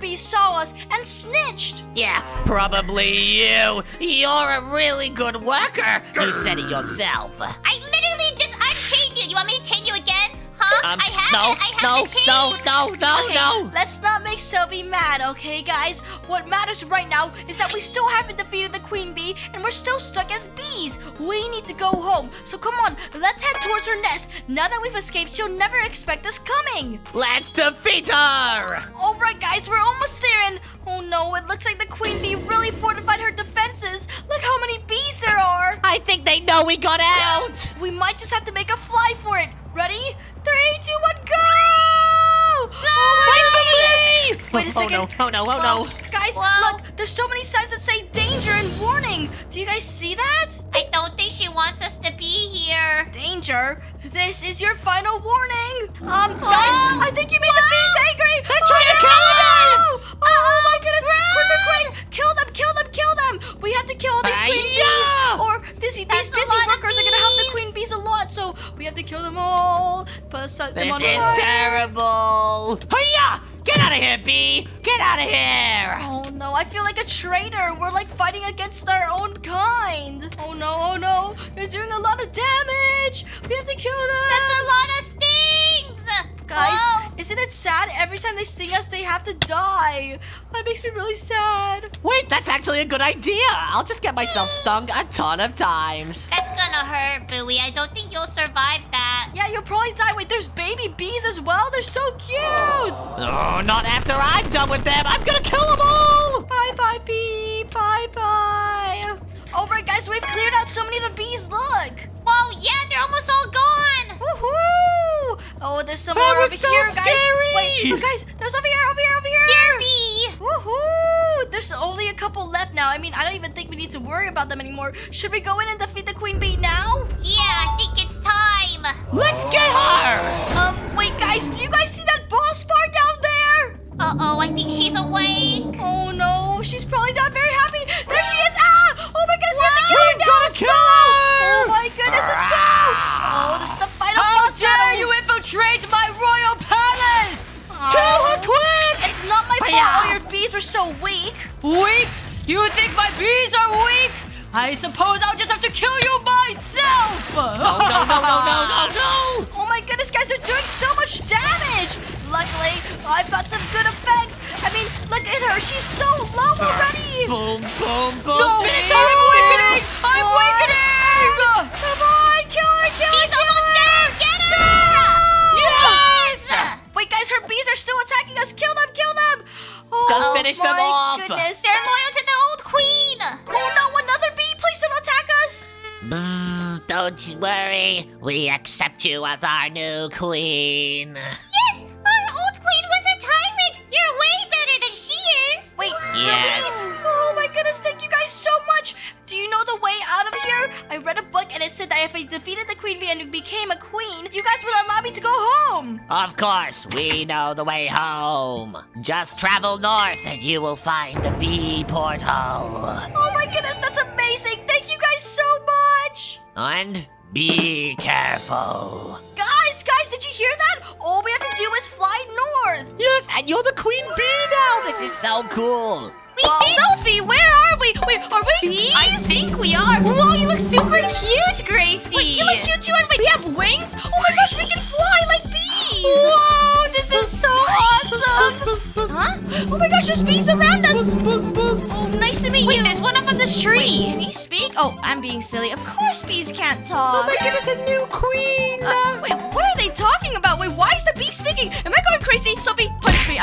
Her saw us and snitched. Yeah, probably you. You're a really good worker. You said it yourself. Um, I have no, it! I have no, the chain! no, no, no, Okay, no. Let's not make Sylvie mad, okay, guys? What matters right now is that we still haven't defeated the queen bee and we're still stuck as bees. We need to go home. So come on, let's head towards her nest. Now that we've escaped, she'll never expect us coming. Let's defeat her. All right, guys, we're almost there, and oh no, it looks like the queen bee really fortified her defenses. Look how many bees there are. I think they know we got out. We might just have to make a fly for it. Ready? Three, two, one, go! Oh my goodness. Oh, Wait a oh, second. Oh no, oh no, oh no. Guys, Whoa. look, there's so many signs that say danger and warning. Do you guys see that? I don't think she wants us to be here. Danger? This is your final warning. Um, guys, Whoa. I think you made the bees angry. They're trying to kill us. Oh, oh my goodness! Quick, quick, quick! Kill them! Kill them! Kill them! We have to kill all these queen bees, or these, these That's busy workers are gonna help the queen bees a lot. So we have to kill them all. But set them This on is fire. terrible. Hiya! Get out of here, bee! Get out of here! Oh no, I feel like a traitor. We're like fighting against our own kind. Oh no, oh no. They're doing a lot of damage. We have to kill them. That's a lot of stings! Guys, Whoa. isn't it sad? Every time they sting us, they have to die. That makes me really sad. Wait, that's actually a good idea. I'll just get myself stung a ton of times. That's gonna hurt, Bowie. I don't think you'll survive that. Yeah, you'll probably die. Wait, there's baby bees as well. They're so cute. Oh, not after I'm done with them. I'm gonna kill them all. Bye bye, bee. Bye bye. All right, guys, we've cleared out so many of the bees. Look. Whoa, yeah, they're almost all gone! Woohoo! Oh, there's some That more was over so here, guys. scary. Wait, look, guys, there's over here, over here, over here. Here, bee! Woohoo! There's only a couple left now. I mean, I don't even think we need to worry about them anymore. Should we go in and defeat the queen bee now? Yeah, I think it's time. Let's get her. Um, wait, guys, do you guys see that boss bar down there? Uh-oh, I think she's awake. Oh no, she's probably not very happy. There she is! Ah! Oh my goodness, we have to kill her We've now! gotta Let's kill go! her! Oh my goodness, let's go! Battle! you infiltrate my royal palace? Kill her quick. It's not my fault all your bees were so weak. Weak? You think my bees are weak? I suppose I'll just have to kill you myself! No, no, no, no, no, no, no. Oh my goodness, guys, they're doing so much damage! Luckily, I've got some good effects. I mean, look at her, she's so low ah. already! Boom, boom, boom. No, Finish I'm her. weakening! I'm What? weakening! Guys, her bees are still attacking us. Kill them, kill them! Oh, Does finish them my off. goodness. They're loyal to the old queen. Oh no, another bee! Please don't attack us! Bzz, Don't you worry. We accept you as our new queen. Yes, our old queen was a tyrant. You're way better than she is. Wait, Yes. really? Thank you guys so much. Do you know the way out of here? I read a book and it said that if I defeated the queen bee and became a queen, you guys would allow me to go home. Of course, we know the way home. Just travel north and you will find the bee portal. Oh my goodness, that's amazing. Thank you guys so much. And be careful. Guys, guys, did you hear that? All we have to do is fly north. Yes, and you're the queen bee now. This is so cool. Sophie, where are we? Wait, are we bees? I think we are. Whoa, you look super cute, Gracie. Wait, you look cute too, and wait, we have wings? Oh my gosh, we can fly like bees! Whoa, this is so awesome. Buzz, buzz, Huh? Oh my gosh, there's bees around us! buzz, buzz, buzz. Oh, nice to meet Wait, you. there's one up on this tree. Can you speak? Oh, I'm being silly. Of course bees can't talk. Oh my goodness, a new queen! Uh, wait, what are they talking about? Wait, why is the bee speaking? Am I going crazy? Sophie, punch me.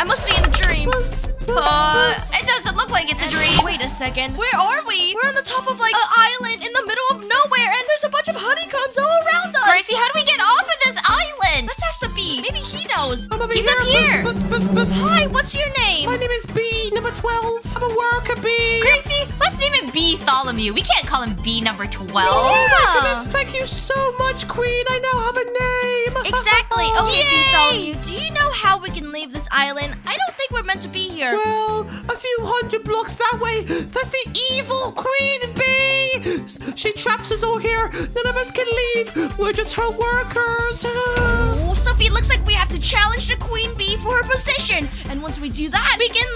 Like it's a dream. Wait a second. Where are we? We're on the top of like an island in the middle of nowhere, and there's a bunch of honeycombs all around us. Gracie, how do we get off of this island? Let's ask the bee. Maybe he knows. I'm over he's here. up here. Buzz, buzz, buzz, buzz. Hi, what's your name? My name is Bee, number 12. I'm a worker bee. Gracie, let's name him Bartholomew. We can't call him Bee number 12. Oh my Yeah. goodness, thank you so much, Queen. I now have a name. Exactly. Okay, Yay! Bartholomew, do you know how we can leave this island? I don't think we're meant to be here. Well, a few hundred blocks that way. That's the evil Queen Bee. She traps us all here. None of us can leave. We're just her workers. Oh, Sophie, it looks like we have to challenge the queen bee for her position. And once we do that, we can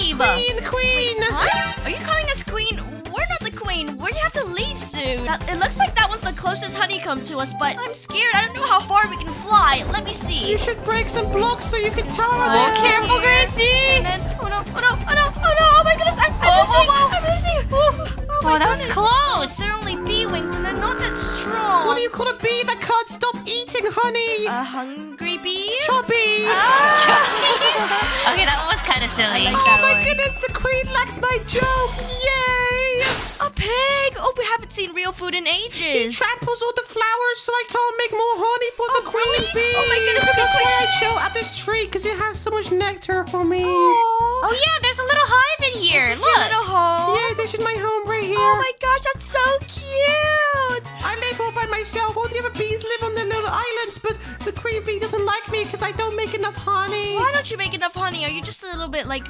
leave. Queen, Queen. Huh? Are you calling us queen? We're queen. We have to leave soon. That- it looks like that one's the closest honeycomb to us, but I'm scared. I don't know how far we can fly. Let me see. You should break some blocks so you can tower Oh, them. careful, Gracie. Then, oh no, oh no, oh no, oh no, oh my goodness, I'm, I'm losing, whoa, whoa. I'm losing. Oh, Oh, my that was close. They're only bee wings and they're not that strong. What do you call a bee that can't stop eating honey? A hungry bee? Choppy. Ah. okay, that one was kind of silly. Like oh my one. goodness, the queen likes my joke. Yay! A pig! Oh, we haven't seen real food in ages. He tramples all the flowers so I can't make more honey for the oh, queen really? bee. Oh my goodness, That's why I chill at this tree because it has so much nectar for me. Oh, Oh yeah, there's a little hive in here. is this your Look. little home? Yeah, this is my home right oh here. Oh my gosh, that's so cute! I live all by myself. All the other bees live on their little islands, but the queen bee doesn't like me because I don't make enough honey. Why don't you make enough honey? Are you just a little bit like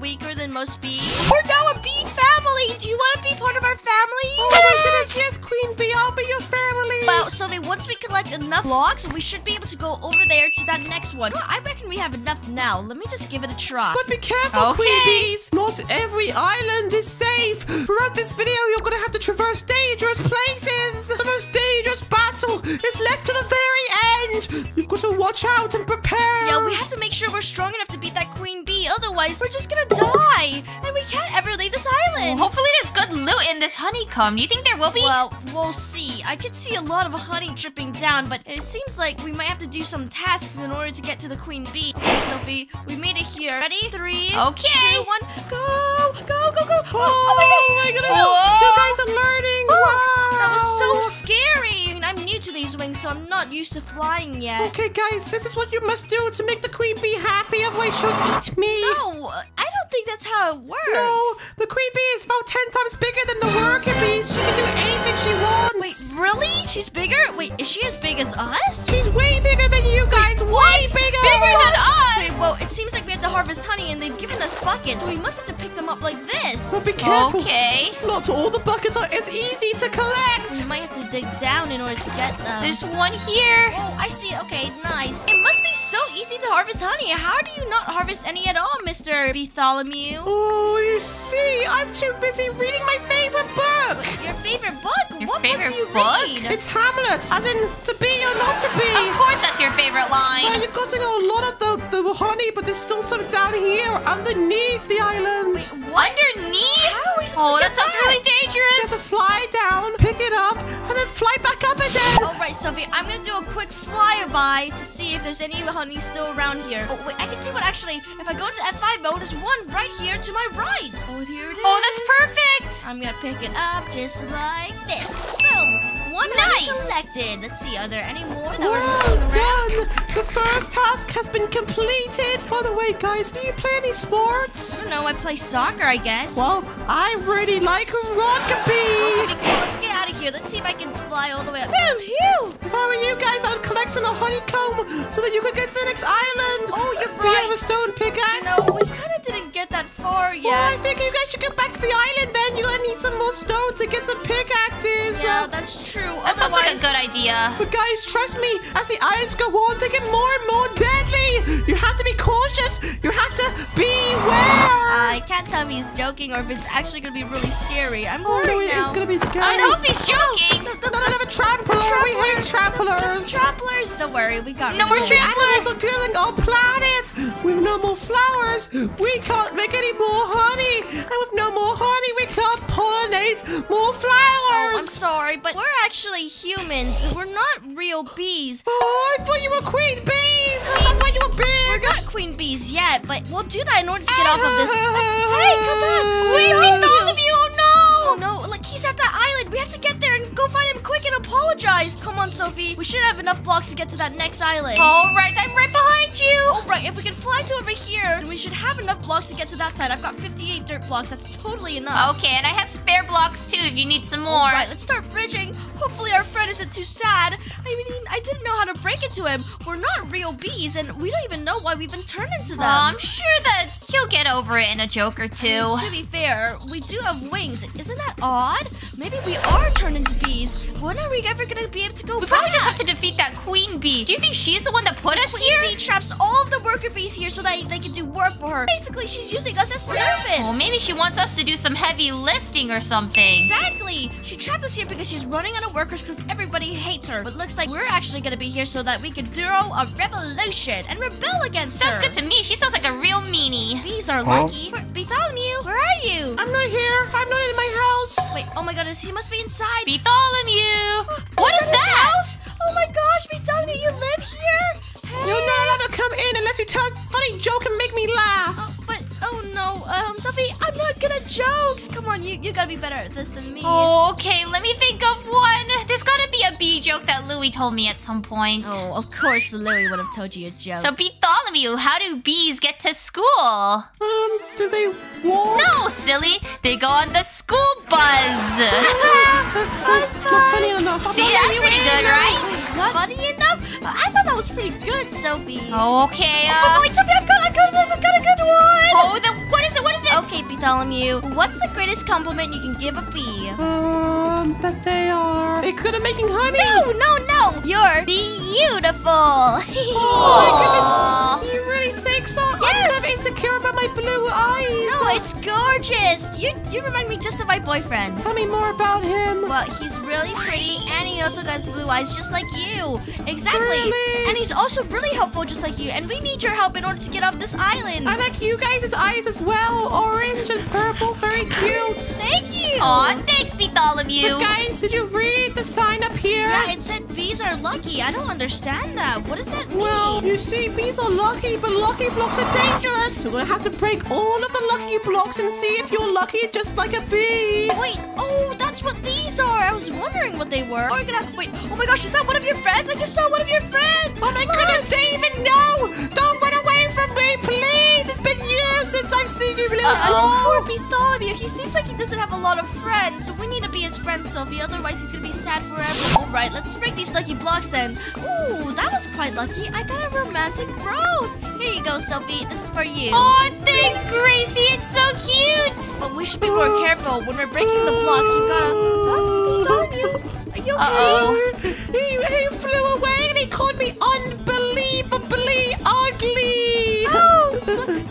weaker than most bees? We're now a bee family. Do you want to be part of our family? Oh my goodness, yes, queen bee, I'll be your family. Well, Sophie, once we collect enough logs, we should be able to go over there to that next one. I reckon we have enough now. Let me just give it a try. But be careful, Queen Bees! Not every island is safe! Throughout this video, you're gonna have to traverse dangerous places! Is the most dangerous battle is left to the very end! You've got to watch out and prepare! Yeah, we have to make sure we're strong enough to beat that queen bee. Otherwise, we're just gonna die, and we can't ever leave this island. Hopefully there's good loot in this honeycomb. Do you think there will be? Well, we'll see. I can see a lot of honey dripping down, but it seems like we might have to do some tasks in order to get to the queen bee. Okay, Sophie, we made it here. Ready? Three, Okay. two, one, go, go, go, go! Oh, oh my gosh! Oh goodness! Whoa. You guys are learning! Wow! That was so scary. And I'm new to these wings, so I'm not used to flying yet. Okay, guys, this is what you must do to make the queen bee happy, otherwise she'll eat me! No, I don't think that's how it works. No, the queen bee is about ten times bigger than the worker bees. She can do anything she wants. Wait, really? She's bigger? Wait, is she as big as us? she's way bigger than you guys. way bigger. Bigger than us! Okay, well, it seems like we have to harvest honey, and they've given us buckets, we must have to pick them up like this. But be careful. Okay. Not all the buckets are as easy to We might have to dig down in order to get them. There's one here. Oh, I see. Okay, nice. It must be so easy to harvest honey. How do you not harvest any at all, Mr. Bartholomew? Oh, you see, I'm too busy reading my favorite book. Your favorite book? Your what favorite book do you book? read? It's Hamlet, as in to be or not to be. Of course that's your favorite line. Well, you've got to go a lot of the, the honey, but there's still some down here underneath the island. Underneath? How are we supposed Oh, to that sounds back. really You have to dangerous. fly down, pick it up, and then fly back up again. All right, Sophie, I'm gonna do a quick flyby to see if there's any honey still around here. Oh, wait, I can see one actually. If I go into F5 mode, there's one right here to my right. Oh, here it is. Oh, that's perfect. I'm gonna pick it up just like this. Boom. One Nice. collected. Let's see, are there any more that were Well around? done! The first task has been completed. By the way, guys, do you play any sports? I don't know, I play soccer, I guess. Well, I really like rugby. Let's get out of here. Let's see if I can fly all the way up. Phew. If I were you guys, I would collect some honeycomb so that you could get to the next island. Oh, you're right. Do you have a stone pickaxe? No, we kind of didn't get that far yet. Well, I think you guys should go back to the island then. You're gonna need some more stone to get some pickaxes. Yeah, that's true. That sounds like a good idea. But guys, trust me, as the islands go on, they get more and more deadly. You have to be cautious. You have to beware. I can't tell if he's joking or if it's actually gonna be really scary. I'm Oh, no, worried it now. is gonna be scary. I hope he's joking. The, the, Not another trampler. We hate tramplers. tramplers, don't worry, we got No more. Animals are killing our planet. With no more flowers, we can't make any more honey. And with no more honey, can't pollinate more flowers. Oh, I'm sorry, but we're actually humans. We're not real bees. Oh, I thought you were queen bees. That's why you were We're not queen bees yet, but we'll do that in order to get off of this. Hey, come back! Wait, Where are Bartholomew, you? Oh no, like he's at that island. We have to get there and go find him quick and apologize. Come on, Sophie. We should have enough blocks to get to that next island. All right, I'm right behind you. All right, if we can fly to over here, then we should have enough blocks to get to that side. I've got 58 dirt blocks. That's totally enough. Okay, and I have spare blocks too if you need some more. All right, let's start bridging. Hopefully our friend isn't too sad. I mean, I didn't know how to break it to him. We're not real bees, and we don't even know why we've been turned into them. Well, I'm sure that he'll get over it in a joke or two. To be fair, we do have wings. Isn't that odd? Maybe we are turned into bees. When are we ever gonna be able to go We probably just have to defeat that queen bee. Do you think she's the one that put us Queen here? bee traps all of the worker bees here so that they can do work for her. Basically, she's using us as servants. Well, maybe she wants us to do some heavy lifting or something. Exactly! She trapped us here because she's running out of workers because everybody hates her. But looks like we're actually gonna be here so that we can throw a revolution and rebel against Sounds her. Sounds good to me. She sounds like a real meanie. Bees are lucky. Bartholomew, where are you? I'm not here. I'm not in my house. Wait, oh my goodness, he must be inside. Bartholomew! What is that? house? Oh my gosh, Bartholomew, you live here? Hey. You're not allowed to come in unless you tell a funny joke and make me laugh. Oh, oh no, um, Sophie, I'm not good at jokes. Come on, you you gotta be better at this than me. Oh, okay, let me think of one. There's gotta be a bee joke that Louie told me at some point. Oh, of course, Louie would have told you a joke. So, Bartholomew, how do bees get to school? Um, do they walk? No, silly. They go on the school buzz. That's Not funny enough. I'm See, that's pretty in. good, right? Not funny enough? I thought that was pretty good, Sophie. Okay, Oh, uh... wait, Sophie, I've got, I've got, I've got a good one. Oh, the, what is it? What is it? Okay, Bartholomew, what's the greatest compliment you can give a bee? Um, that they are. They good at making honey. No, no, no! You're beautiful! Oh my goodness. Do you really think so? I'm Yes. kind of insecure about my blue eyes. no, it's gorgeous! You, you remind me just of my boyfriend. Tell me more about him. Well, he's really pretty, and he also has blue eyes just like you. Exactly. Really? And he's also really helpful just like you, and we need your help in order to get off this island. I like you guys' eyes as well. Orange and purple. Very cute. Thank you! Aw, thanks, both of you. But guys, did you read the sign up here? Yeah, it said bees are lucky. I don't understand that. What does that mean? Well, you see, bees are lucky, but lucky blocks are dangerous. We're gonna have to break all of the lucky blocks and see if you're lucky just like a bee. Wait, oh, that's what these are. I was wondering what they were. Oh, we're gonna have to wait. Oh my gosh, is that one of your friends? I just saw one of your friends. Oh my goodness, David, no! Don't run away from me, please! It's been years since I've seen you, little Oh, poor. Bartholomew. He seems like he doesn't have a lot of friends. We need to be his friend, Sophie. Otherwise, he's gonna be sad forever. All right, let's break these lucky blocks then. Ooh, that was quite lucky. I got a romantic rose. Here you go, Sophie. This is for you. Oh, thanks, Gracie. It's so cute. But we should be more careful when we're breaking the blocks. We gotta. Oh, Bartholomew, are you okay? Uh-oh. He, he flew away and he called me unbelievably ugly. Oh,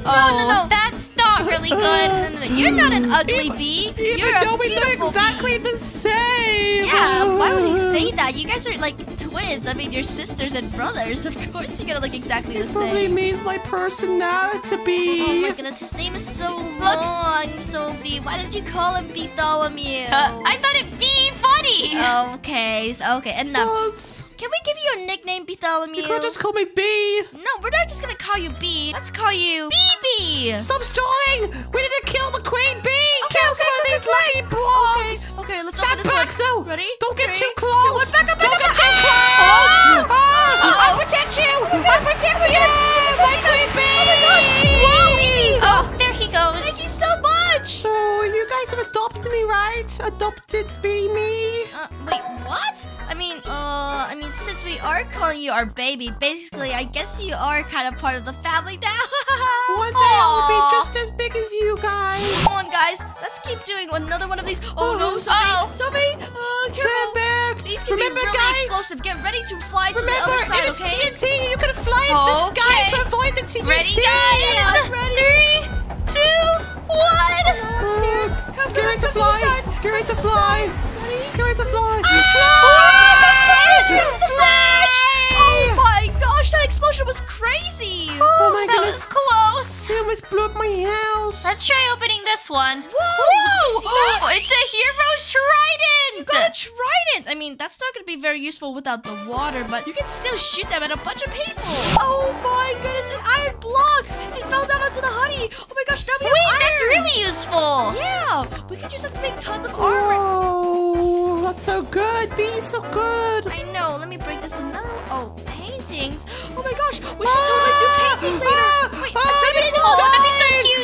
Oh, no, no. that's not really good. No, no, no. You're not an ugly bee. Even you're though we look exactly the same. Yeah, why would he say that? You guys are like twins. I mean, you're sisters and brothers. Of course, you're gonna look exactly the same. It probably means my personality Oh my goodness, his name is so long, Sophie. Why did you call him Bartholomew? Uh, I thought it'd be Okay, so, okay, enough. Buzz. Can we give you a nickname, Bartholomew? You can't just call me B. No, we're not just gonna call you B. Let's call you BB. Stop stalling! We need to kill the queen bee! Okay, kill okay, some of these okay. lucky blocks! Okay, okay let's Stand back one. though! Ready? Don't get Three, too two, close! one. Back up, back Don't up, get back too close! Oh! Ah, I'll protect you! I'll protect you! My queen bee! Oh, there he goes. Guys have adopted me, right? Adopted be me? Uh, wait, what? I mean, uh, I mean, since we are calling you our baby, basically, I guess you are kind of part of the family now. One day I'll be just as big as you guys. Come on, guys, let's keep doing another one of these. Oh no, Sophie, Uh-oh. Sophie, uh, Stand back! These can Remember, be really guys! explosive. Get ready to fly to the other side, if it's okay? TNT, you can fly into the sky to avoid the TNT. Ready, guys? Ready. Three, two, one. Scared. Come, Get ready to fly. Get ready to fly. Get ready to fly. Oh my gosh, that explosion was crazy! Oh my that goodness. was close. You almost blew up my house. Let's try opening this one. Whoa! Did you see that? Oh, it's a hero's trident. You got a trident! I mean, that's not gonna be very useful without the water, but you can still shoot them at a bunch of people! Oh my goodness, an iron block! It fell down onto the honey! Oh my gosh, now we Wait, have that's really useful. Yeah! We could use that to make tons of armor! Oh, that's so good. Be so good. I know, let me break this down. Oh, paintings? Oh my gosh, we should totally do paintings later! Ah! Wait, ah, a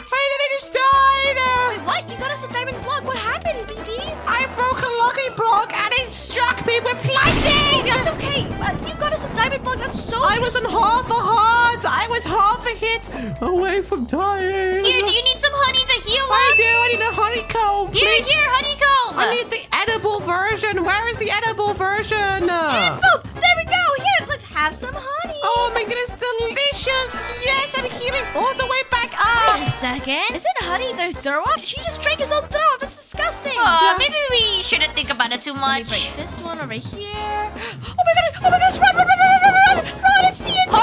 diamond Oh, block! that'd be so cute. Why did I just died? Wait, what? You got us a diamond block? What happened, BB? I broke a lucky block and it struck me with lightning. That's okay. Uh, you got us a diamond block. That's so. I was on half a heart. I was half a hit away from dying. Here, do you need some honey to heal up? I do. I need a honeycomb. Here, please. here, honeycomb. I need the edible version. Where is the edible version? Boom! There we go. Here. Have some honey. Oh my goodness, delicious! Yes, I'm healing all the way back up. Wait a second. Isn't honey their throw up? He just drank his own throw up. That's disgusting. Uh, maybe we shouldn't think about it too Let me much. break this one over here. Oh my goodness! Oh my goodness! Run! Run! Run! Run! Run! Run! Run! Run! It's TNT!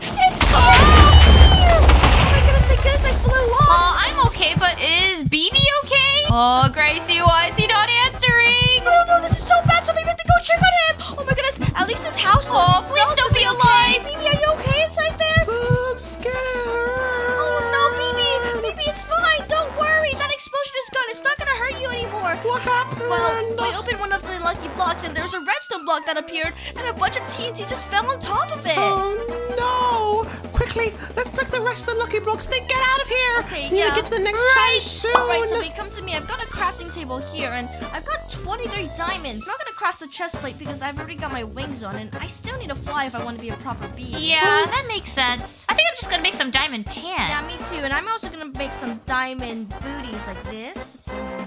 It's TNT! Oh my goodness! Thank goodness I flew off. Uh, I'm okay, but is BB okay? Oh, Gracie, why is he not answering? I don't know. This is so bad. So we have to go check on him. Oh my goodness! At least this house. is Oh, please don't be alive. Phoebe, are you okay inside there? I'm scared. Worry. Explosion is gone. It's not gonna hurt you anymore. What happened? Well, we opened one of the lucky blocks and there was a redstone block that appeared and a bunch of TNT just fell on top of it. Oh no! Quickly, let's break the rest of the lucky blocks. Then get out of here. Okay, we need yeah. to get to the next Right. challenge soon. Alright, so we come to me. I've got a crafting table here and I've got 23 diamonds. I'm not gonna cross the chest plate because I've already got my wings on and I still need to fly if I want to be a proper bee. Yeah, that makes sense. I think I'm just gonna make some diamond pants. Yeah, me too. And I'm also gonna make some diamond booties like this.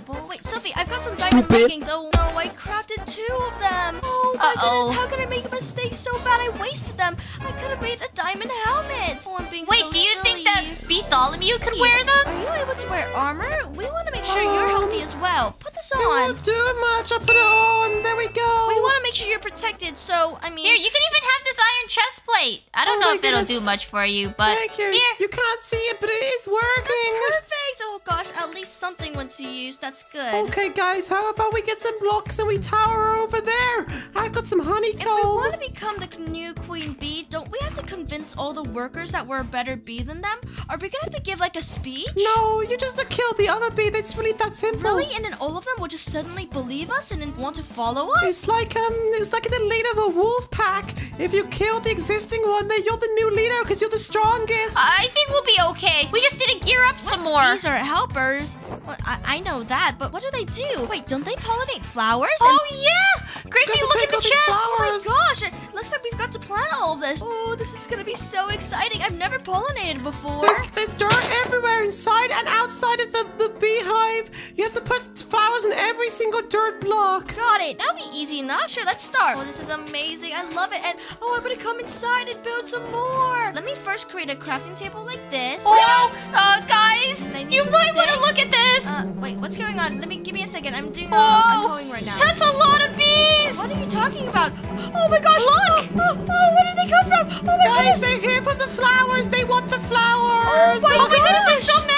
Boom. Wait, Sophie, I've got some diamond Stupid. leggings. Oh no, I crafted two of them. Oh my Uh-oh. goodness, how could I make a mistake so bad? I wasted them. I could have made a diamond helmet. Oh, I'm being Wait, so do you think that silly. Bartholomew could wear them? Are you able to wear armor? We want to make sure you're Um, healthy as well. Put this It on. won't do much. I put it on. There we go. We want to make sure you're protected. So, I mean, Here, you can even have this iron chest plate. I don't Oh know my if it'll do much for you, but Thank you. here. You can't see it, but it is working. perfect. Oh gosh, at least something went to use. That's good. Okay, guys, how about we get some blocks and we tower over there? I've got some honeycomb. If we want to become the new queen bee, don't we have to convince all the workers that we're a better bee than them? Are we gonna have to give like a speech? No, you just to kill the other bee. That's really that simple. Really? And then all of them will just suddenly believe us and then want to follow us? It's like um, it's like the leader of a wolf pack. If you kill the existing one, then you're the new leader because you're the strongest. I think we'll be okay. We just need to gear up some more. Bees are helpers. Well, I, I know that, but what do they do? Wait, don't they pollinate flowers? Oh yeah, Gracie, look at the all these chest. Oh my gosh, it looks like we've got to plant all all of this. Oh, this is gonna be so exciting. I've never pollinated before. There's, there's dirt everywhere inside and outside of the, the beehive. You have to put flowers in every single dirt block. Got it. That'll be easy enough. Sure, let's start. Oh, this is amazing. I love it. And oh, I'm gonna come inside and build some more. Let me first create a crafting table like this. Oh, uh, guys, And you might want to look at this. Uh, wait, what's going on? Let me give me a second. I'm doing. Uh, oh, I'm going right now. that's a lot of bees. What are you talking about? Oh my gosh! Look! Oh, oh, oh, where did they come from? Oh my Guys, goodness! they're here for the flowers. They want the flowers. Oh my Oh my goodness, there's so many.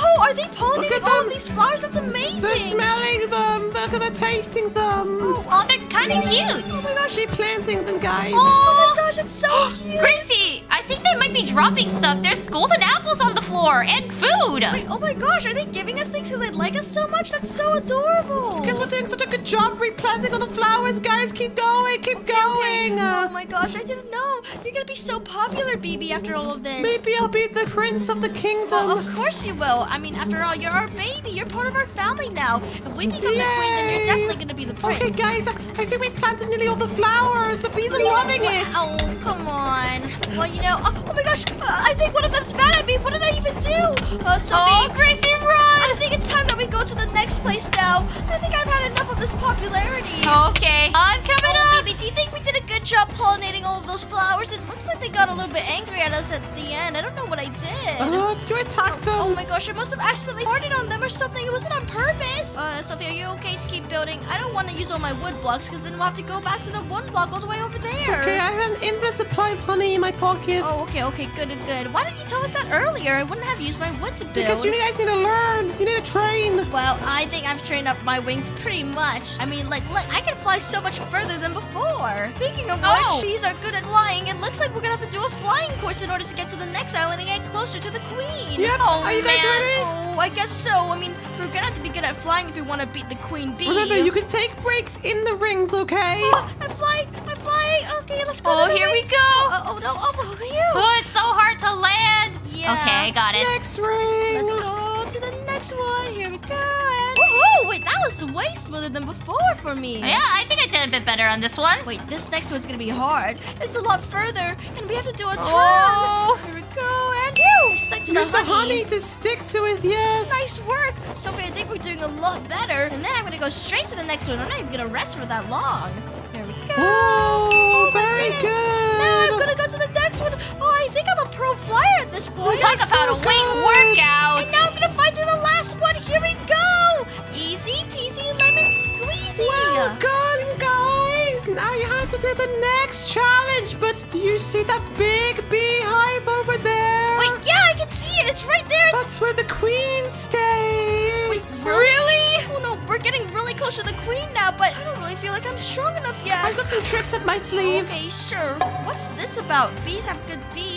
Whoa! Are they Look pollinating at all of them. these flowers? That's amazing! They're smelling them. Look at they're tasting them. Oh, they're kind of cute. Oh my gosh! Actually planting them, guys. Oh my gosh! it's so cute! Gracie, I think they might be dropping stuff. There's golden apples on the floor and food. Wait, oh my gosh! Are they giving us things because they like us so much? That's so adorable! Because we're doing such a good job replanting all the flowers, guys. Keep going, keep going. Oh Uh, my gosh! I didn't know you're gonna be so popular, BB. After all of this. maybe I'll be the prince of the kingdom. Well, of course you will. I mean, after all, you're our baby. You're part of our family now. If we become the queen, then you're definitely gonna be the prince. Okay, guys, I I think we planted nearly all the flowers. The bees are loving it. Oh, come on. Well, you know, oh, oh my gosh, uh, I think one of them's mad at me. What did I even do? Uh, Sophie, Oh, Gracie, run! I think it's time that we go to the next place now. I think I've had enough of this popularity. Okay, I'm coming Oh, up. Do you think we did a good job pollinating all of those flowers? It looks like they got a little bit angry at us at the end. I don't know what I did. Uh, you attacked them. Oh my gosh, I must have accidentally farted on them or something. It wasn't on purpose. Uh, Sophie, are you okay to keep building? I don't want to use all my wood blocks because then we'll have to go back to the one block all the way over there. It's Okay, I have an infinite supply of honey in my pocket. Oh, okay, okay, good, good, good. Why didn't you tell us that earlier? I wouldn't have used my wood to build. because you guys need to learn. You need to train. Well, I think I've trained up my wings pretty much. I mean, like, look, I can fly so much further than before. Speaking of Oh. which, bees are good at flying. It looks like we're gonna have to do a flying course in order to get to the next island and get closer to the queen. Yep. Oh, are you guys man. ready? Oh, I guess so. I mean, we're gonna have to be good at flying if we want to beat the queen bee. Remember, you can take breaks in the rings, okay? Oh, I'm flying. I'm flying. Okay, let's go. Oh, here we go. Oh, oh, oh no. Oh, oh, you. Oh, it's so hard to land. Yeah. Okay, got it. Next ring. Let's go to the next one. Here we go. And... Woohoo! Wait, that was way smoother than before for me. Yeah, I think I did a bit better on this one. Wait, this next one's gonna be hard. It's a lot further, and we have to do a turn. Oh. Here we go, and you stick to Use the the honey. honey to stick to it, yes. Nice work, Sophie. I think we're doing a lot better. And then I'm gonna go straight to the next one. I'm not even gonna rest for that long. Here we go. Oh, oh my very goodness. good. Now I'm gonna go to the next one. Oh, I think I'm a pro flyer at this point. Talk That's about so a wing good. workout. And now I'm gonna fight through the last one. Here we go. Easy peasy lemon squeezy. Well done, guys. Now you have to do the next challenge. But you see that big beehive over there? Wait, yeah, I can see it. It's right there. It's That's where the queen stays. Wait, Really? Oh no, we're getting really close to the queen now, but I don't really feel like I'm strong enough yet. I've got some tricks up my sleeve. Okay, sure. What's this about? Bees have good beats.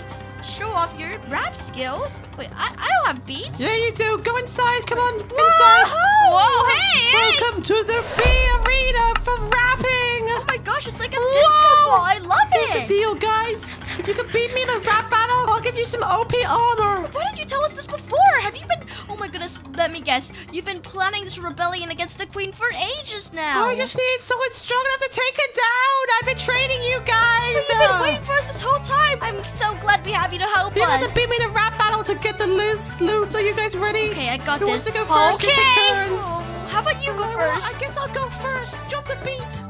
Show off your rap skills. Wait, I, I don't have beats. Yeah, you do. Go inside. Come on, inside. Whoa, hey, hey. Welcome to the bee arena for rapping. Oh my gosh, it's like a disco ball. I love it. Here's the deal, guys. If you can beat me in the rap battle, I'll give you some OP armor. Why didn't you tell us this before? Have you been? Oh my goodness, let me guess. You've been planning this rebellion against the queen for ages now. Oh, I just need someone strong enough to take her down. I've been training you guys. So you've been waiting for us this whole time. I'm so glad we have you to help You us. have to beat me in a rap battle to get the loose loot. Are you guys ready? Okay, I got Who wants to go first? You take turns. Oh, how about you go first? I guess I'll go first. Drop the beat.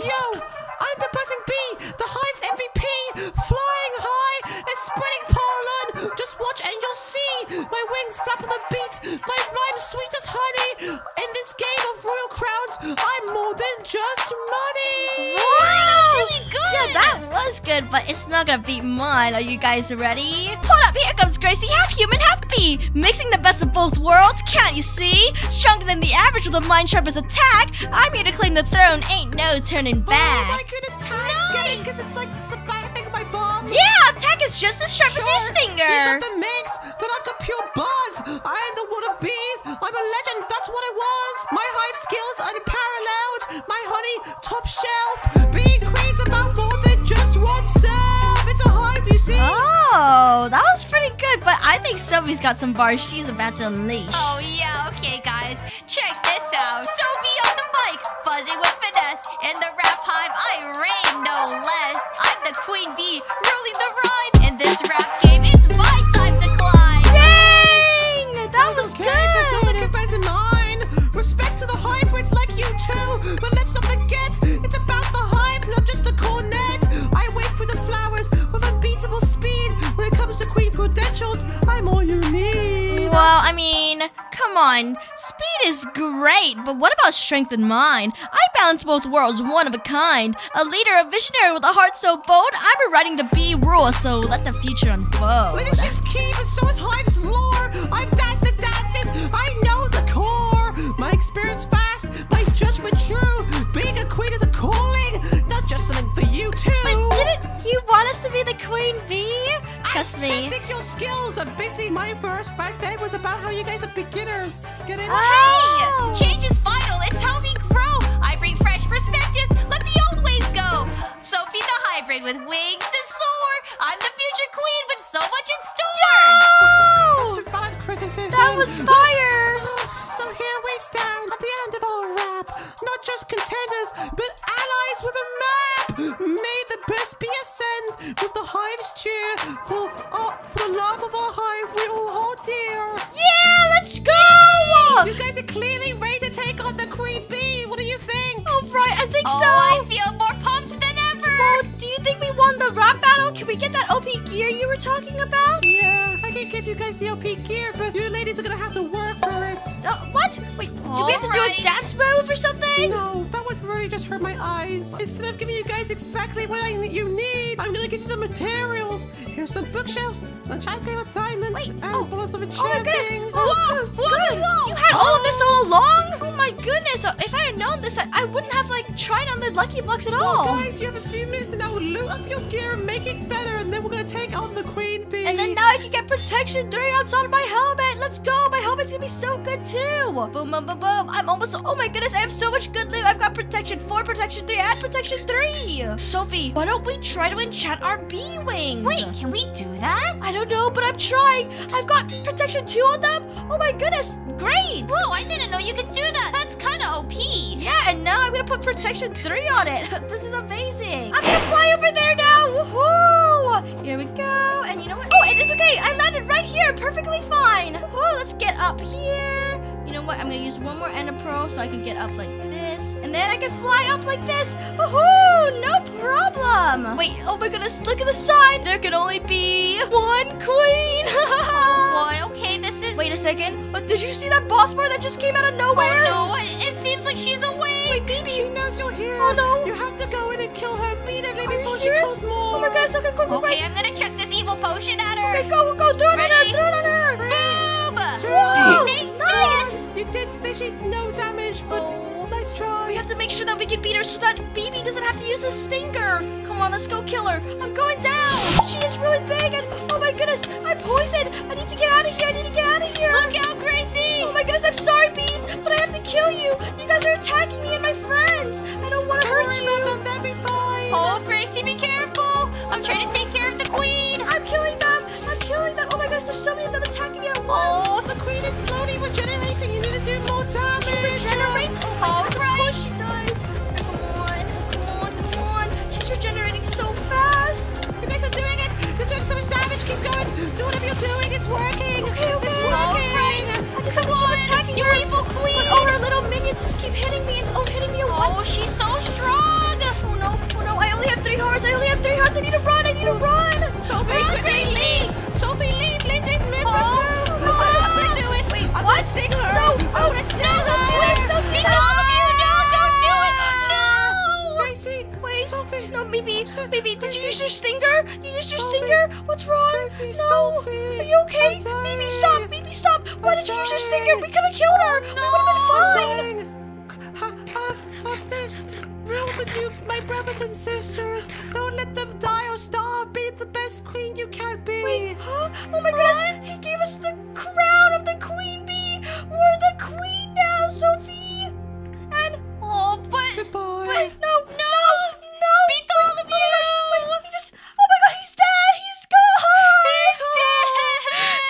Yo, I'm the buzzing bee, the hive's MVP, flying high and spreading pollen. Just watch and you'll see my wings flap on the beat. My rhyme sweet as honey. In this game of royal crowns, I'm more than just money. That's really good. Yeah, that was good, but it's not gonna beat mine. Are you guys ready? Hold up, here comes Gracie, half human, half bee. Mixing the best of both worlds, can't you see? Stronger than the average with a mind sharp as attack. I'm here to claim the throne, ain't no turning oh, back. Oh my goodness, tag. Get it? Because it's like the thing of my bomb. yeah, attack is just as sharp as your stinger. You got the mix, but I've got pure buzz. I am the one of bees. I'm a legend. That's what I was. My hive skills are unparalleled. My honey, top shelf. Being queen's about more see? Oh, that was pretty good, but I think Sophie's got some bars she's about to unleash. Oh, yeah, okay, guys. Check this out. Sophie on the mic, buzzing with finesse. In the rap hive, I reign no less. I'm the queen bee, ruling the rhyme. In this rap game, it's my time to climb. Dang! That, that was, was okay, good. But no. Respect to the hybrids like you too. But let's not forget, it's about the hive. queen credentials, I'm all you need. Well, I mean, come on. Speed is great, but what about strength and mind? I balance both worlds, one of a kind. A leader, a visionary with a heart so bold, I'm rewriting the B rule, so let the future unfold. With the ship's key, but so is Hive's lore. I've danced the dances, I know the core. My experience fast, my judgment true. Being a queen is a calling, not just something for you two. But didn't you want us to be the queen bee? Trust me. Testing your skills. I'm busy. My first back then was about how you guys are beginners. Get it? Oh. Change is vital. It's how we grow. I bring fresh perspectives. Let the old ways go. Sophie the hybrid with wings to soar. I'm the future queen with so much in store. That's a valid criticism. That was fire! So here we stand at the end of our rap. Not just contenders, but allies with a map. May the best be ascend with the hive's cheer. For, uh, for the love of our hive, we all hold dear. Yeah, let's go! You guys are clearly ready to take on the queen bee. What do you think? All right, I think Oh, so. I feel more do you think we won the rap battle? Can we get that OP gear you were talking about? Yeah, I can give you guys the OP gear, but you ladies are gonna have to work for it. Uh, what? Wait, do we have to do a dance move or something? No, that would really just hurt my eyes. Instead of giving you guys exactly what I, you need, I'm gonna give you the materials. Here's some bookshelves, some enchanting with diamonds, and oh. bottles of Oh my goodness! enchanting. Whoa, whoa, whoa! You had all of this all along? Oh my goodness! Uh, If I had known this, I, I wouldn't have like tried on the lucky blocks at all. Guys, you have a few minutes to now Oh, loot up your gear, make it better, and then we're gonna take on the queen bee. And then now I can get protection three outside of my helmet. Let's go! My helmet's gonna be so good too. Boom, boom, boom, boom. I'm almost. Oh my goodness! I have so much good loot. I've got protection four, protection three, and protection three. Sophie, why don't we try to enchant our bee wings? Wait, can we do that? I don't know, but I'm trying. I've got protection two on them. Oh my goodness! Great. Whoa, I didn't know you could do that. That's kind of OP. Yeah, and now I'm gonna put protection three on it. This is amazing. I'm gonna fly over there now. Woohoo! Here we go. And you know what? Oh, and it's okay. I landed right here, perfectly fine. Woohoo! Let's get up here. You know what? I'm gonna use one more Ender Pearl so I can get up like this, and then I can fly up like this. Woohoo! No problem. Wait. Oh my goodness! Look at the sign. There can only be one queen. Boy, okay, is. Wait a second. But did you see that boss bar that just came out of nowhere? Oh no, it, it seems like she's awake. Wait, BB. She knows you're here. Oh, no. You have to go in and kill her immediately Are before she kills more. Oh my gosh, okay, quick, quick, Okay. I'm gonna chuck this evil potion at her. Okay, go, go, throw it at her, throw it at her. Boom! Whoa, Take. You did literally no damage, but oh. nice try. We have to make sure that we can beat her so that BB doesn't have to use the stinger. Come on, let's go kill her. I'm going down. She is really big and oh my goodness, I'm poisoned. I need to get out of here. I need to get out of here. Look out, Gracie! Oh my goodness, I'm sorry, bees, but I have to kill you. You guys are attacking me and my friends. I don't want to hurt Worry you. about them, they'll be fine. Oh, Gracie, be careful! I'm trying to take care of the queen. I'm killing them. Killing them. Oh my gosh, there's so many of them attacking me at once. Oh, The queen is slowly regenerating. You need to do more damage. She regenerates. Oh my All of right. she does. Come on, come on, come on. She's regenerating so fast. You guys are doing it. You're doing so much damage. Keep going. Do whatever you're doing. It's working. Okay, okay. It's working. Just Come on, attacking you her. evil queen. But all her little minions just keep hitting me and oh, hitting me. Oh, she's so strong. Oh no, oh no, I only have three hearts. I only have three hearts. I need to run. I need to run. Sophie, Run, quickly leave. Sophie, leave, leave, leave, leave. Oh, run. I'm gonna do it. Wait, I'm what? gonna sting her. No, I'm oh, gonna sting no, her. please don't do that. All of you, no, don't do it. No. Gracie, Wait, Sophie. no, So- BB, did you use your stinger? You used your Sophie. stinger? What's wrong? Gracie, no, Sophie. are you okay? BB, stop, BB, stop. Why did you use your stinger? We could have killed her. We would have been fine. Dang. Ha- Have, have this. Rule the new, my brothers and sisters. Don't let them die or starve. Be the best queen you can be. Wait, huh? Oh my goodness, he gave us the crown of the queen bee. We're the queen now, Sophie. But goodbye. But no, no, no. Beat the of you. Oh my gosh! Wait, he just. Oh my god! He's dead. He's gone. He's dead.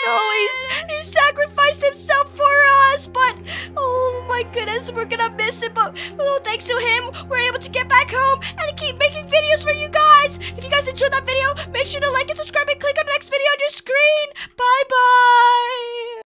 No, he's he sacrificed himself for us. But oh my goodness, we're gonna miss it. But oh, thanks to him, we're able to get back home and keep making videos for you guys. If you guys enjoyed that video, make sure to like and subscribe and click on the next video on your screen. Bye bye.